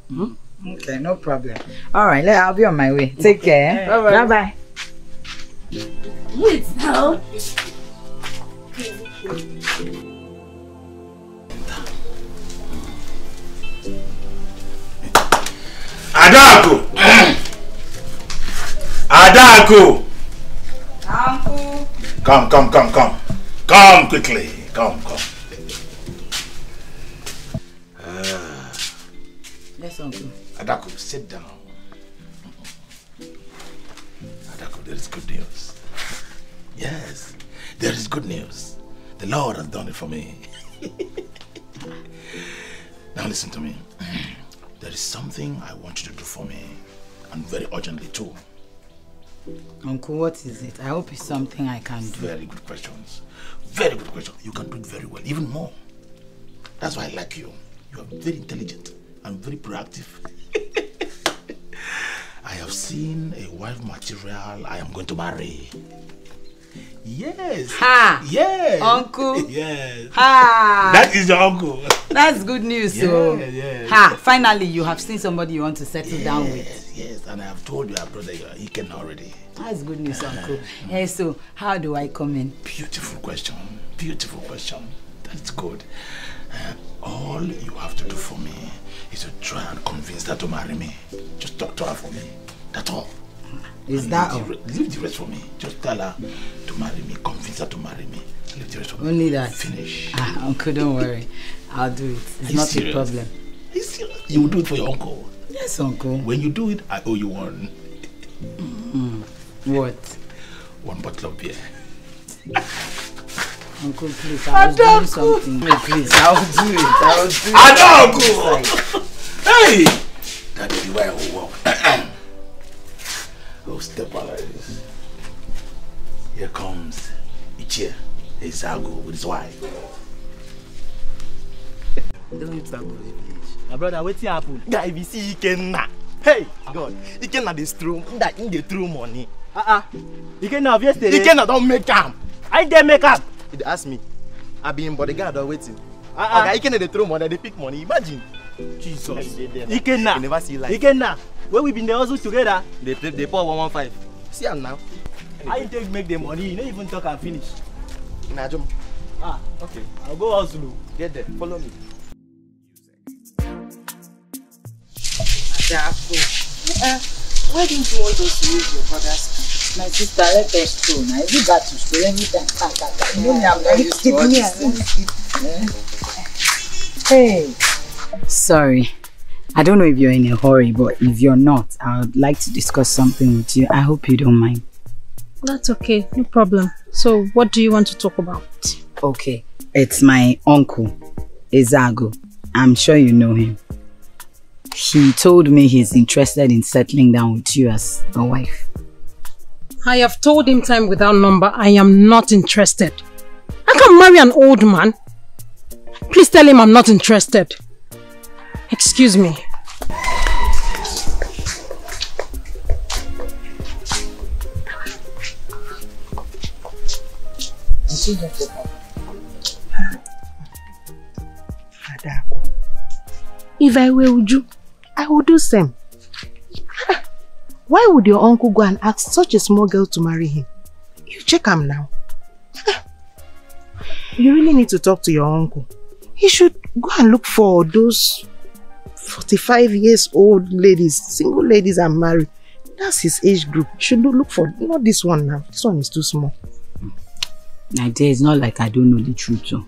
Hmm? Okay, no problem. All right, let- I'll be on my way. Take care. Bye-bye. Bye bye. Wait now. Adaku! Adaku! Uncle. Come, come, come, come. Come quickly. Come, come. Ah, Yes, uncle. Adaku, sit down. Adaku, there is good news. Yes, there is good news. The Lord has done it for me. now listen to me. There is something I want you to do for me, and very urgently too. Uncle, what is it? I hope it's something I can do. Very good questions. Very good question. You can do it very well, even more. That's why I like you. You are very intelligent and very proactive. I have seen a wife material I am going to marry. Yes. Ha! Yes. Uncle. Yes. Ha! That is your uncle. That's good news. So, Yeah, yeah. ha! Finally, you have seen somebody you want to settle down with. Yes, yes. And I have told your brother you are- he can already. That's good news, Uncle. Hey, so how do I come in? Beautiful question. Beautiful question. That's good. Uh, all you have to do for me is to try and convince her to marry me. Just talk to her for me. That's all. Is And that leave all? the, leave the rest for me. Just tell her to marry me. Convince her to marry me. Leave the rest for me. Only that. Finish. Ah, Uncle, don't worry. I'll do it. It's you not serious? a problem. Are you serious? You will do it for your uncle. Yes, Uncle. When you do it, I owe you one. Mm. What? One bottle of beer. Uncle, please, I was doing something. Wait, please, I'll do it. I'll do it. Adongo! Hey! That is the way I will walk. oh, step out like this. Here comes Ichie Ezago with his wife. My brother, wetin happen? Guy, you see Ikenna, hey, God, Ikenna dey throw, that him dey throw money. Ah ah, Ikenna of yesterday. Ikenna don make am. I dey make am. He dey ask me, I be him bodyguard or wetin? Ah ah. Oga, Ikenna dey throw money, dey pick money. Imagine. Jesus. Ikenna. You never see life. Ikenna, when we been dey hustle together, dey play, dey pour one one five. See am now. How you take make the money? You no even talk am finish. Na jum. Ah, okay. I'll go hustle. o. Get there. Follow me. Uh, why didn't you want us to use your brother's car? My sister, let us go now. Is it back to school anytime? Ah, ah, ah. You know me, I'm not used to all Give me these a- things. Hey. Sorry. I don't know if you're in a hurry, but if you're not, I would like to discuss something with you. I hope you don't mind. That's okay, no problem. So, what do you want to talk about? Okay. It's my uncle, Ezago. I'm sure you know him. He told me he's interested in settling down with you as a wife. I have told him time without number I am not interested. I can't marry an old man. Please tell him I'm not interested. Excuse me. If I were Uju, I would do same. Why would your uncle go and ask such a small girl to marry him? You check him now. You really need to talk to your uncle. He should go and look for those 45 years old ladies, single ladies and married. That's his age group. You should look for, not this one now. This one is too small. Dear, it's not like I don't know the truth. So.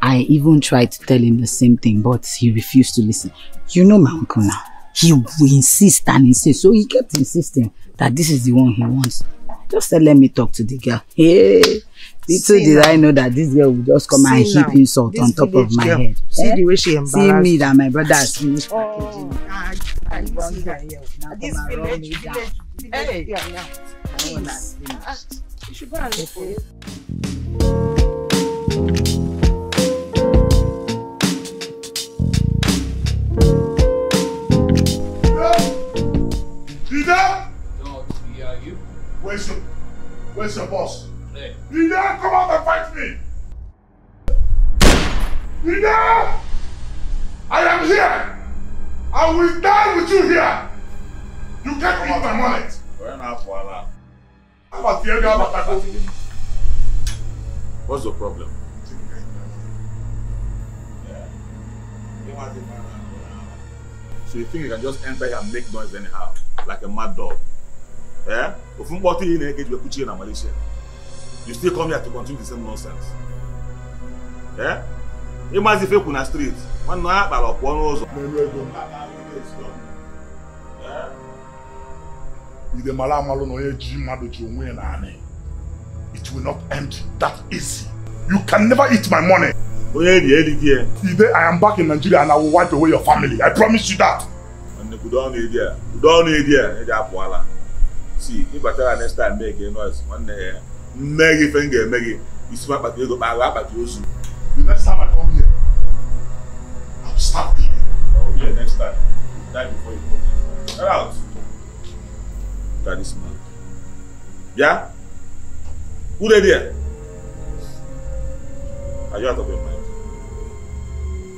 I even tried to tell him the same thing, but he refused to listen. You know my uncle now. He will insist and insist. So he kept insisting that this is the one he wants. Just let me talk to the girl. Hey, little See did now. I know that this girl would just come and See heap now. insult This on top of my girl. head. See Eh? the way she See embarrassed. me that my brother has finished Oh, packaging. I, I see that. Now This and village, village, village, Hey. yeah, yeah. I want Please. that Ah, You should go and look for it. Ida! No, yeah, you. Where's your, where's your boss? Hey. Ida, come out and fight me! Ida! I am here! I will die with you here! You can't eat my money! How about the other Batako? What's the problem? So you think you can just enter here and make noise anyhow, like a mad dog? Yeah? If you want to get you put you in Malaysia, you still come here to continue the same nonsense. Yeah? You must if you na street. One no akpala ọpụ ọnụ ụzọ. Ide eh? mara amalụ na onye ji mmadụ ji onwe ya naanị. It will not end that easy. You can never eat my money. Onye ri erighị ya. Ide, I am back in Nigeria and I will wipe away your family. I promise you that. Nwanne kwudo ọnụ edi a. Kwudo ọnụ edi a, eji. See, if I tell her next time make a noise, nwanne ya. Mme gị ife m ga-eme gị. Isi m akpati ego kpaa akpati ozu. The next time I come here, I will start killing you. I will be here next time. You die before you come. Get out. Look at this man. Yeah? Who they there? Are you out of your mind?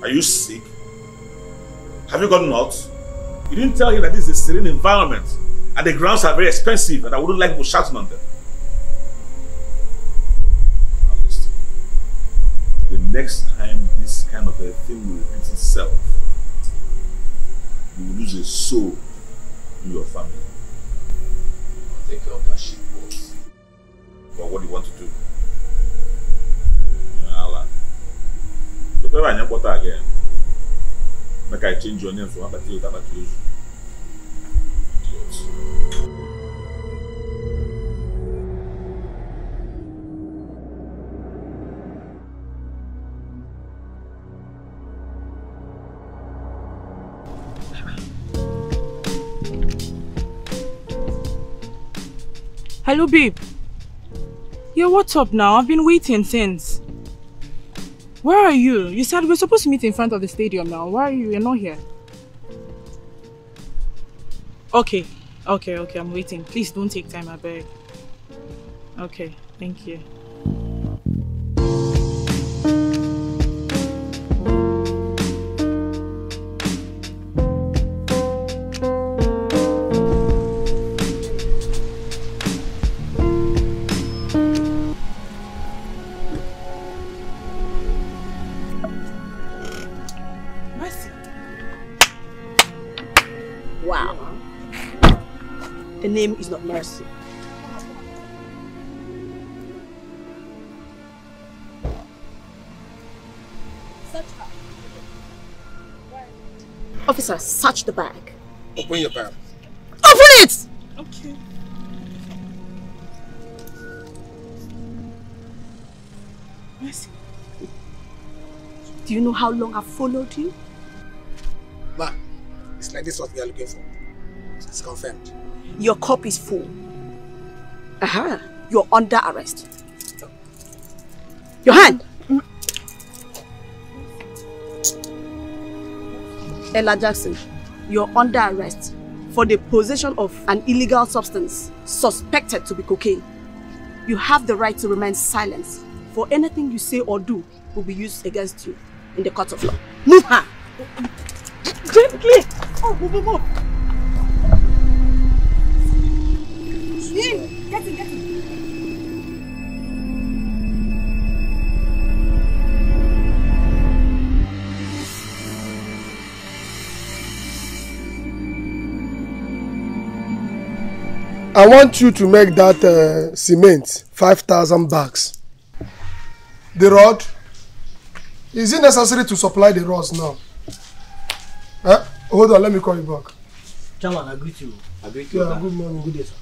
Are you sick? Have you got nuts? You didn't tell him that this is a serene environment and the grounds are very expensive and I wouldn't like people shouting on them. Next time this kind of a thing will repeat itself, you will lose a soul in your family. Take care of that shit, boss. But what do you want to do? Allah. Look I am water again. Make I change your name from Abati to Abati Ozu. Idiot. Hello, babe. Yeah, what's up now? I've been waiting since. Where are you? You said we're supposed to meet in front of the stadium now. Why are you? You're not here. Okay, okay, okay. I'm waiting. Please don't take time, I beg. Okay, thank you. Name is not Mercy. Search. Officer, search the bag. Open your bag. Open it! Okay. Mercy. Do you know how long I've followed you? Ma, it's like this what we are looking for. It's confirmed. Your cup is full. Aha. Uh -huh. You're under arrest. Your hand. Ella Jackson, you're under arrest for the possession of an illegal substance suspected to be cocaine. You have the right to remain silent, for anything you say or do will be used against you in the court of law. Move her! Gently! Oh, move, move, move! In! Get in, get in! I want you to make that uh, cement 5,000 bags. The rod, is it necessary to supply the rods now? Eh? Hold on, let me call you back. Chairman, I greet you. I greet Yeah, good morning. Good day, sir.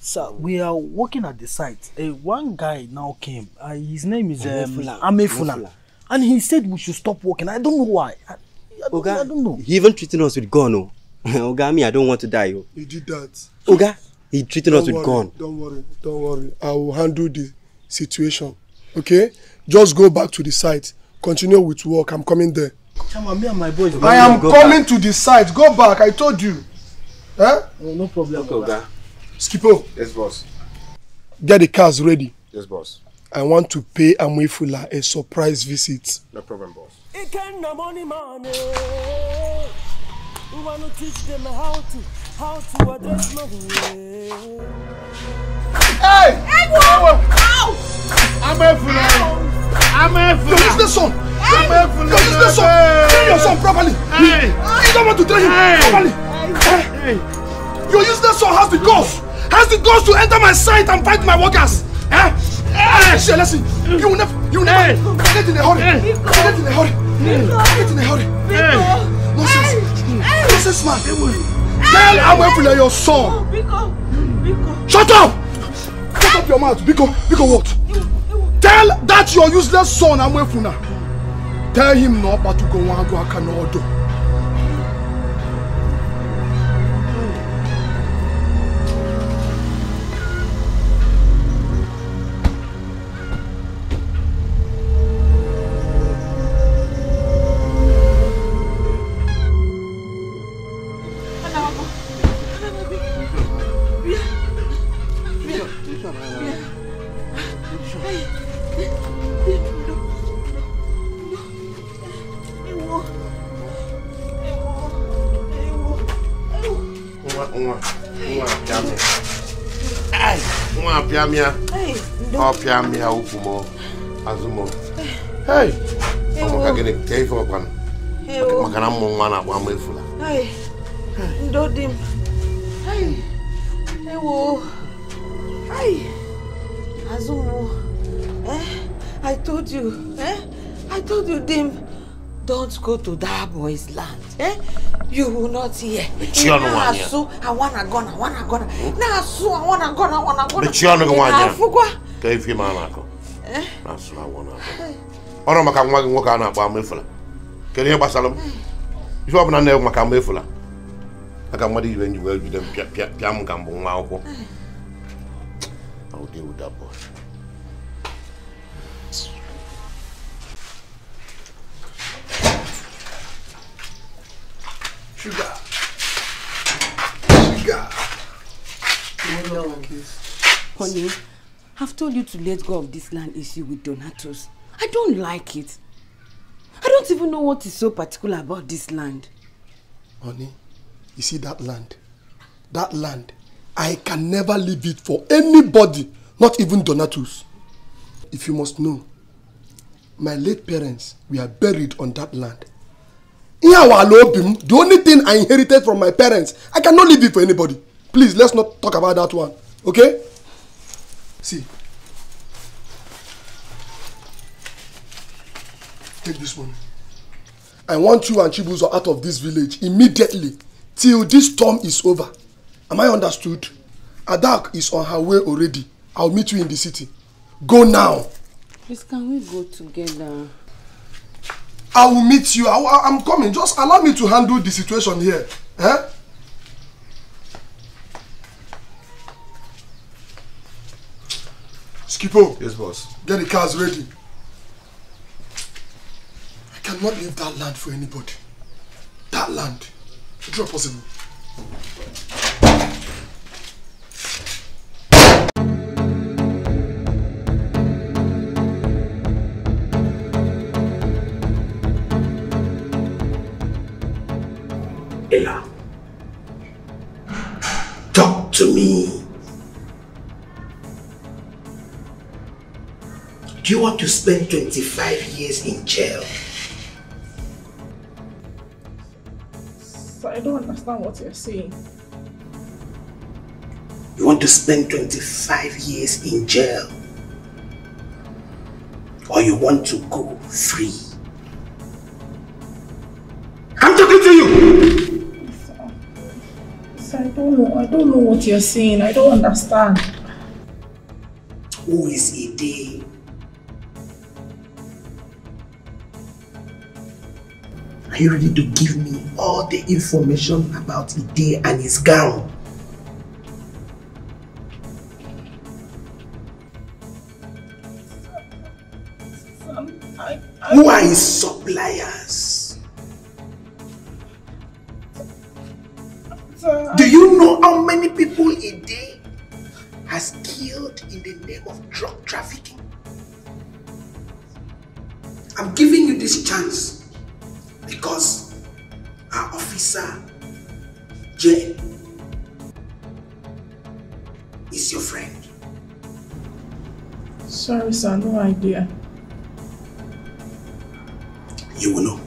Sir, we are working at the site. Uh, one guy now came. Uh, his name is um, Amefula. And he said we should stop working. I don't know why. I, I, don't, I don't know. He even treating us with gun, oh. Oga, me, I don't want to die, oh. He did that. Oga, he treating us Don't with worry, gun. Don't worry, don't worry. I will handle the situation. Okay? Just go back to the site. Continue with work. I'm coming there. Chairman, me and my boys. I am coming to the site. Go back. I told you. Eh? No, no problem. Okay, Oga. Skipo, Yes, boss. get the cars ready. Yes, boss. I want to pay Amwefula a surprise visit. No problem, boss. Ikenna money money. We want to teach them how to how to address money. Hey! Hey, whoa! Ow! Amwefula! Amwefula! Use the son! Amwefula! Use the son! Train your son properly! Hey! You don't want to train him Hey! properly! Eh? Your useless son has the guts! Has the guts to enter my site and fight my workers! Eh? Eh, shit, listen! You will never, you will never forget in a hurry! Forget in a hurry! Forget in a hurry! Nonsense! Nonsense, man! Tell Amwefula your son! Shut up! Shut up your mouth! Biko, Biko what? Tell that your useless son Amwefuna. Tell him no but to go and go aka n'ọdụ. Nwa Nwa apịamịa ọpịamịa ukwu m azụm ọmụka gịnị ka ife ọkwanụ maka na mmụ nwa na-agba ama Hey, ndo Hey, m ewo azụm I told you eh? I told you dim. Don't go to that boy's land. Eh? You will not hear. Mechie ọnụ nwaanyị a. Na-asụ, awana gona, awana gona. Na-asụ, awana gona, awana gona. Mechie ọnụ gị nwaanyị a. Na-afụkwa. Ka ife ma na-akọ. Eh? Na-asụ awọ na-akọ. Ọrụ maka nwa gị nwoke a na-agba m efula. Kedu ihe gbasara m? Ife ọbụla na-ewu maka m efula. Aka mmadụ ibe nji wee jide m pịa- m ka m bụ nwa akwụkwọ. I will deal with that boy. Sugar. Sugar. Honey, I've told you to let go of this land issue with Donatos. I don't like it. I don't even know what is so particular about this land. Honey, you see that land? That land, I can never leave it for anybody, not even Donatus. If you must know, my late parents were buried on that land. Ihe awa ala obi m, the only thing I inherited from my parents, I cannot leave it for anybody. Please, let's not talk about that one, okay? See. Take this one. I want you and Chibuzo out of this village immediately till this storm is over. Am I understood? Adak is on her way already. I'll meet you in the city. Go now. Please, can we go together? I will meet you. I, I, I'm coming. Just allow me to handle the situation here. Eh? Skippo. Yes, boss. Get the cars ready. I cannot leave that land for anybody. That land. It's not possible. Ella, talk to me. Do you want to spend 25 years in jail? So I don't understand what you're saying. You want to spend 25 years in jail? Or you want to go free? I'm talking to you! I don't know. I don't know what you're saying. I don't understand. Who is Ide? Are you ready to give me all the information about Ide and his gown? Who are his suppliers? Sir, Do you know how many people Ide has killed in the name of drug trafficking? I'm giving you this chance because our officer, Jane, is your friend. Sorry, sir. No idea. You will know.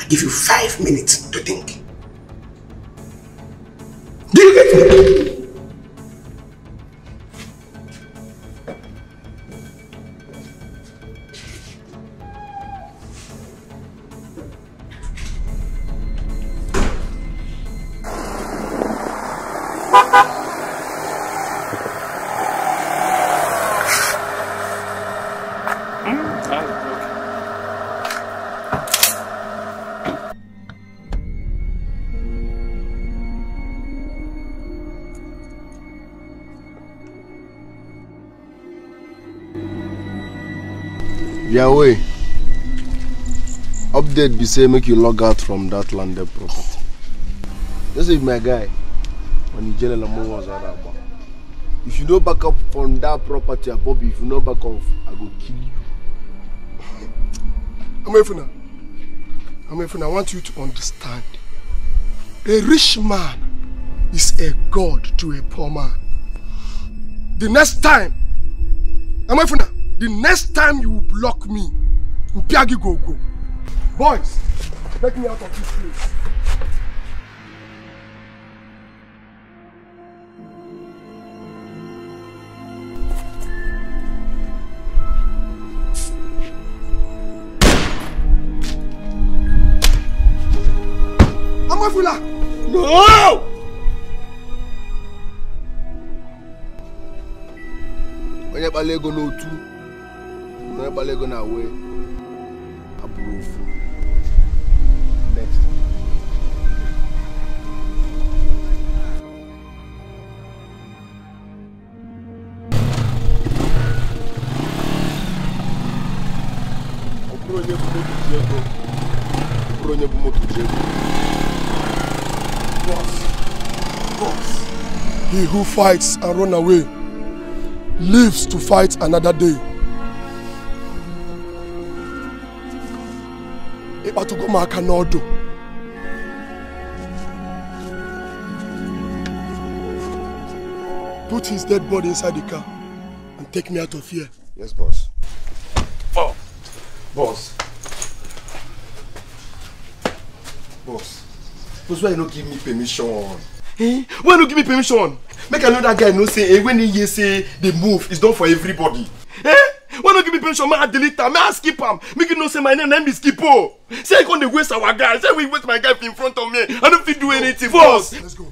I give you five minutes to think. 出てく update be say make you log out from that landed property. This is my guy. When you jail was If you don't back up from that property, Bobby, if you don't back off, I go kill you. Amefuna, Amefuna, I want you to understand. A rich man is a god to a poor man. The next time, Amefuna, the next time you block me, Mpiagi go go. Boys, take me out of this place. Amefuna! No! onye kpala ego n'otu onye kpala ego na we fights and run away lives to fight another day. Ịkpatụgo m aka n'ọdụ. Put his dead body inside the car and take me out of here. Yes, boss. Oh, boss. Boss. Boss, why you no give me permission? Eh? Why no give me permission? Make I know that guy know say eh, when he hear say the move is done for everybody. Eh? Why not give me pension? May I delete am? May I skip am? Make you know say my name name be Skipo. Say I come dey waste our guy. Say we waste my guy in front of me. I don't fit do anything. Boss. Let's go.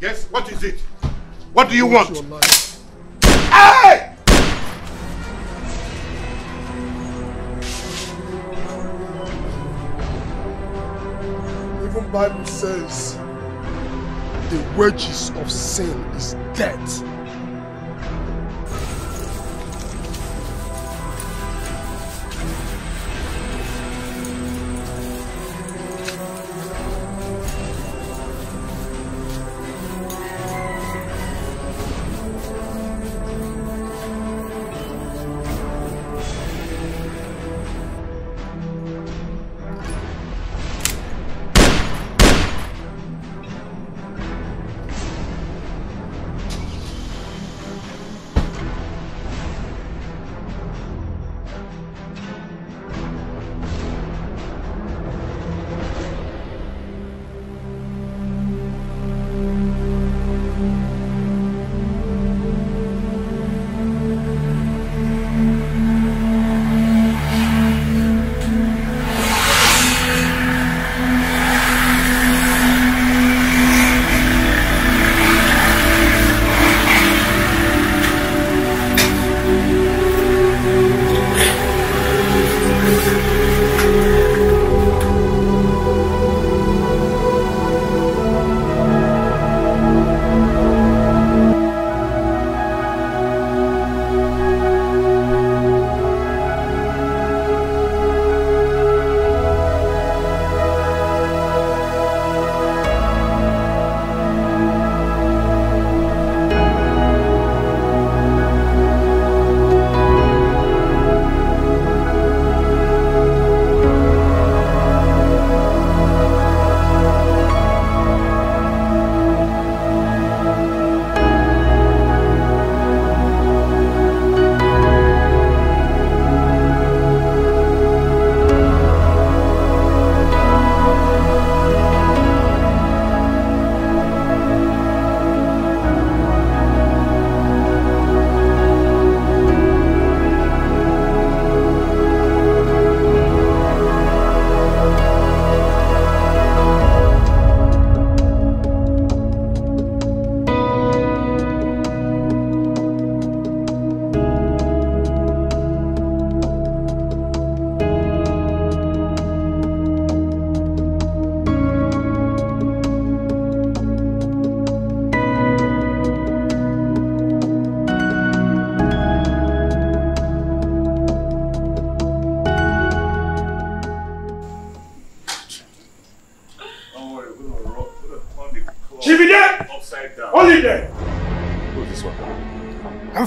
Yes, what is it? What do you want? Hey! Even Bible says the wages of sin is death.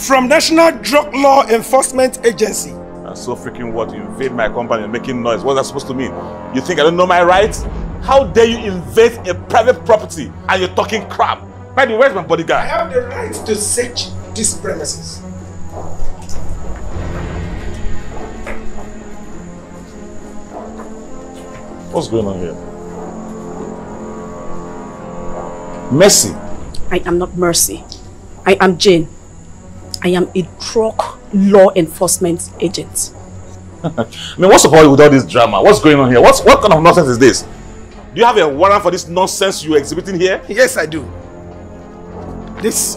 From National Drug Law Enforcement Agency. And so freaking what? You invade my company and making noise. What's that supposed to mean? You think I don't know my rights? How dare you invade a private property and you're talking crap? By the way, where's my bodyguard? I have the right to search these premises. What's going on here? Mercy. I am not Mercy. I am Jane. I am a drug law enforcement agent. I mean, what's the point with all this drama? What's going on here? What's, what kind of nonsense is this? Do you have a warrant for this nonsense you're exhibiting here? Yes, I do. This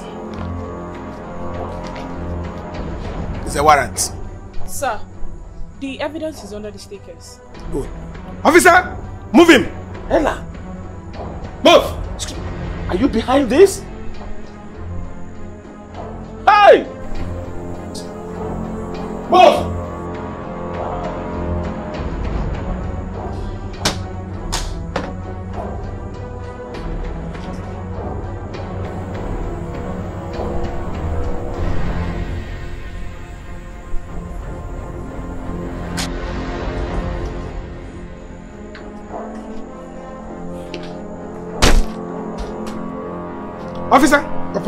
is a warrant. Sir, the evidence is under the stakers. Good. Officer, move him. Ella. Move. Are you behind this?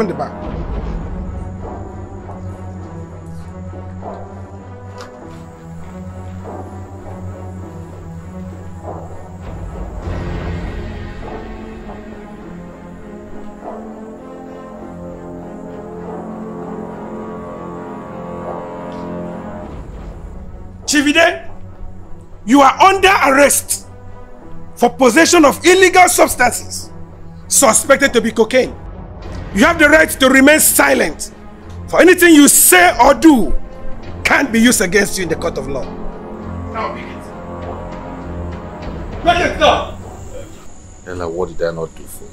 open the bag. Chivide, you are under arrest for possession of illegal substances suspected to be cocaine. You have the right to remain silent. For anything you say or do can't be used against you in the court of law. Now it. Let it go. Ella, what did I not do for you?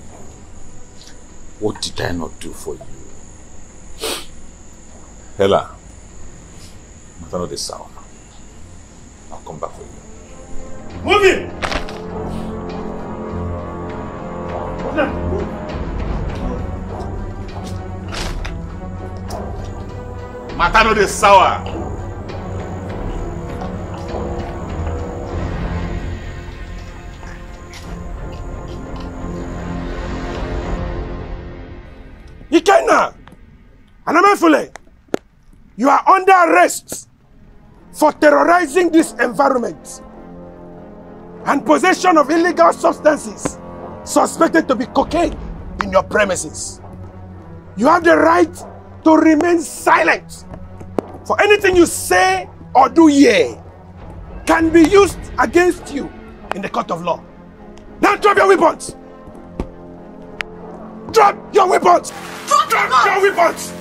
What did I not do for you? Ella, matter not this sour. I'll come back for you. Move it! Matter not this sour. Ikenna! Anamefule, you are under arrest for terrorizing this environment and possession of illegal substances suspected to be cocaine in your premises. You have the right to remain silent. For anything you say or do here can be used against you in the court of law. Now drop your weapons! Drop your weapons! Drop, drop your weapons!